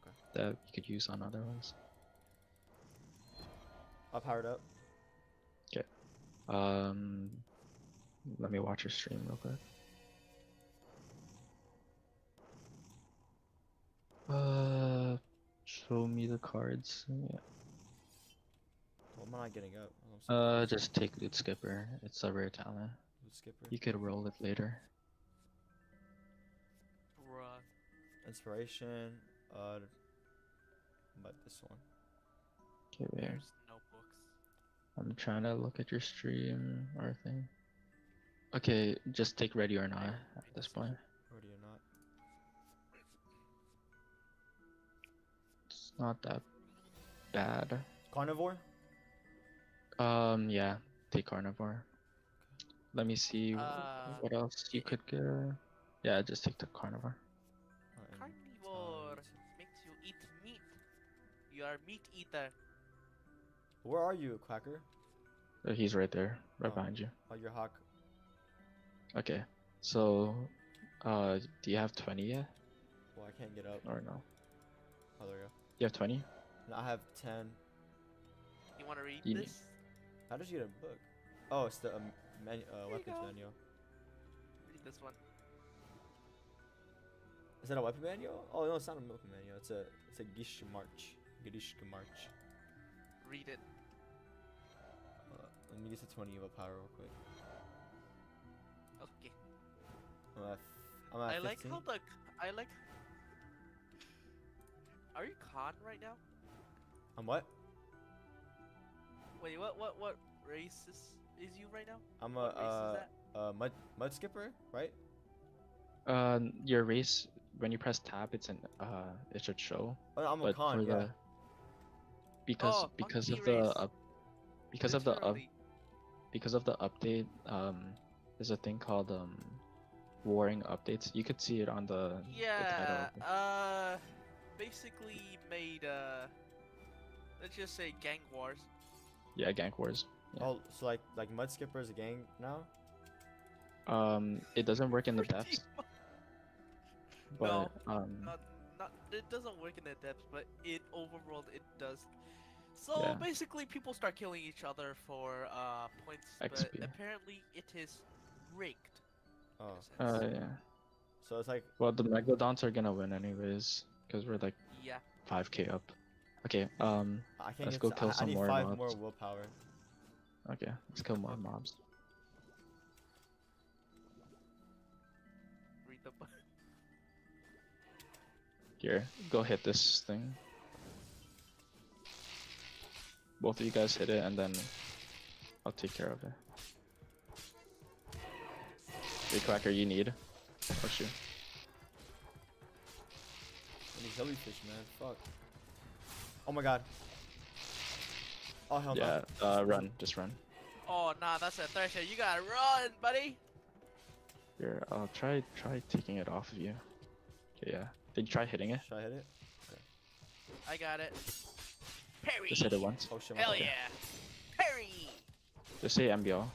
Okay. that you could use on other ones. I powered up. Okay. Um, let me watch your stream real quick. Uh, show me the cards. Yeah. Well, am I not getting up? Uh, just take Loot Skipper. It's a rare talent. Loot skipper. You could roll it later. Bruh. Inspiration. Uh, but this one. Okay, wait. There's no. I'm trying to look at your stream or thing. Okay, just take ready or not at this point. Already or not. It's not that bad. Carnivore. Um, yeah, take carnivore. Let me see Uh, what else you could get. Yeah, just take the carnivore. You are meat eater. Where are you, Quacker? Uh, He's right there, right Oh. behind you. Oh, your hawk. Okay, so, uh, do you have 20 yet? Well, I can't get up. Or no? Oh, there we go. You have 20? No, I have 10. You wanna read You- this? How did you get a book? Oh, it's the um, manu- uh, weapons go. manual. Read this one. Is that a weapon manual? Oh no, it's not a weapon manual. It's a it's a Gish March. Gish March. Read it. Uh, let me get to 20 of a power real quick. Okay. I'm at, I'm at I like 15. how the I like. Are you con right now? I'm what? Wait, what what what race is is you right now? I'm a What race is uh, that? uh mud mud skipper, right? Uh, your race, when you press tab, it's an, uh, it should show. Oh, I'm a but con. Yeah. the because Oh, because monkey of the race. up because of the up because of the update um there's a thing called um warring updates you could see it on the, the Yeah. title Uh, basically made uh, let's just say gang wars. yeah gang wars yeah. Oh, so like like mud skipper is a gang now? um it doesn't work in the Pretty depths much. but No, um Not, not, it doesn't work in the depths, but in overworld it does. So Yeah. basically, people start killing each other for uh points, but apparently it is rigged. Oh, uh yeah so it's like well the megalodons are gonna win anyways because we're like yeah. 5k up okay um I can't Let's go kill I, I some need more five mobs. more willpower. okay let's kill more mobs here go hit this thing both of you guys hit it and then I'll take care of it Big cracker you need oh shoot I need jellyfish, man. Fuck. Oh my god. Oh hell yeah no. uh run just run Oh nah, that's a thresher. You gotta run, buddy. here I'll try try taking it off of you okay yeah did you try hitting it Should I hit it? Okay. I got it. Parry. just hit it once Oh shit. Hell okay. yeah. Parry. just say MBL Okay.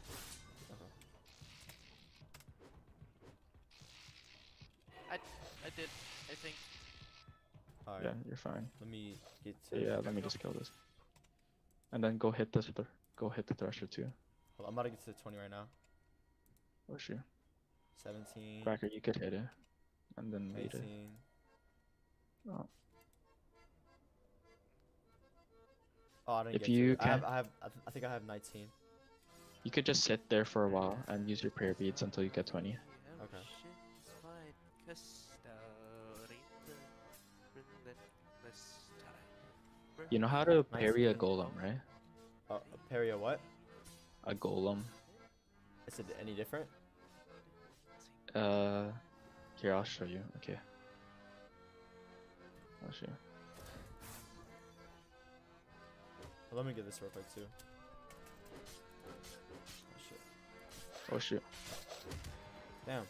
I I did. I think. Alright. yeah you're fine Let me get to. yeah let me just kill this and then go hit this th- go hit the thresher too Hold on, I'm about to get to the 20 right now. Oh shoot. 17, Cracker, you could hit it. And then wait 18. it. Oh. Oh, I If get you. I have, I have, I think I have 19. You could just sit there for a while and use your prayer beads until you get 20. Okay. You know how to parry a golem, right? Uh, parry a what? A golem. Is it any different? Uh, here I'll show you. Okay. Oh, you. Well, let me get this real quick too. Oh, shit. Oh shoot. Damn.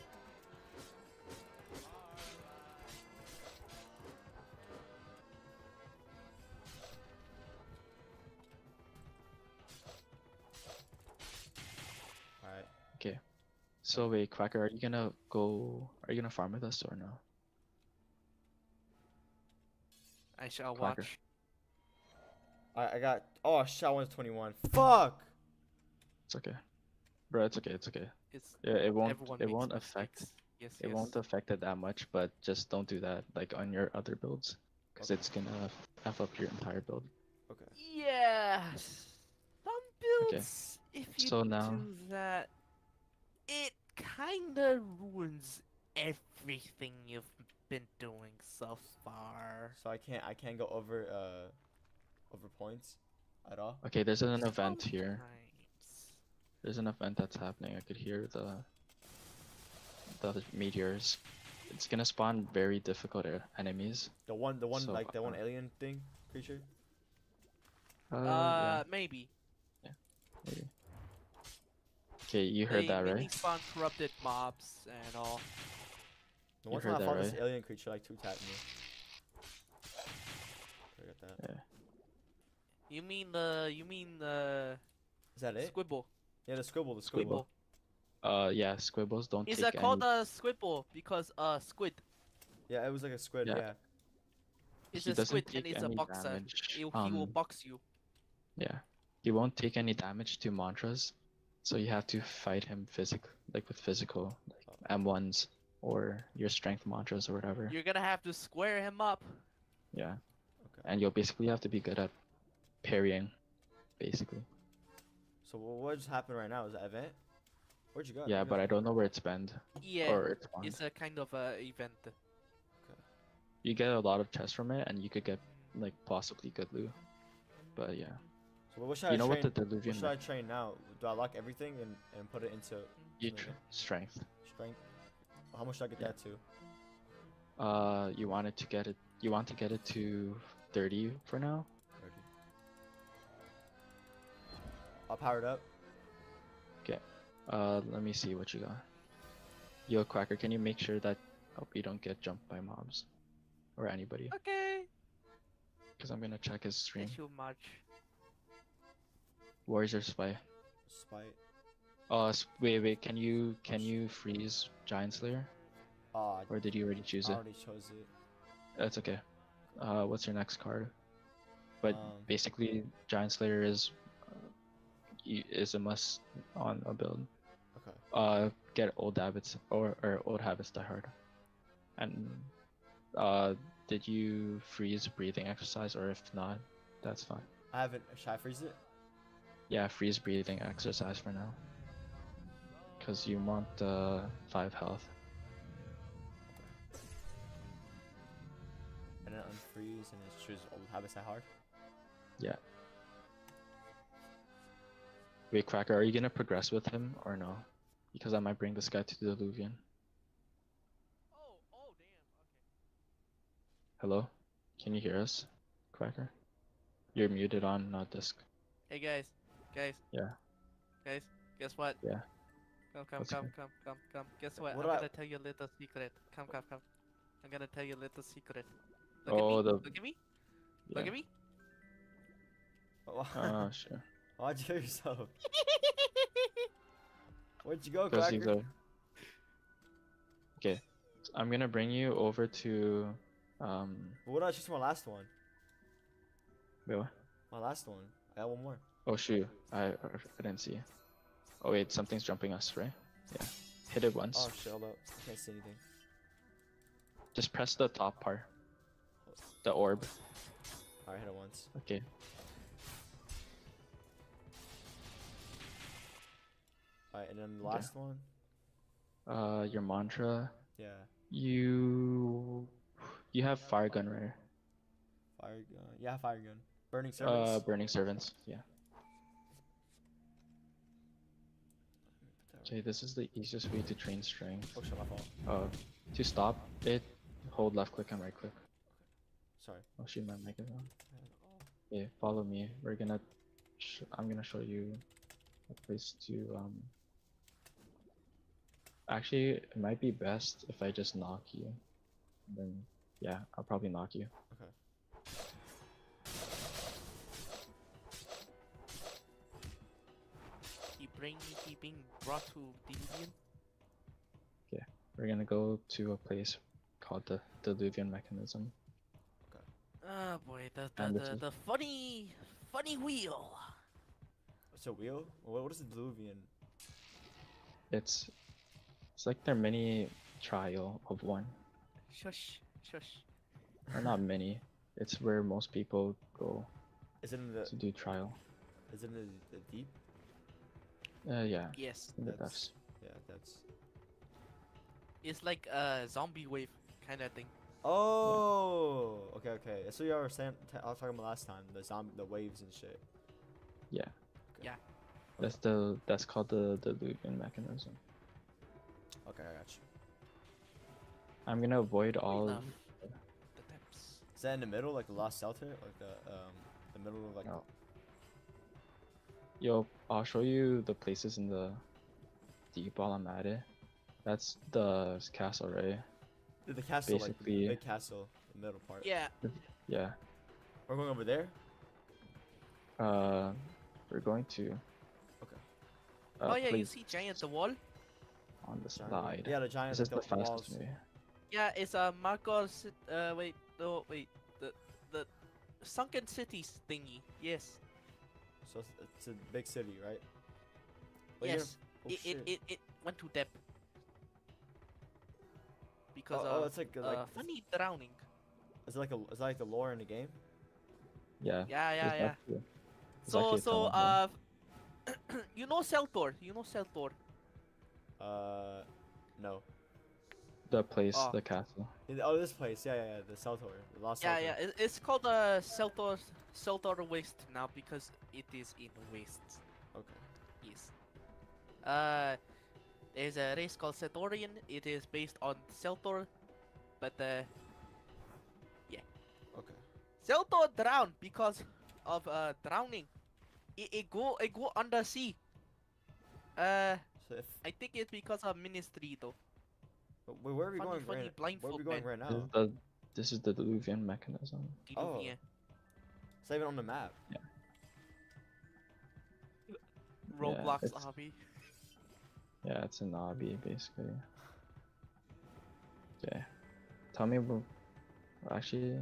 Alright. Okay. So wait, Quacker, are you gonna go? Are you gonna farm with us or no? I shall Quacker. watch. I, I got. Oh, shit, I went 21. Fuck! It's okay, bro. It's okay. It's okay. It's Yeah, it won't. It won't affect. mistakes. Yes, It yes. won't affect it that much, but just don't do that like on your other builds, because Okay. it's gonna f up your entire build. Okay. Yeah. Some Okay. builds, if you So now- do that, it kinda ruins everything you've been doing so far. So I can't. I can't go over. Uh, over points, at all. Okay, there's an event here. Sometimes. There's an event that's happening. I could hear the the meteors. It's gonna spawn very difficult enemies. The one. The one. So, like the one uh, alien thing creature. Uh, Uh, yeah, maybe. maybe. Okay, you heard they that, mainly right? spawn corrupted mobs and all. The You one time I that, fought this alien creature like two tapped me. I got that. You mean the? You mean the Is that it? squibble? Yeah, the squibble. The Squibble. squibble. Uh, yeah, squibbles don't Is that called any. a squibble because uh squid? Yeah, it was like a squid. Yeah. Yeah. It's he a squid and take it's a boxer. damage, He, he will um, box you. Yeah, he won't take any damage to mantras, so you have to fight him physic, like with physical, like M1s or your strength mantras or whatever. You're gonna have to square him up. Yeah, Okay. and you'll basically have to be good at parrying, basically. So wh- what just happened right now? Is that event? Where'd you go? Yeah, you but go? I don't know where it's banned Yeah, or it's it's a kind of a event. Okay. You get a lot of chests from it, and you could get like possibly good loot. But yeah, So what should you I know train? what the what should I train now? Do I lock everything and, and put it into you something strength. strength? How much should I get Yeah. that to? Uh, you wanted to get it. You want to get it to 30 for now. 30. I'll power it up. Okay. Uh, let me see what you got. Yo, Quacker, can you make sure that hope you don't get jumped by mobs or anybody? Okay. Because I'm gonna check his stream. Thank you much. Where's your spy? Spite. Oh, wait, wait. Can you can you freeze Giant Slayer, Ah, or did you already choose I it? already chose it. That's okay. Uh, what's your next card? But Um, basically, Giant Slayer is uh, is a must on a build. Okay. uh get old habits or or old habits die hard and uh did you freeze breathing exercise or if not that's fine I haven't. Should I freeze it? yeah freeze breathing exercise for now because you want uh five health And then unfreeze and then choose old habits that hard. Yeah. Wait cracker are you gonna progress with him or no because i might bring this guy to the Diluvian. Oh, oh, damn. Okay. hello can you hear us cracker you're muted on not disc Hey guys, guys. Yeah. Guys, guess what? Yeah. Come, come, What's come, okay? come, come, come. Guess what? What I'm I- gonna tell you a little secret. Come, come, come. I'm gonna tell you a little secret. Look Oh, at me. the- Look at me. yeah. Look at me. uh sure Why'd you kill yourself? Where'd you go, Because Cracker? these are. Okay, so I'm gonna bring you over to. Um, But what did I choose for my last one? wait, what? My last one. I got one more. Oh shoot, I I didn't see. Oh wait, something's jumping us, right? Yeah. Hit it once. Oh shit, hold up. I can't see anything. Just press the top part. The orb. Alright, hit it once. Okay. Alright, and then the last one. Uh, your mantra. Yeah. You. You have fire gun, right? Fire gun. Yeah, fire gun. Burning servants. Uh, burning servants. Yeah. Okay, this is the easiest way to train strength. Oh shit, my fault. Uh, to stop it, hold left click and right click. Sorry. Oh shoot, my mic is on. Okay, follow me. We're gonna. Sh- I'm gonna show you a place to um. Actually, it might be best if I just knock you. Then, yeah, I'll probably knock you. Okay. Bring he being brought to Diluvian. Yeah, We're gonna go to a place called the Diluvian Mechanism. Oh boy, the the, the, the funny funny wheel. It's a wheel? What, what is the Diluvian? It's it's like their mini trial of one, Shush, shush. or not many. It's where most people go Is it in the to do trial. is it in the, the deep? Uh, yeah, Yes, in the That's- depths. Yeah, that's it's like a zombie wave kind of thing. Oh okay, okay. So you were saying I was talking about last time, the zombie the waves and shit. Yeah. Okay. Yeah. That's the that's called the Diluvian Mechanism. Okay, I got you. I'm gonna avoid all. love the depths. Is that in the middle, like the lost shelter? Like the um the middle of like No. Yo, I'll show you the places in the deep while I'm at it. That's the castle, right? the, the castle, like the big castle, the middle part. Yeah, Yeah. We're going over there? Uh, we're going to. Okay. Uh, oh yeah, you see giant the wall. on the Giant- slide. Yeah, the giant This is the the fastest walls. way. Yeah, it's a Marcos. Uh, wait, no, wait, the the sunken cities thingy. Yes, So it's, it's a big city, right? Wait, yes. oh, it, it, it it went to depth because oh, oh, it's like uh, like funny drowning. is it like a is it like the lore in the game? Yeah. Yeah, yeah, there's yeah. that So so uh, you know Celtor. You know Celtor. Uh, no. the place, oh. the castle. Oh, this place. Yeah, yeah, yeah. The Saltor, the lost Yeah, Saltor. yeah. It's called the uh Celtor Celtor Waste now because it is in waste. Okay. Yes. Uh, there's a race called Celtorian. It is based on Celtor, but uh, yeah. Okay. Celtor drowned because of uh drowning. It, it go it go under sea. Uh, So I think it's because of ministry though. but where are we Funny, going funny right? Where are we going man. right This now? is the this is the Diluvian mechanism. Oh. Diluvian. It's not even on the map. Yeah. Roblox it's- hobby. Yeah, it's an obby basically. Okay. Tell me wh- actually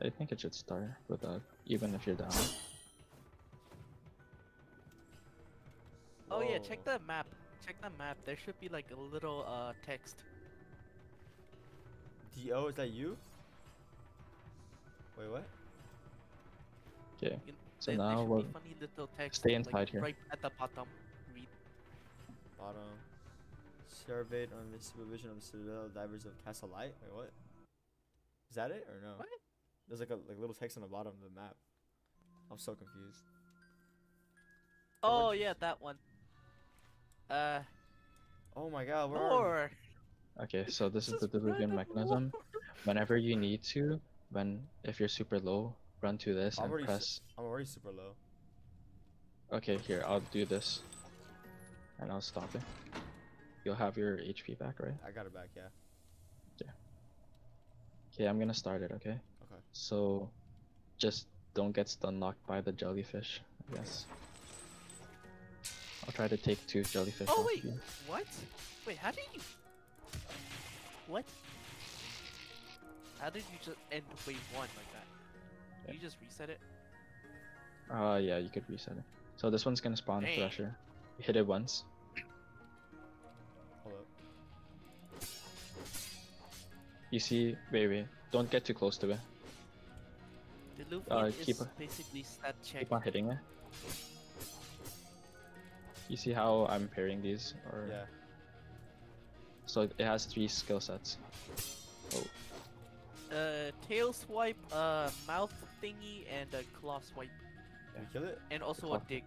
I think it should start with that, even if you're down. Oh yeah, check the map. Check the map. There should be like a little uh text. Do is that you? Wait, what? Okay. You- So there, there now should we'll be funny little text. stay like, inside here. Right at the bottom. Read. Bottom. Surveyed on the supervision of the Citadel Divers of Castle Light. Wait, what? Is that it or no? What? There's like a like little text on the bottom of the map. I'm so confused. Oh Gorgeous. yeah, that one. Uh, Oh my god, where are. Okay, so this is the Just Diluvian mechanism. Whenever you need to, when if you're super low, run to this I'm and press I'm already super low. Okay, here, I'll do this. And I'll stop it. You'll have your HP back, right? I got it back, yeah. Yeah. Okay, I'm gonna start it, okay? Okay. So, just don't get stun locked by the jellyfish, I guess. I'll try to take two jellyfish Oh off wait, you. what? Wait, how did you? What? How did you just end wave one like that? Yeah. You just reset it. Uh, yeah, you could reset it. So this one's gonna spawn Dang. Thresher. hit it once. Hold up. You see, wait, wait, don't get too close to it. The Luffy Uh, is keep a- basically stat check. Keep on hitting it. You see how I'm pairing these, or Yeah. so it has three skill sets. Oh, Uh, tail swipe, uh, mouth thingy, and a claw swipe, Did we kill it? and also a dig.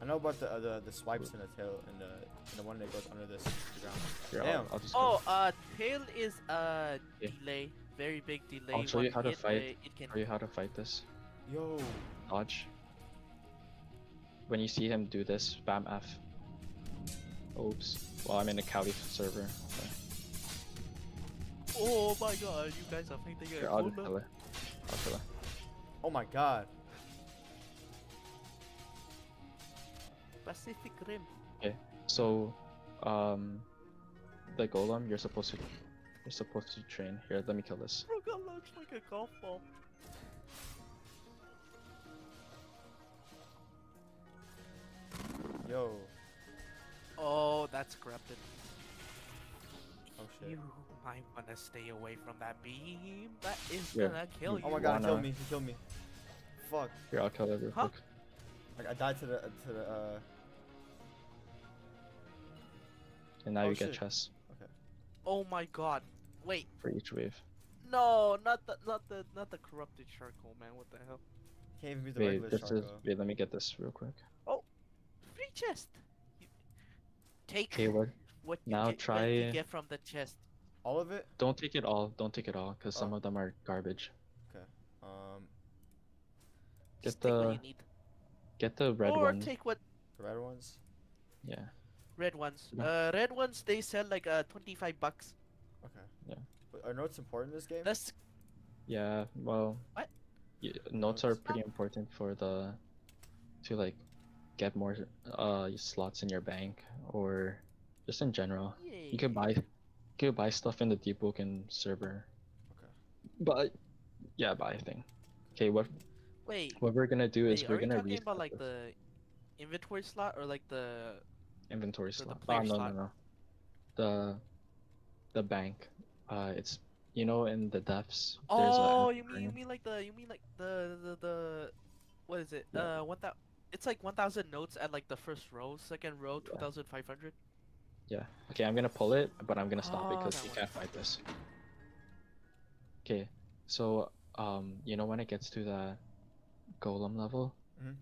I know about the uh, the, the swipes in the tail and the and the one that goes under this the ground. here, Damn. I'll, I'll. Oh, uh, tail is uh Yeah. delay, very big delay. I'll show you how to hit, fight. uh, It can. show you how to fight this. Yo. Dodge. When you see him do this, spam F. Oops. Well, I'm in a Kali server. so Oh my god, you guys are fighting Here, a I'll just Gula. kill it. I'll kill it. Oh my god. Pacific Rim. Okay, so, um, the golem you're supposed to you're supposed to train. Here, let me kill this. Roga looks like a golf ball. Yo. Oh, that's corrupted. Oh shit. You might wanna stay away from that beam. That is Yeah. gonna kill you. Oh my god, he killed me. He killed me. Fuck. Here, I'll kill it real Huh? quick. I, I died to the to the uh. And now Oh, you get shit. Okay. Oh my god. Wait, for each wave. no, not the not the not the corrupted charcoal, man. What the hell? Can't even beat the Wait, regular this is wait. Let me get this real quick. Oh, free chest. You- Take Okay, what? what you now get, what you try- get from the chest. All of it? Don't take it all. Don't take it all, because some Oh. of them are garbage. Okay. Um, Get Just take what the get the red or one. take what the red ones. Yeah. red ones. Yeah. Uh, red ones they sell like uh 25 bucks. Okay. Yeah. But are notes important in this game? Let's Yeah. Well. What? y- notes are pretty important for the to like get more uh slots in your bank or just in general. You can buy you could buy stuff in the deep book and server. Okay. But yeah, buy a thing. Okay, what Wait, what we're gonna do is wait, we're are we gonna talking about like this the inventory slot or like the inventory the- the slot. player oh no slot? no no. The the bank. Uh it's you know in the depths there's a Oh, you mean you mean like the you mean like the the the what is it? Yeah. Uh, one thou it's like one thousand notes at like the first row, second row two Yeah. thousand five hundred. Yeah. Okay, I'm gonna pull it, but I'm gonna stop Oh, because that you can't fight this. Okay, so um, you know when it gets to the golem level, Mhm.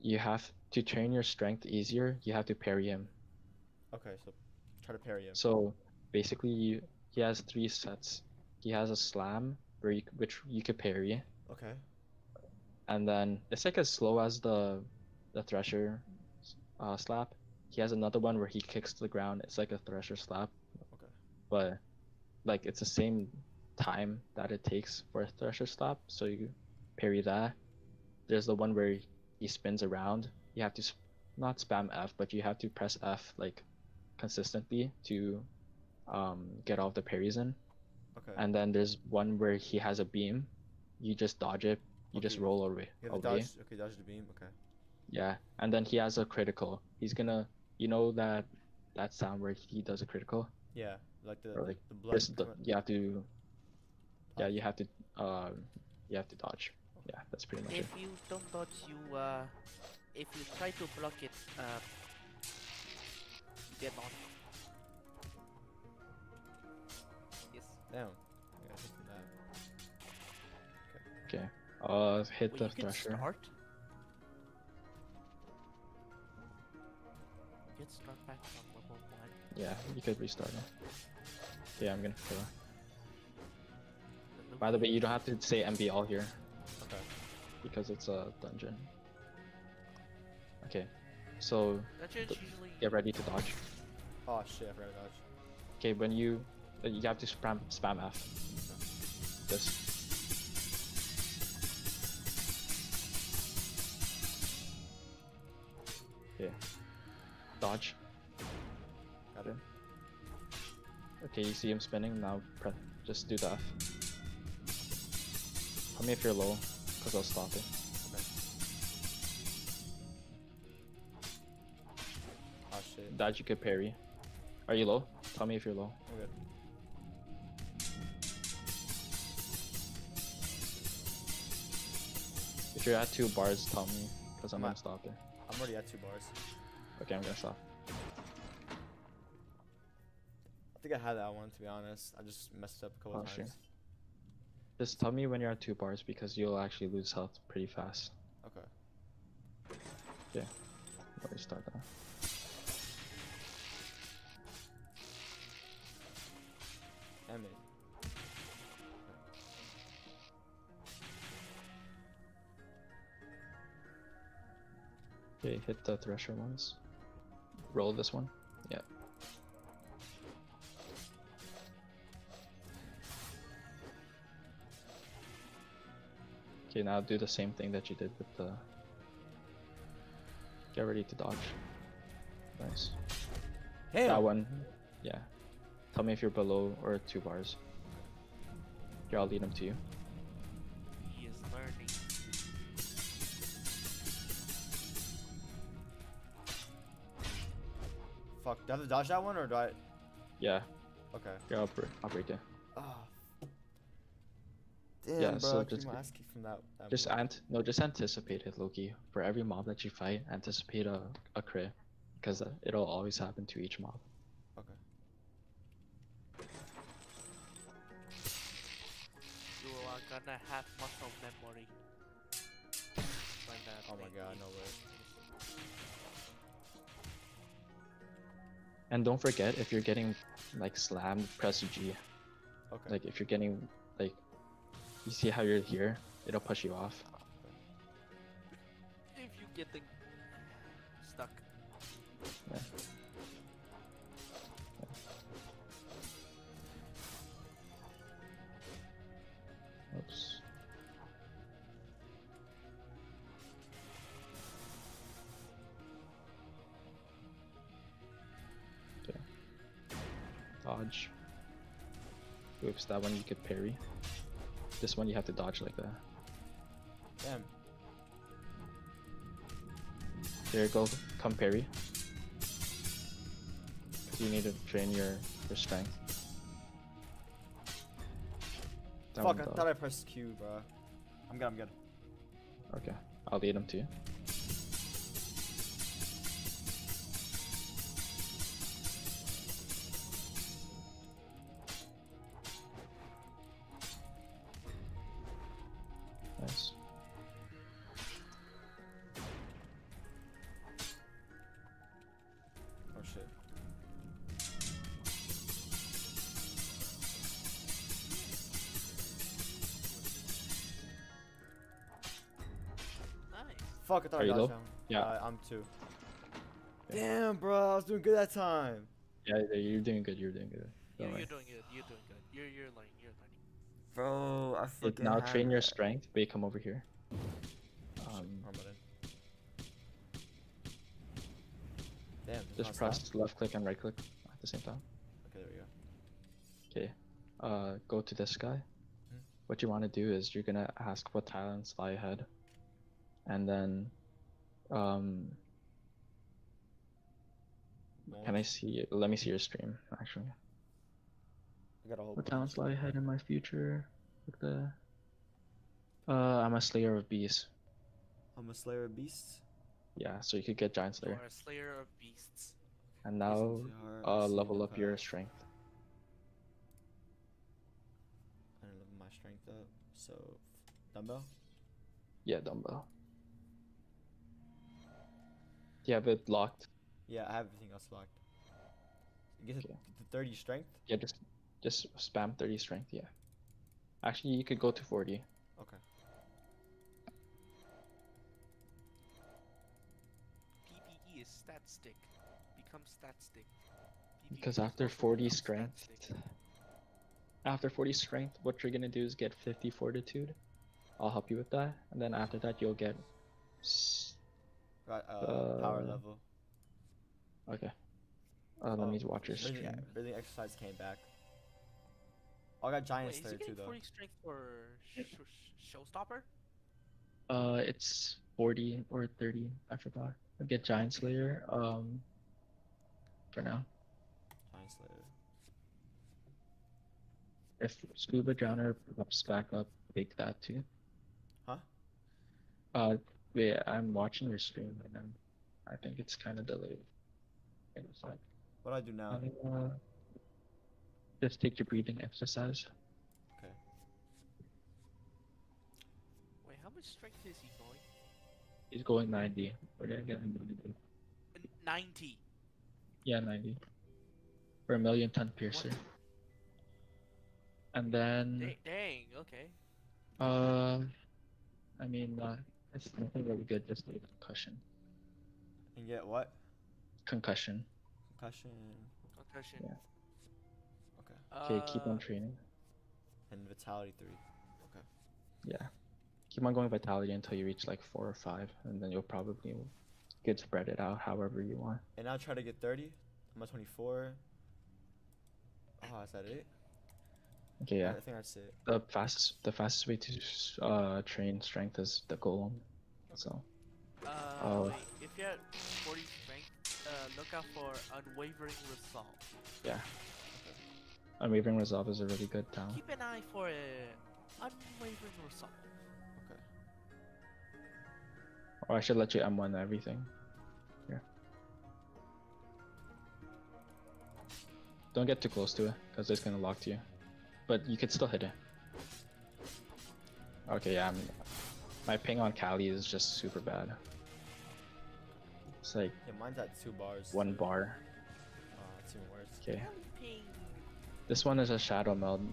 you have to train your strength easier. You have to parry him. Okay, so try to parry him. So basically, you, he has three sets. He has a slam where you, which you could parry, Okay. and then it's like as slow as the the thresher uh, slap. He has another one where he kicks to the ground. It's like a thresher slap. Okay. But like it's the same time that it takes for a thresher slap, so you parry that. There's the one where he spins around. You have to sp- not spam F, but you have to press F like consistently to um, get all the parries in. Okay. And then there's one where he has a beam. You just dodge it. You just roll away. you have away. dodge. Okay, dodge the beam. Okay. Yeah, and then he has a critical. He's gonna, you know that that sound where he does a critical. Yeah, like the Or, like, the blood. The, you have to, yeah, you have to, um, you have to dodge. Yeah, that's pretty much it. If you don't dodge, you uh, if you try to block it, uh, you get on. Yes. Damn. I got hit that. Okay. Uh, hit Wait, the you can thresher. can start back from level one. Yeah, you could restart it. Yeah, I'm gonna kill her. By the way, you don't have to say MB all here Okay. because it's a dungeon. Okay, so usually. get ready to dodge. Oh shit! I forgot to dodge. Okay, when you, uh, you have to spam spam F. This. Okay. Dodge. Okay, you see him spinning, now just do the F. Tell me if you're low, because I'll stop it. Okay. Ah, dodge, you could parry. Are you low? Tell me if you're low. I'm. If you're at two bars, tell me, because I'm I'm gonna stop it. I'm already at two bars. Okay, I'm gonna stop. I think I had that one to be honest. I just messed up a couple Oh, sure. times. Just tell me when you're at two bars because you'll actually lose health pretty fast. Okay. Yeah. Let me start that. Damn it. Okay, hit the thresher ones. Roll this one. Yeah. Okay, now do the same thing that you did with the. Get ready to dodge. Nice. Damn. That one, yeah. Tell me if you're below or two bars. Here, I'll lead them to you. He is learning. Fuck. Do I have to dodge that one or do I? Yeah, Okay. here, I'll, br- I'll break it. Oh. Damn, Yeah, bro. so just my g- from that. that Just move. ant no, just anticipate it, Loki. For every mob that you fight, anticipate a, a crit. Because it'll always happen to each mob. Okay. You are gonna have muscle memory. Oh my god, no way. And don't forget, if you're getting like slammed, press G. Okay. Like if you're getting like, you see how you're here, it'll push you off. If you getting stuck. Yeah. Oops. Okay. Dodge. Oops, that one you could parry. This one you have to dodge like that. Damn. There you go, come parry. you need to train your, your strength. That Fuck. I thought I pressed Q, bro. I'm good. I'm good. Okay, I'll lead him to you. Fuck. I thought Are I you low? Down. Yeah. Uh, I'm two. Okay. Damn, bro. I was doing good that time. Yeah, yeah, you're doing good. You're doing good. You, Don't worry. you're doing good. You're doing good. You're you're learning. You're learning. Bro, I Like, fucking now had train your that. strength. Wait, come over here. Um, Where am I then? Damn. just press stop? left click and right click at the same time. Okay, there we go. Okay. Uh, go to this guy. Hmm. What you want to do is you're gonna ask what talents lie ahead, and then, um, can I see? Let me see your stream actually. I got a whole What talents lie ahead in my future? Look the. Uh, I'm a slayer of beasts. I'm a slayer of beasts. Yeah, so you could get giant You slayer, are a slayer of beasts. and now uh level up your strength. And level my strength up. So, dumbbell. Yeah, dumbbell. You have it locked. Yeah, I have everything else locked. Get to, Okay. to 30 strength. Yeah, just just spam 30 strength. Yeah. Actually, you could go to 40. Okay. PPE is stat stick. Become stat stick. Because after 40 strength, after 40 strength, what you're gonna do is get 50 fortitude. I'll help you with that, and then after that you'll get. S- Got uh, power Uh, level. Okay. Uh, let Oh, me watch your breathing, stream. breathing exercise came back. Oh, I got giant Wait, is slayer too getting though. 40 strength for sh- sh- showstopper? Uh, it's 40 or 30. I forgot. I get giant slayer. Um, for now. Giant Slayer. If Scuba Drowner pops back up, take that too. Huh? Uh, yeah, I'm watching your stream and then I think it's kind of delayed. Wait a sec. What do I do now? Uh, just take your breathing exercise. Okay. Wait, how much strength is he going? He's going 90. We're gonna get him 90. Uh, 90. Yeah, 90. For a million ton piercer. And then, Dang, dang, okay. uh, I mean, uh, it's nothing really good, just a concussion. And get what? Concussion. Concussion. Concussion. Yeah. Okay. Okay, keep on Uh, training. And Vitality 3. Okay. Yeah. Keep on going vitality until you reach like four or five, and then you'll probably get spread it out however you want. And now try to get 30. I'm at 24. Oh, is that it? Okay, yeah. I think that's it. The fastest, the fastest way to uh train strength is the golem. So Uh, Oh. wait, if you're at 40 strength, uh, look out for unwavering resolve. yeah. Unwavering resolve is a really good talent. Keep an eye for a unwavering resolve. Okay. Or I should let you M1 everything. Here. Don't get too close to it, because it's gonna lock to you. But you could still hit it. Okay, yeah, I'm, my ping on Kali is just super bad. It's like Yeah, mine's at two bars. one bar. Uh, oh, it's even worse. Okay. This one is a shadow meld.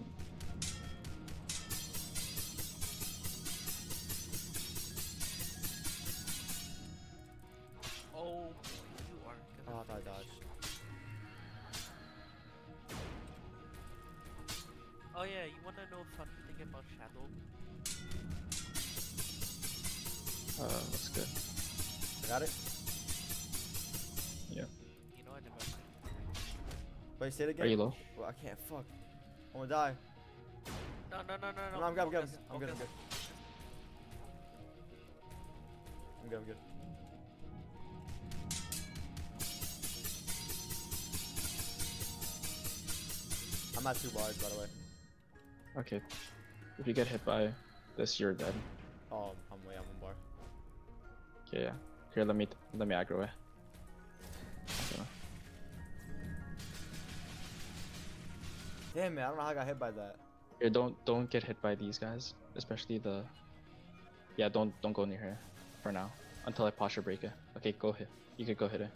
It again. Are you low? Well, I can't. Fuck. I'm gonna die. No, no, no, no, no. No, I'm good. I'm good. focus, I'm good. I'm focus. good. I'm good. I'm good. I'm at two bars, by the way. Okay. If you get hit by this, you're dead. Oh, I'm way. I'm one bar. Okay, yeah. Here, let me let me aggro it. Okay. Damn it! I don't know how I got hit by that. Here, don't don't get hit by these guys, especially the. Yeah, don't don't go near here, for now, until I posture break it. Okay, go hit. You could go hit it.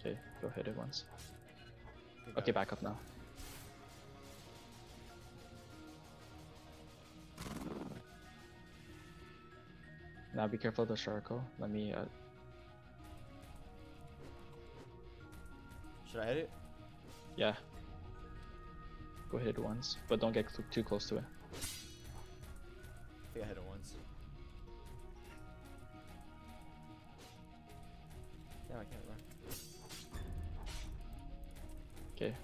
Okay, go hit it once. Okay, back up now. Now be careful of the Sharko. Let me. Uh, Should I hit it? yeah. Go hit it once, but don't get too- close to it. I think I hit it once. Damn, I can't run. Okay,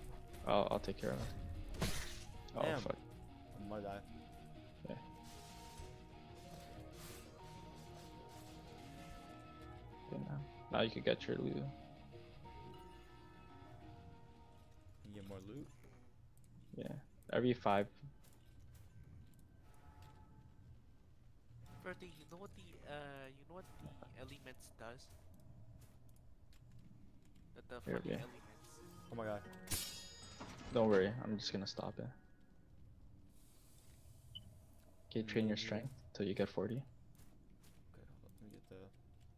I'll I'll take care of it. Oh Damn. fuck. I'm gonna die. Okay, now. Now you can get your loot. More loot. Yeah. Every five. Furda, you know what the uh, you know what the elements does? The, the Here, yeah. elements. Oh my god. Don't worry, I'm just gonna stop it. Okay, train your strength till you get 40. Okay, hold on. Let me get the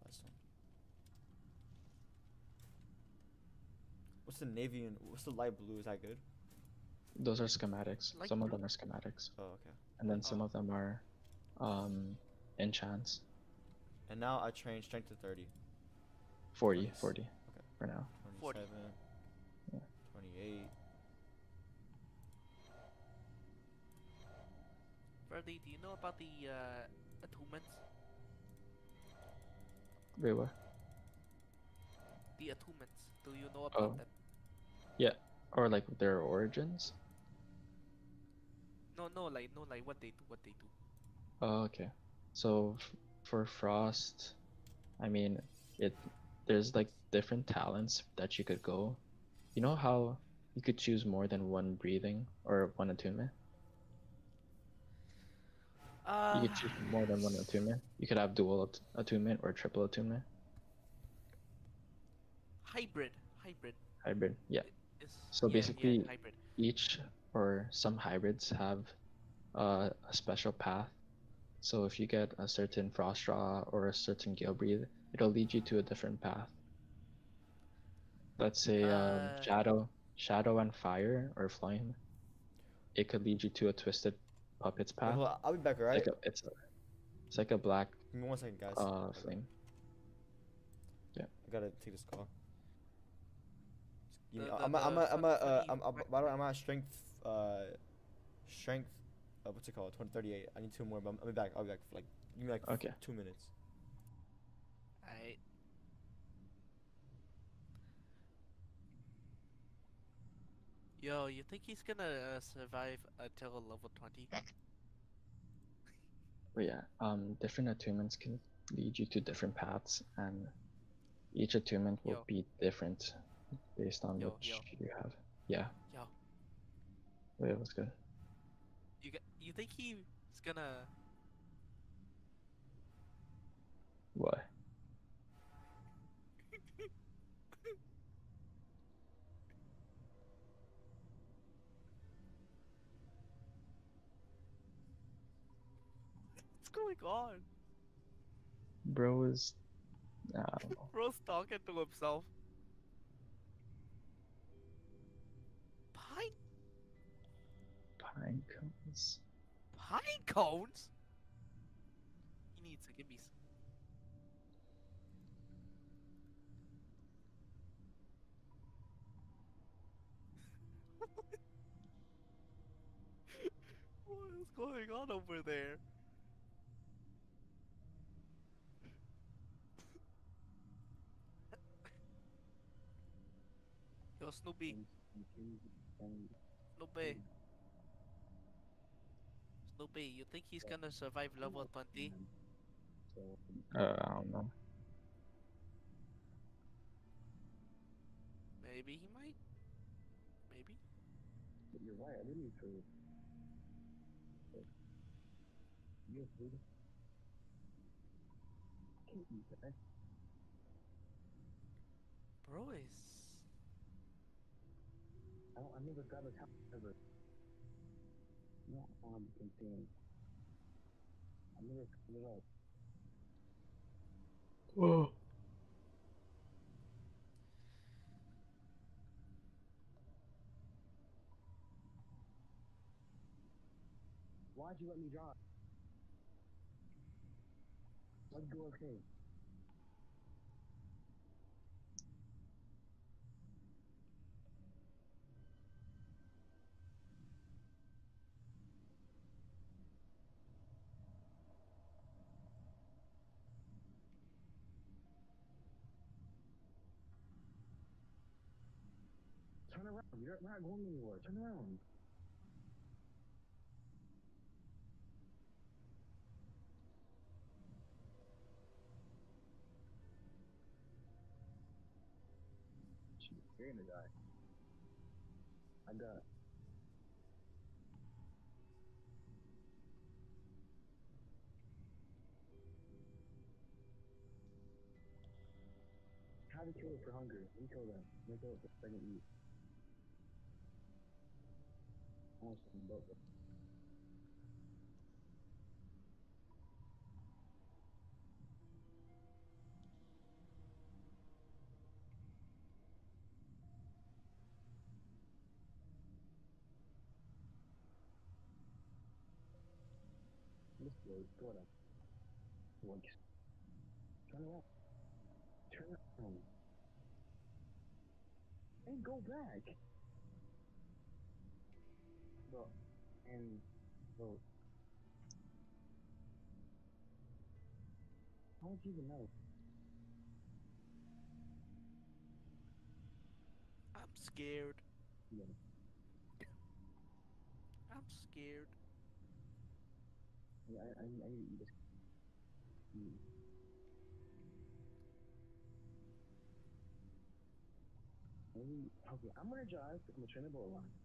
last one. What's the navy and what's the light blue? Is that good? Those are schematics. Like some of them are schematics. Oh, okay. And then some Oh. of them are um enchants. And now I train strength to 30. 40, Nice. 40 Okay. for now. 40. Yeah. 28. Furda, do you know about the uh, attunements? Wait, what? The attunements. Do you know about Oh. them? Yeah, or like their origins? No, no, like no, like what they do, what they do. Oh, okay. So f- for Frost, I mean, it there's like different talents that you could go. You know how you could choose more than one breathing or one attunement? Uh, You could choose more than one attunement. You could have dual att- attunement or triple attunement. hybrid, hybrid. Hybrid. Yeah. Is, So yeah, yeah, basically- hybrid. Each or some hybrids have uh, a special path. So if you get a certain frost draw or a certain gale breathe, it'll lead you to a different path. Let's say um, Uh, shadow, shadow and fire or flame. It could lead you to a twisted puppet's path. hold I'll be back, alright? Like a, it's a, it's like a black Give me one second, guys. uh flame. I gotta take this call. Just give me- The- the- I'm a, I'm, a, I'm, a, uh, I'm, I'm, right- by I'm at strength, uh, strength, uh, what's it called? 2038. I need two more, but I'm, I'll be back. I'll be back for like, give me like Okay. two minutes. I. Yo, you think he's gonna uh, survive until level 20? But yeah, um, different attunements can lead you to different paths, and each attunement will Yo. be different based on Yo, which yo. you have. Yeah. Yo. Wait, what's good? You get, you think he's gonna What? What's going on? Bro is. I don't know. Bro's talking to himself. Pine cones. pine cones? He needs to give me some. what is going on over there? Yo, Snoopy. Snoopy. Snoopy, you think he's gonna survive level 20? Uh, I don't know. Maybe he might. Maybe. You're right. I didn't for. You have food? Can't eat that. Bro is. I don't. I never got a top ever. Not on contain. I never cut it up. Whoa. Why'd you let me drive? Let's go okay. Turn around. You're not going anywhere. Turn around. You're gonna die. I got. How to kill it for hunger? Me kill them. Me kill it for second eat. This way, go on. Like, turn. Turn around. And go back. And vote. How would you even know? I'm scared. Yeah. I'm scared. Yeah, I, I, I need to eat this. Mm. Maybe, okay, I'm gonna drive I'm gonna turn the boat line.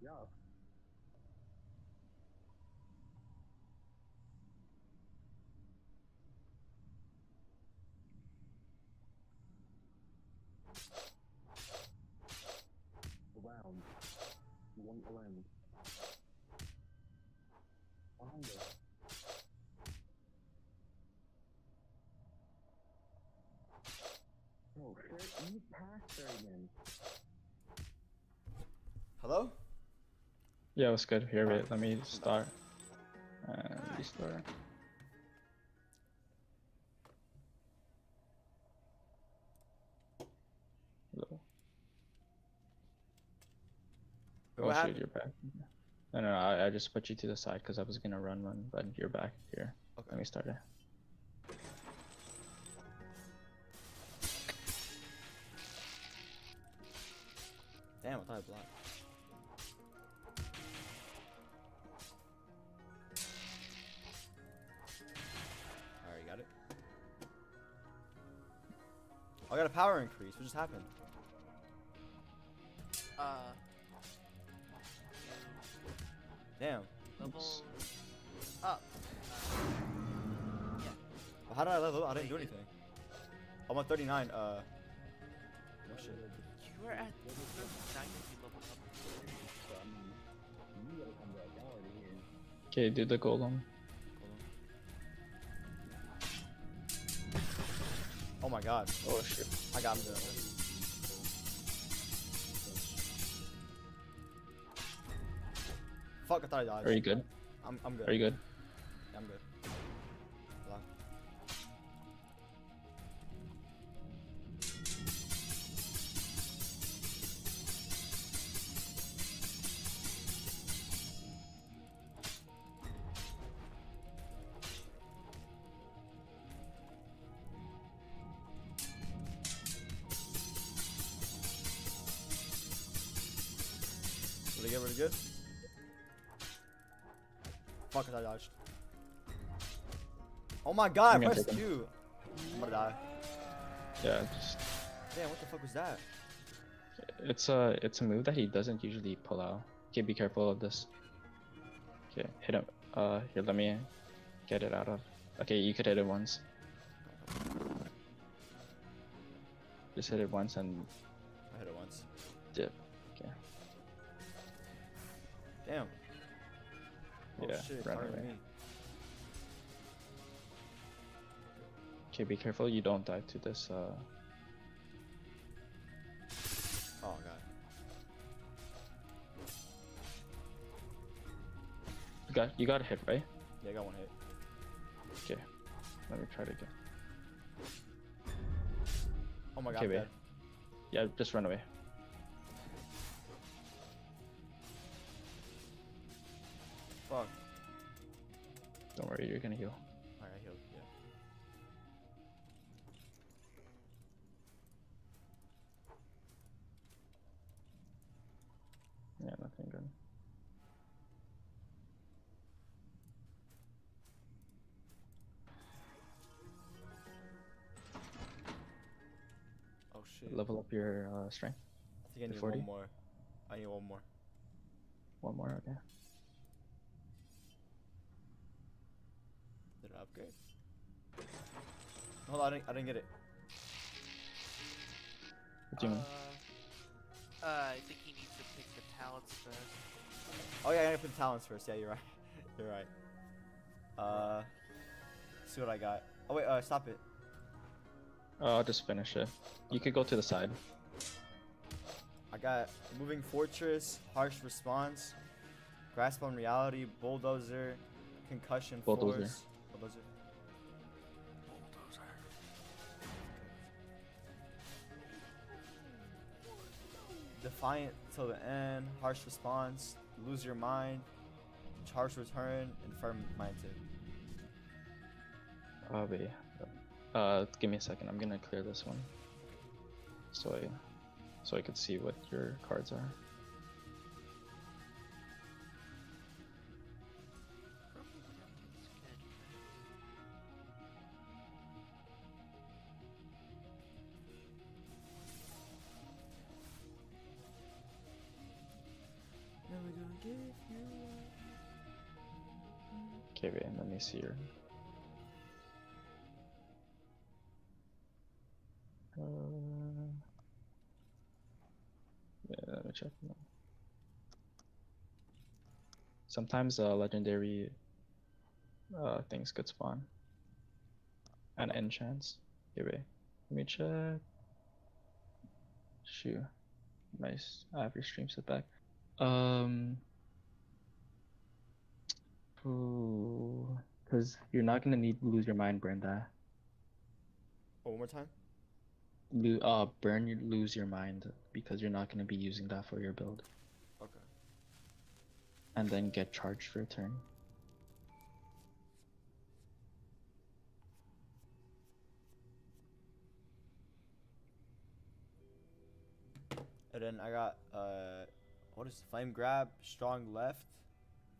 Yeah. Around. One around. Behind us. Oh, shit, you passed her again. Hello? Yeah, it was good. Here, wait, let me start. And restart. Hello. What oh happened? you're back. No, no, no, I, I just put you to the side because I was gonna run one, but you're back here. Okay. Let me start it. Damn, I thought I blocked. Power increase. What just happened? Uh. Damn. Level Oops. up. Well, how did I level up? I didn't do anything. I'm on 39. Uh. Oh shit. You were at 39 when you leveled up. So, I mean, you gotta come back out of here. Okay, do the golem. Oh my god. Oh shit. I got him doing it. Fuck, I thought I died. Are you good? I'm, I'm good. Are you good? I'm good. My god, I'm press. Q. I'm gonna die. Yeah, just Damn, what the fuck was that? it's a it's a move that he doesn't usually pull out. Okay, be careful of this. Okay, hit him. Uh, here, let me get it out of. Okay, you could hit it once. Just hit it once and I hit it once. dip. Okay. Damn. Oh Yeah, shit, run away. me. Okay, be careful you don't die to this. Uh, Oh god. you got you got a hit right? Yeah, I got one hit. Okay, let me try it again. Oh my god, Okay, wait. Yeah, just run away. Fuck. Don't worry, you're gonna heal. Level up your uh, strength. I think I need 40? one more. I need one more. One more, okay. Did I upgrade? Hold on, I didn't, I didn't get it. What do you mean? Uh, uh, I think he needs to pick the talents first. Oh yeah, I gotta put the talents first. Yeah, you're right. you're right. Uh, see what I got. Oh wait, uh, stop it. Oh, I'll just finish it. You could go to the side. I got moving fortress, harsh response, grasp on reality, bulldozer, concussion Bulldozer. force. Bulldozer. Defiant till the end, harsh response, lose your mind, charge return, and firm minded. Oh, wait. Uh, give me a second. I'm gonna clear this one, so I, so I could see what your cards are. Okay, wait, let me see your Sometimes uh, legendary uh, things could spawn. And enchants. Okay, wait. Let me check. Shoot. Nice. I have your stream set back. Um. Because you're not gonna need lose your mind, Brenda. Oh, one more time. Lo- uh, burn your lose your mind because you're not gonna be using that for your build. And then get charged for a turn. And then I got uh, what is flame grab, strong left,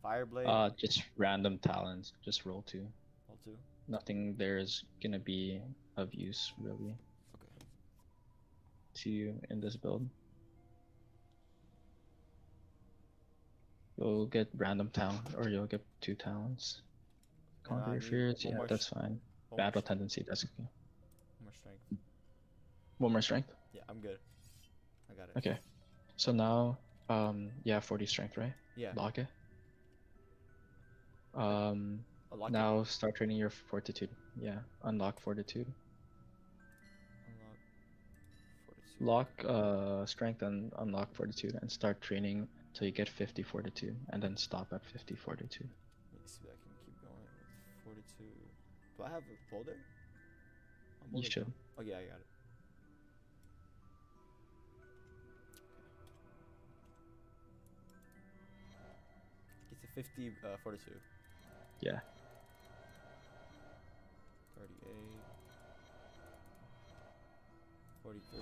fire blade. Uh, just random talents. Just roll two. all two. Nothing there is gonna be of use really Okay. to you in this build. You'll get random town, or you'll get two towns. Conquer your fears, yeah, that's fine. Battle tendency, that's okay. One more strength. One more strength. Yeah, I'm good. I got it. Okay. So now, um, have 40 strength, right? Yeah. Lock it. Um, Unlock it. now start training your fortitude. Yeah, unlock fortitude. Unlock. Fortitude. Lock uh strength and unlock fortitude, and start training till you get 50 fortitude, and then stop at 50 fortitude. Let me see if I can keep going with fortitude. Do I have a boulder? I'm You should. Oh yeah, I got it. It's a 50 uh, fortitude. Yeah. 38. 43.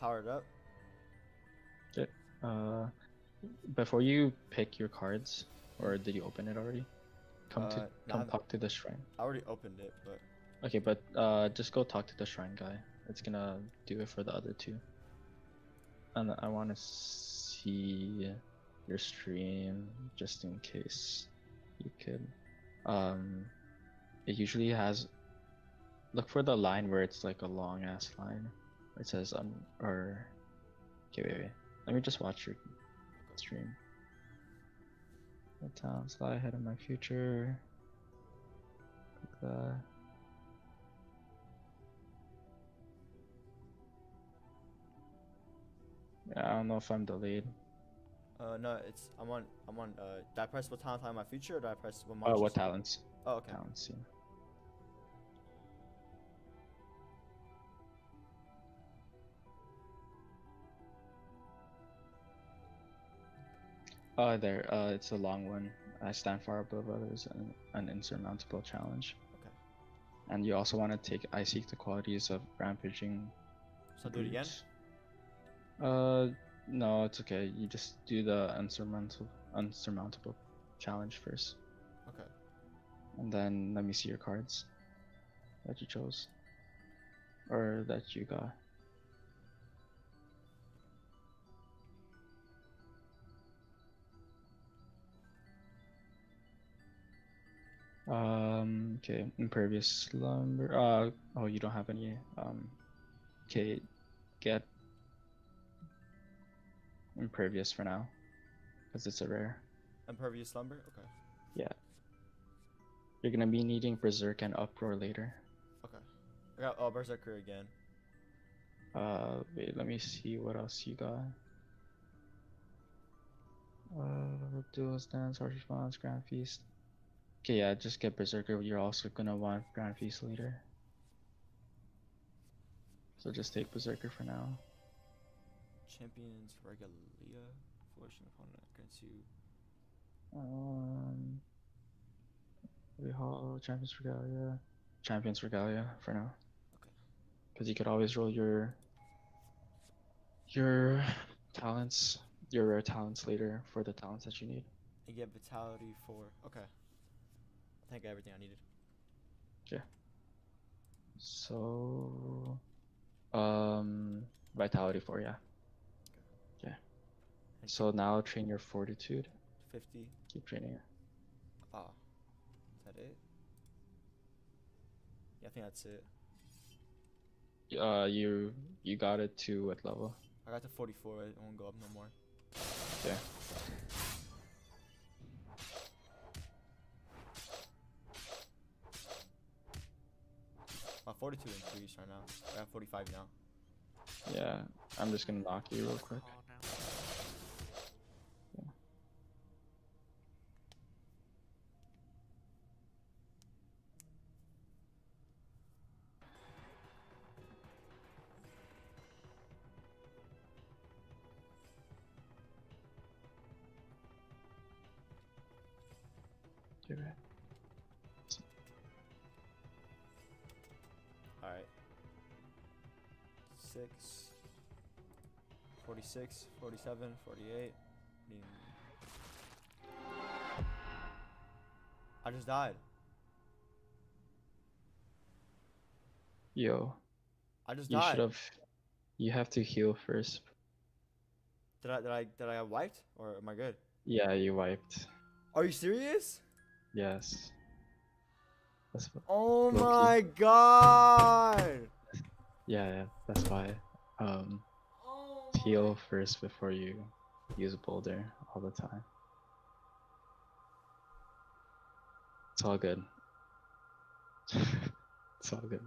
Powered up. Uh, before you pick your cards, or did you open it already? Come Uh, to come talk to the shrine. I already opened it, but Okay, but uh, just go talk to the shrine guy. It's gonna do it for the other two. And I want to see your stream just in case you could. Um, it usually has. Look for the line where it's like a long ass line. It says um or. Okay, wait, wait. Let me just watch your stream. The talents lie ahead of my future. Click that. Yeah, I don't know if I'm delayed. uh, no, it's I'm on I'm on. Uh, did I press what talent time my future, or did I press what Oh, what talents? Oh, okay. Talents, yeah. Oh, there. Uh, it's a long one. I stand far above others and an insurmountable challenge. Okay. And you also want to take I seek the qualities of rampaging. So do it again. Uh, no, it's okay. You just do the unsurmountable unsurmountable challenge first, Okay. and then let me see your cards that you chose or that you got. Um. Okay. Impervious slumber. Uh. Oh, you don't have any. Um. Okay. Get impervious for now, because it's a rare. Impervious slumber. Okay. Yeah. You're gonna be needing berserk and uproar later. Okay. I got oh berserker again. Uh. Wait. Let me see what else you got. Uh. Dual stance, harsh response, grand feast. Okay. Yeah. Just get berserker. You're also gonna want grand feast later. So just take berserker for now. Champions regalia. Fortune opponent against you. Um, we haul Champions Regalia. Champions Regalia for now. Okay. Because you could always roll your your talents, your rare talents later for the talents that you need. And get vitality for. Okay. I think I got everything I needed. So, um, vitality four, yeah. Yeah. And So now train your fortitude. 50. Keep training it. Ah. that it? Yeah, I think that's it. Uh, you you got it to what level? I got to 44. It won't go up no more. Yeah. 42 increase right now. I have 45 now. Yeah. I'm just gonna knock you real quick. 46, 47, 48. Mm. I just died. Yo, I just you died. You should have. You have to heal first. Did I did I did I get wiped or am I good? Yeah, you wiped. Are you serious? Yes. That's Oh my god. yeah, yeah. That's why. Um, heal first before you use boulder all the time. It's all good. it's all good.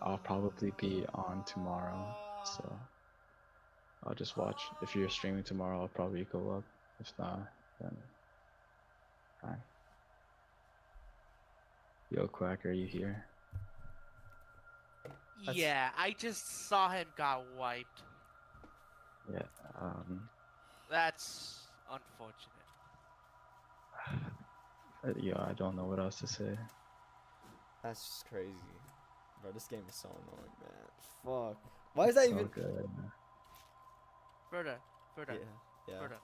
I'll probably be on tomorrow, so I'll just watch. If you're streaming tomorrow, I'll probably go up. If not, then fine. Yo, Quack, are you here? That's- Yeah, I just saw him got wiped. Yeah. Um. That's unfortunate. yeah, I don't know what else to say. That's just crazy. Bro, this game is so annoying, man. Fuck. Why is that It's all even good. Furda, Yeah. Furda, Yeah. Furda.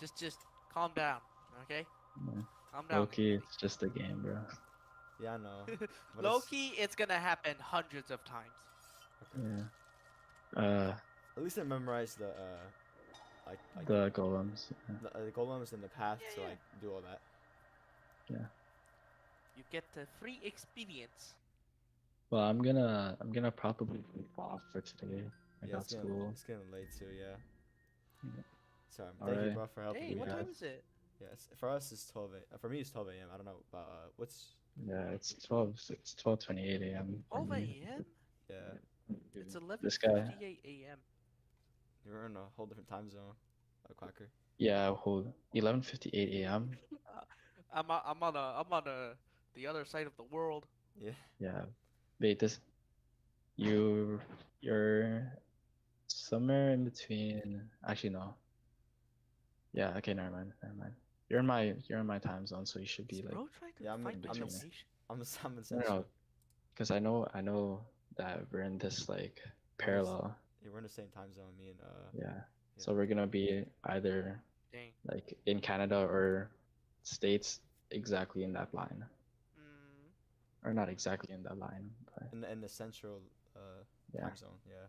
Just, just calm down, okay? Yeah. Calm down. Loki, it's just a game, bro. Yeah, I know. but it's- Loki, it's gonna happen hundreds of times. okay. Yeah. Uh, At least I memorized the uh like, like the golems. yeah. the, uh, the golems and the path Yeah, to yeah. like do all that. Yeah. You get the free experience. Well, I'm gonna, I'm gonna probably be off for today. I yeah, got it's getting, school. it's getting late too, yeah. Yeah. Sorry. Thank you, Alright. bro, for helping Hey, me. what yeah. time is it? Yes. For us it's twelve a uh, for me it's twelve AM. I don't know about uh what's Yeah, it's twelve. It's twelve twenty-eight a.m. for 12 mm-hmm. a.m. yeah. It's This guy. 11:58 a.m. You're in a whole different time zone. A quacker. Yeah, hold. Eleven fifty-eight a.m. I'm on, I'm on a I'm on a the other side of the world. Yeah. Yeah. Wait, this. You, you're somewhere in between. Actually, no. Yeah. Okay. Never mind. Never mind. You're in my. You're in my time zone, so you should be Is like. bro trying to Yeah, I'm fight in- my I'm in- I'm a I'm in No, central. no, because I know. I know that we're in this like parallel. Yeah, we're in the same time zone, me and uh Yeah. So we're gonna be either Dang. like in Canada or states exactly in that line, Mm, or not exactly in that line. But in the in the central uh yeah. time zone, yeah.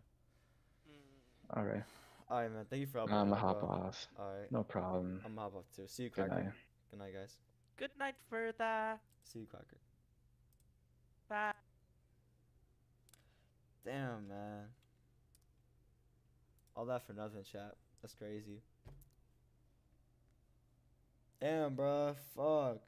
mm. All right. Alright man, thank you for helping I'm me gonna hop bro. off. Alright. No problem. I'm gonna hop off too. See you, Good night. Good night, guys. Good night, Furda. See you, Quacker. Bye. Damn, man. All that for nothing, chat. That's crazy. Damn, bro. Fuck.